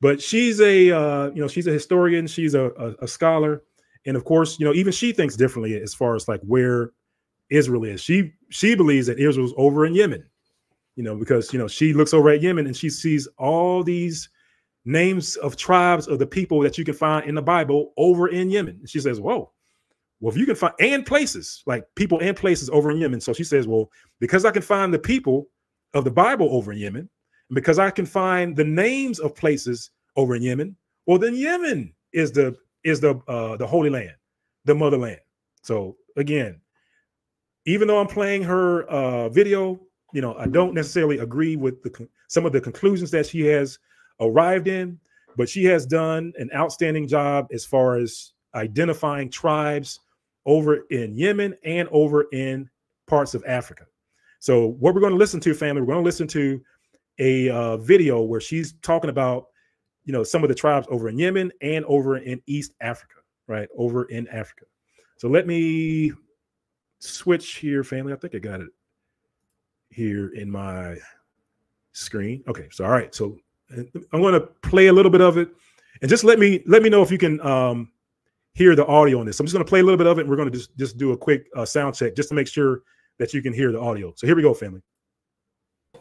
but she's a uh, you know she's a historian. She's a, a, a scholar, and of course you know even she thinks differently as far as like where Israel is. She she believes that Israel's over in Yemen, you know, because you know she looks over at Yemen and she sees all these names of tribes of the people that you can find in the Bible over in Yemen. And she says, Whoa, well, if you can find and places like people and places over in Yemen. So she says, Well, because I can find the people of the Bible over in Yemen, and because I can find the names of places over in Yemen, well, then Yemen is the is the uh the holy land, the motherland. So again, even though I'm playing her uh video, you know, I don't necessarily agree with the some of the conclusions that she has arrived in, but she has done an outstanding job as far as identifying tribes over in Yemen and over in parts of Africa. So, what we're going to listen to, family, we're going to listen to a uh, video where she's talking about, you know, some of the tribes over in Yemen and over in East Africa, right? Over in Africa. So, let me switch here, family. I think I got it here in my screen. Okay, so all right, so I'm going to play a little bit of it, and just let me let me know if you can um, hear the audio on this. I'm just going to play a little bit of it, and we're going to just just do a quick uh, sound check just to make sure that you can hear the audio. So here we go, family.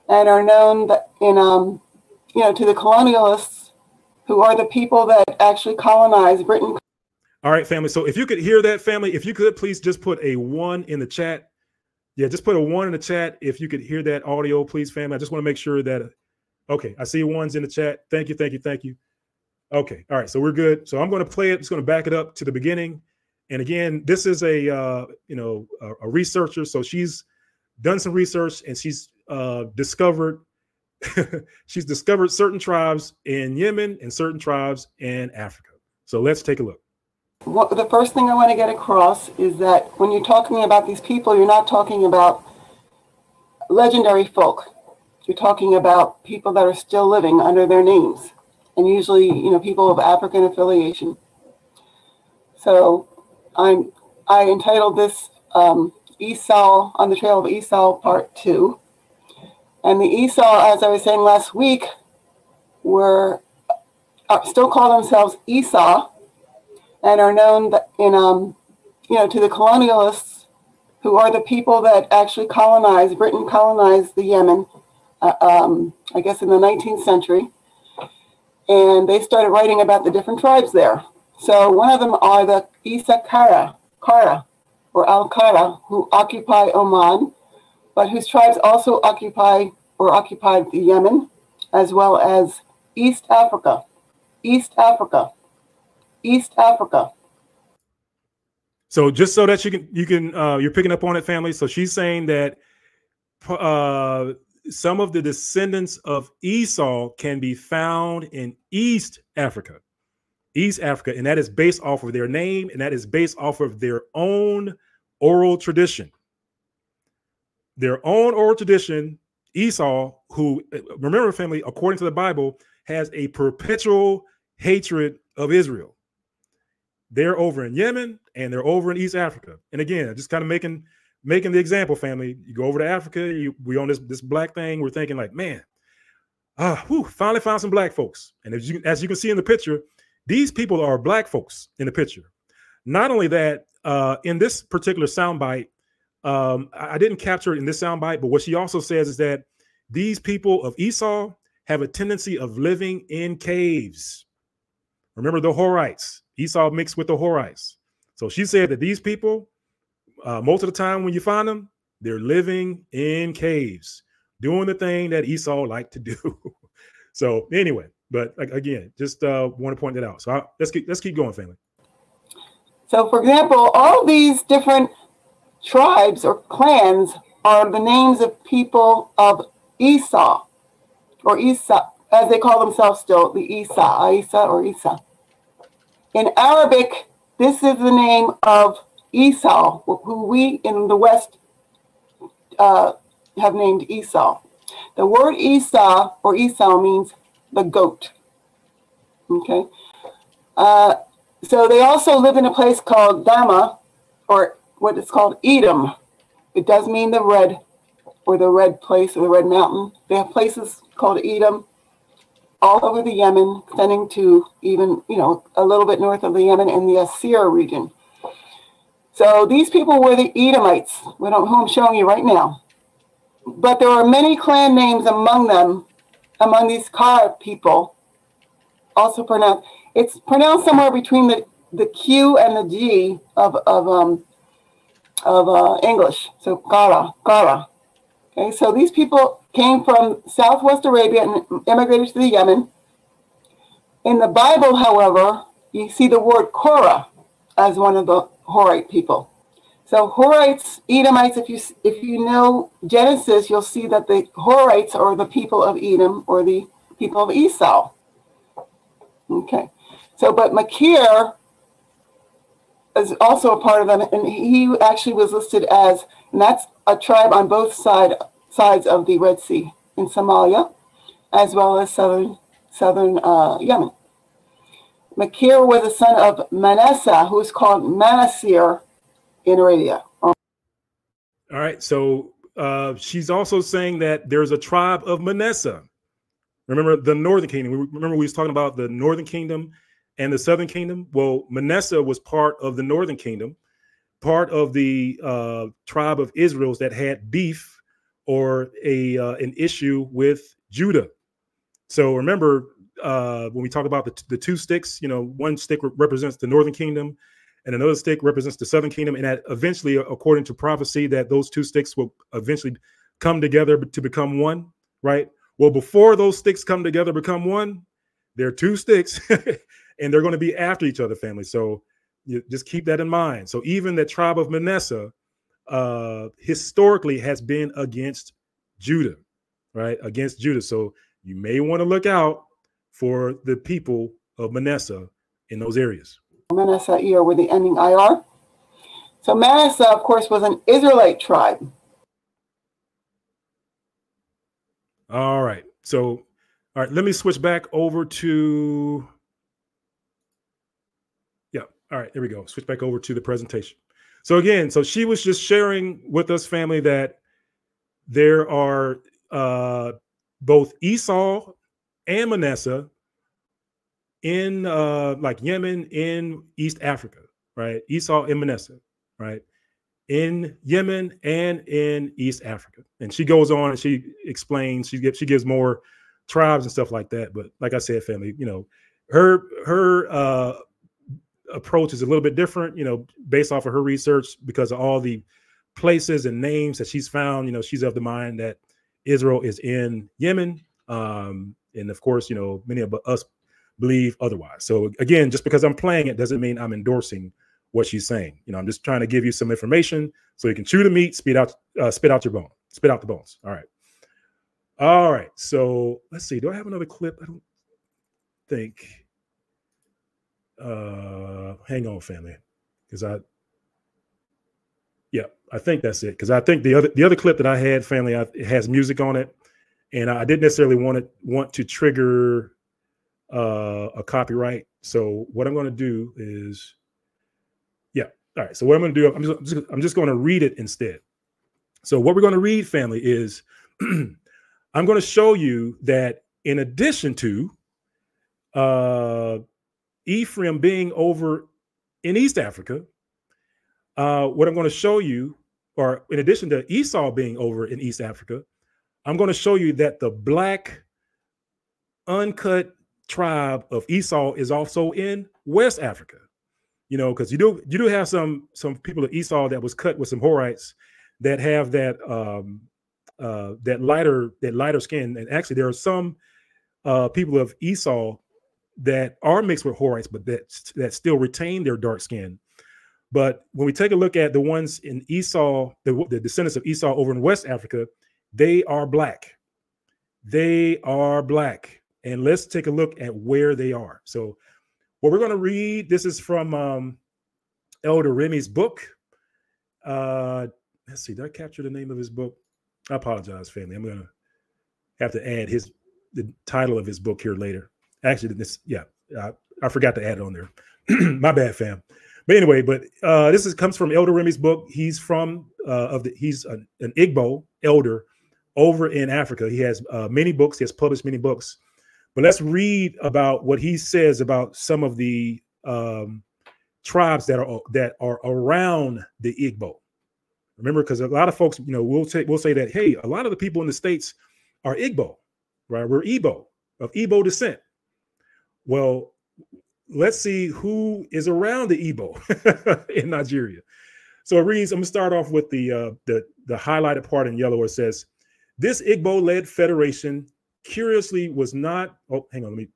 And are known in um, you know to the colonialists, who are the people that actually colonized Britain. All right, family. So if you could hear that, family, if you could please just put a one in the chat. Yeah, just put a one in the chat if you could hear that audio, please, family. I just want to make sure that Okay, I see ones in the chat. Thank you, thank you, thank you. Okay, all right, so we're good. So I'm going to play it. Just going to back it up to the beginning. And again, this is a uh, you know a, a researcher, so she's done some research and she's uh, discovered (laughs) she's discovered certain tribes in Yemen and certain tribes in Africa. So let's take a look. The first thing I want to get across is that when you're talking about these people, you're not talking about legendary folk you're talking about people that are still living under their names, and usually, you know, people of African affiliation. So, I'm I entitled this um, Esau on the Trail of Esau Part Two, and the Esau, as I was saying last week, were uh, still call themselves Esau, and are known in um, you know to the colonialists, who are the people that actually colonized Britain, colonized the Yemen uh, um, I guess in the 19th century. And they started writing about the different tribes there. So one of them are the Isa Kara, Kara, or Al Kara, who occupy Oman, but whose tribes also occupy or occupied the Yemen, as well as East Africa. East Africa. East Africa. So just so that you can you can uh, you're picking up on it, family. So she's saying that uh, some of the descendants of Esau can be found in East Africa. East Africa, and that is based off of their name, and that is based off of their own oral tradition. Their own oral tradition, Esau, who remember, family, according to the Bible, has a perpetual hatred of Israel. They're over in Yemen and they're over in East Africa. And again, just kind of making making the example, family. You go over to Africa, you, we on this this black thing. We're thinking like, man, ah, finally found some black folks. And as you as you can see in the picture, these people are black folks in the picture. Not only that, uh, in this particular soundbite, um, I, didn't capture it in this soundbite, but what she also says is that these people of Esau have a tendency of living in caves. Remember the Horites, Esau mixed with the Horites. So she said that these people, uh, most of the time when you find them, they're living in caves, doing the thing that Esau liked to do. (laughs) so anyway, but again, just uh, want to point that out. So I, let's keep let's keep going, family. So, for example, all these different tribes or clans are the names of people of Esau, or Esau, as they call themselves still, the Isa, Isa or Isa. In Arabic, this is the name of Esau, who we in the West uh, have named Esau. The word Esau or Esau means the goat. Okay. Uh, so they also live in a place called Dama, or what is called Edom. It does mean the red, or the red place, or the red mountain. They have places called Edom all over the Yemen, extending to even, you know, a little bit north of the Yemen in the Asir region. So these people were the Edomites, we don't who I'm showing you right now. But there are many clan names among them, among these Kar people, also pronounced it's pronounced somewhere between the, the Q and the G of, of, um, of uh, English. So Gara, Gara. Okay, so these people came from Southwest Arabia and immigrated to the Yemen. In the Bible, however, you see the word Korah as one of the Horite people. So Horites, Edomites, if you if you know Genesis, you'll see that the Horites are the people of Edom or the people of Esau. Okay. So, but Makir is also a part of them, and he actually was listed as, and that's a tribe on both side, sides of the Red Sea in Somalia, as well as southern southern uh, Yemen. Makir was the son of Manasseh, who is called Manasseh in Arabia. All right, so uh, she's also saying that there's a tribe of Manasseh. Remember the Northern Kingdom. Remember we was talking about the Northern Kingdom and the southern kingdom. Well, Manasseh was part of the northern kingdom, part of the uh, tribe of Israel's that had beef or a uh, an issue with Judah. So remember uh, when we talk about the, the two sticks, you know, one stick represents the northern kingdom and another stick represents the southern kingdom. And that eventually, according to prophecy, that those two sticks will eventually come together to become one, right? Well, before those sticks come together, become one, they're two sticks (laughs) and they're going to be after each other, family. So you just keep that in mind. So even the tribe of Manasseh uh, historically has been against Judah, right? Against Judah. So you may want to look out for the people of Manasseh in those areas. Manasseh ear with the ending IR. So Manasseh, of course, was an Israelite tribe. All right. So, all right, let me switch back over to all right, there we go. Switch back over to the presentation. So again, so she was just sharing with us, family, that there are uh, both Esau and Manasseh in uh, like Yemen in East Africa, right? Esau and Manasseh, right? In Yemen and in East Africa. And she goes on and she explains, she gives she gives more tribes and stuff like that. But like I said, family, you know, her her uh approach is a little bit different, you know, based off of her research because of all the places and names that she's found. You know, she's of the mind that Israel is in Yemen. Um, and of course, you know, many of us believe otherwise. So again, just because I'm playing it doesn't mean I'm endorsing what she's saying. You know, I'm just trying to give you some information so you can chew the meat, spit out, uh, spit out your bone, spit out the bones. All right. All right. So let's see. Do I have another clip? I don't think uh hang on family because i Yeah, I think that's it. Because I think the other the other clip that I had, family, I, it has music on it, and I didn't necessarily want it want to trigger uh, a copyright. So what I'm going to do is, yeah, all right. So what I'm going to do, I'm just, I'm just, I'm just going to read it instead. So what we're going to read, family, is (clears throat) I'm going to show you that in addition to uh, Ephraim being over in East Africa, uh, what I'm going to show you, or in addition to Esau being over in East Africa, I'm going to show you that the black uncut tribe of Esau is also in West Africa. You know, because you do you do have some some people of Esau that was cut with some Horites that have that um uh that lighter that lighter skin. And actually there are some uh people of Esau that are mixed with Horites, but that that still retain their dark skin. But when we take a look at the ones in Esau, the, the descendants of Esau over in West Africa, they are black. They are black. And let's take a look at where they are. So, what we're going to read, this is from um, Elder Remy's book. Uh, let's see, did I capture the name of his book? I apologize, family. I'm going to have to add his the title of his book here later. Actually, this, yeah, I, I forgot to add it on there. (clears throat) My bad, fam. But anyway, but uh, this is comes from Elder Remy's book. He's from uh, of the he's an, an Igbo elder over in Africa. He has uh, many books. He has published many books. But let's read about what he says about some of the um, tribes that are that are around the Igbo. Remember, because a lot of folks, you know, will say will say that hey, a lot of the people in the states are Igbo, right? We're Igbo of Igbo descent. Well, let's see who is around the Igbo (laughs) in Nigeria. So it reads, I'm gonna start off with the uh, the the highlighted part in yellow where it says, this Igbo-led federation curiously was not, oh, hang on, let me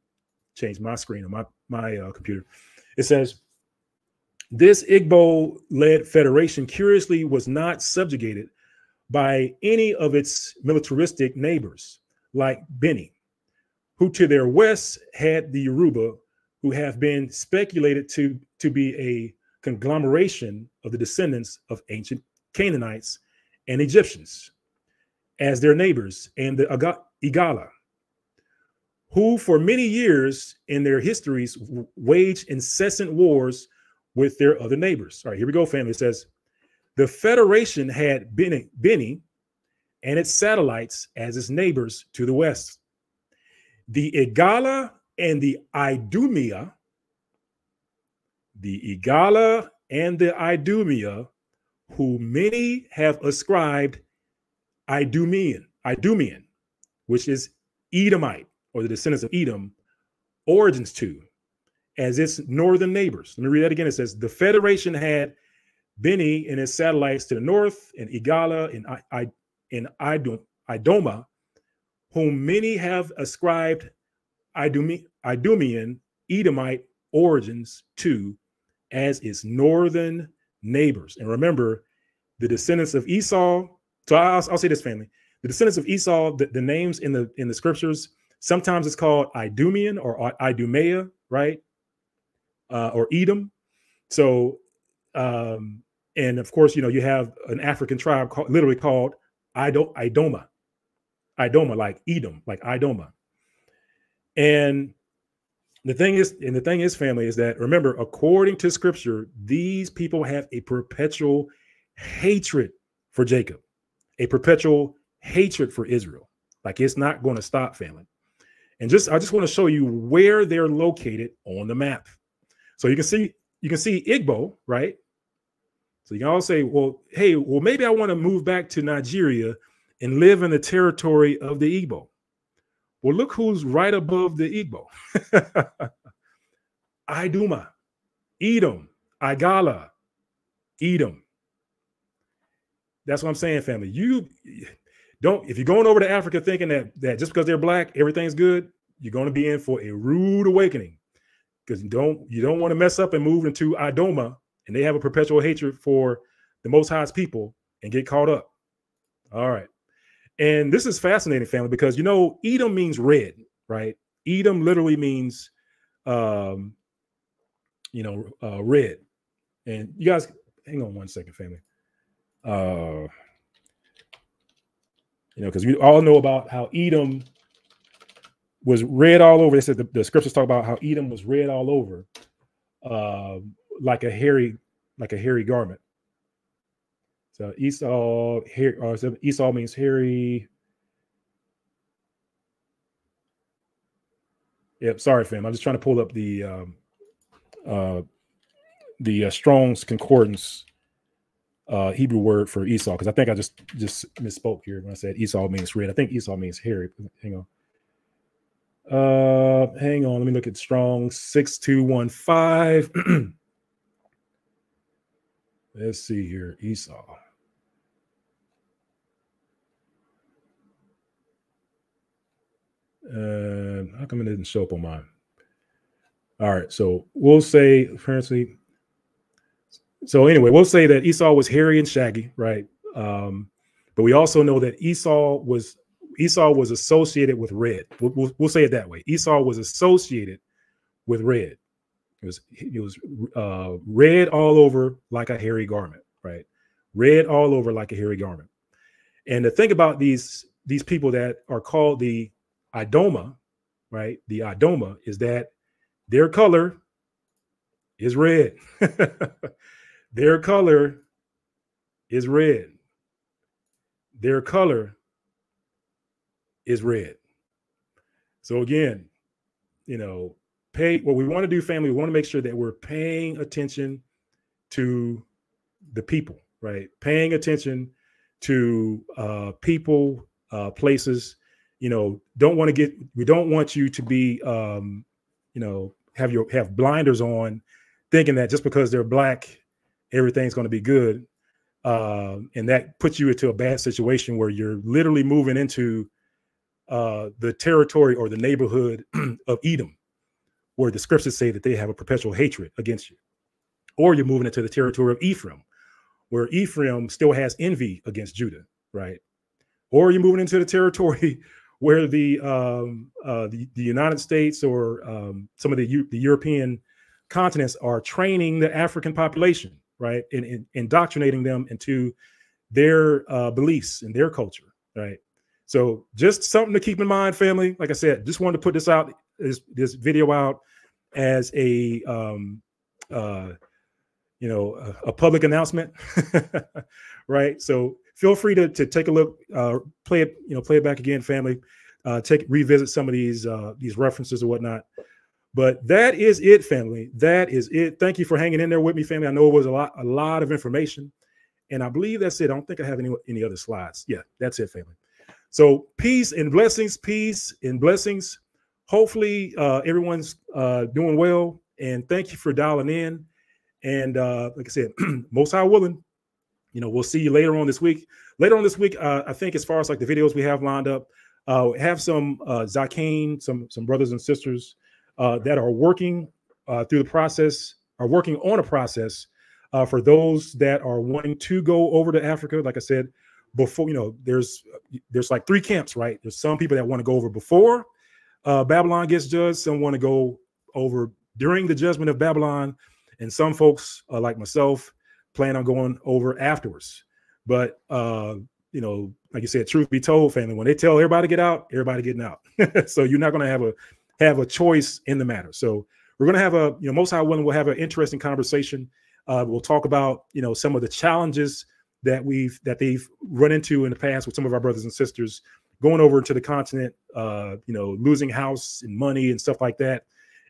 change my screen on my, my uh, computer. It says, this Igbo-led federation curiously was not subjugated by any of its militaristic neighbors, like Beni, who to their west had the Yoruba, who have been speculated to, to be a conglomeration of the descendants of ancient Canaanites and Egyptians as their neighbors, and the Igala, who for many years in their histories waged incessant wars with their other neighbors. All right, here we go, family. It says the Federation had Beni, Beni and its satellites as its neighbors to the west. The Igala and the Idumea, the Igala and the Idumea, who many have ascribed Idumean, Idumean, which is Edomite or the descendants of Edom, origins to as its northern neighbors. Let me read that again. It says the Federation had Beni and its satellites to the north, and Igala and I, I and Idom, Idoma, whom many have ascribed Idumean Edomite origins to as its northern neighbors. And remember, the descendants of Esau so I'll, I'll say this, family: the descendants of Esau, the, the, names in the in the scriptures, sometimes it's called Idumean or Idumea, right? Uh, or Edom. So, um, and of course, you know, you have an African tribe called, literally called Ido, Idoma, Idoma, like Edom, like Idoma. And the thing is, and the thing is, family, is that remember, according to scripture, these people have a perpetual hatred for Jacob a perpetual hatred for Israel. Like it's not going to stop, family. And just I just want to show you where they're located on the map. So you can see you can see Igbo, right? So you can all say, well, hey, well, maybe I want to move back to Nigeria and live in the territory of the Igbo. Well, look who's right above the Igbo. (laughs) Iduma, Edom, Igala, Edom. That's what I'm saying, family. You don't if you're going over to Africa thinking that that just because they're black, everything's good, you're going to be in for a rude awakening. Because you don't you don't want to mess up and move into Idoma and they have a perpetual hatred for the most highest people and get caught up. All right. And this is fascinating, family, because you know, Edom means red, right? Edom literally means um, you know, uh red. And you guys hang on one second, family. uh, you know, because we all know about how Edom was red all over. They said the, the scriptures talk about how Edom was red all over, uh, like a hairy, like a hairy garment. So Esau, hair, or so Esau means hairy. Yep, sorry, fam. I'm just trying to pull up the um, uh, the uh, Strong's Concordance uh, Hebrew word for Esau because I think I just just misspoke here when I said Esau means red. I think Esau means hairy. Hang on. Uh, hang on. Let me look at Strong six two one five. (clears throat) Let's see here, Esau. And how come it didn't show up on mine? All right, so we'll say apparently. So anyway, we'll say that Esau was hairy and shaggy, right? Um, but we also know that Esau was Esau was associated with red. We'll, we'll, we'll say it that way. Esau was associated with red. It was it was uh, red all over like a hairy garment, right? Red all over like a hairy garment. And the thing about these these people that are called the Idoma, right? The Idoma is that their color is red. (laughs) their color is red. Their color is red. So again, you know, pay what we want to do, family. We want to make sure that we're paying attention to the people, right? Paying attention to uh, people, uh, places, you know don't want to get we don't want you to be um you know have your have blinders on thinking that just because they're black everything's going to be good uh, and that puts you into a bad situation where you're literally moving into uh, the territory or the neighborhood (clears throat) of Edom, where the scriptures say that they have a perpetual hatred against you, or you're moving into the territory of Ephraim, where Ephraim still has envy against Judah, right? Or you're moving into the territory where the um, uh, the, the, United States or um, some of the, U- the European continents are training the African population, right, and, indoctrinating them into their uh, beliefs and their culture, right. So just something to keep in mind, family. Like I said, just wanted to put this out, this this video out as a um, uh, you know a, a public announcement, (laughs) right? So feel free to, to take a look, uh, play it, you know, play it back again, family. Uh, take revisit some of these uh, these references or whatnot. But that is it, family. That is it. Thank you for hanging in there with me, family. I know it was a lot a lot of information, and I believe that's it. I don't think I have any any other slides. Yeah, that's it, family. So peace and blessings, peace and blessings. Hopefully, uh, everyone's uh, doing well, and thank you for dialing in. And uh, like I said, (clears throat) most high willing, you know, we'll see you later on this week. Later on this week, uh, I think as far as like the videos we have lined up, uh, have some uh, Zakane, some some brothers and sisters uh, that are working uh, through the process, are working on a process uh, for those that are wanting to go over to Africa. Like I said before, you know, there's there's like three camps, right? There's some people that want to go over before uh, Babylon gets judged. Some want to go over during the judgment of Babylon, and some folks like myself plan on going over afterwards. But uh, you know, like you said, truth be told, family, when they tell everybody to get out, everybody getting out. (laughs) so you're not going to have a have a choice in the matter. So we're going to have a, you know, most high willing, we'll have an interesting conversation. Uh, we'll talk about, you know, some of the challenges that we've that they've run into in the past with some of our brothers and sisters going over to the continent, uh, you know, losing house and money and stuff like that,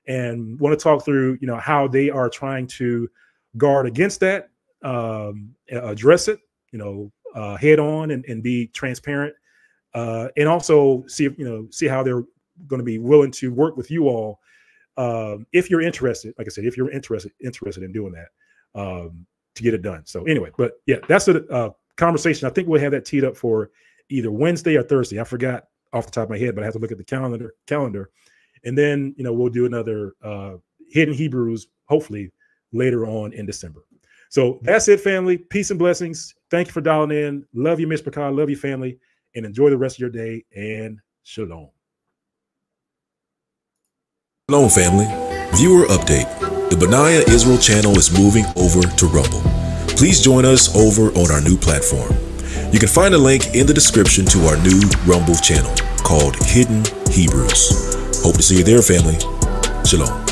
and want to talk through, you know, how they are trying to guard against that um, address it, you know, uh, head on and, and be transparent, uh, and also see you know see how they're going to be willing to work with you all um, if you're interested. Like I said, if you're interested interested in doing that um, to get it done. So anyway, but yeah, that's a uh, conversation. I think we'll have that teed up for either Wednesday or Thursday. I forgot off the top of my head, but I have to look at the calendar calendar, and then you know we'll do another uh, hidden Hebrews hopefully later on in December. So that's it, family. Peace and blessings. Thank you for dialing in. Love you, Miss Picard. Love you, family. And enjoy the rest of your day. And shalom. Shalom, family. Viewer update. The Benayah Israel channel is moving over to Rumble. please join us over on our new platform. You can find a link in the description to our new Rumble channel called Hidden Hebrews. Hope to see you there, family. Shalom.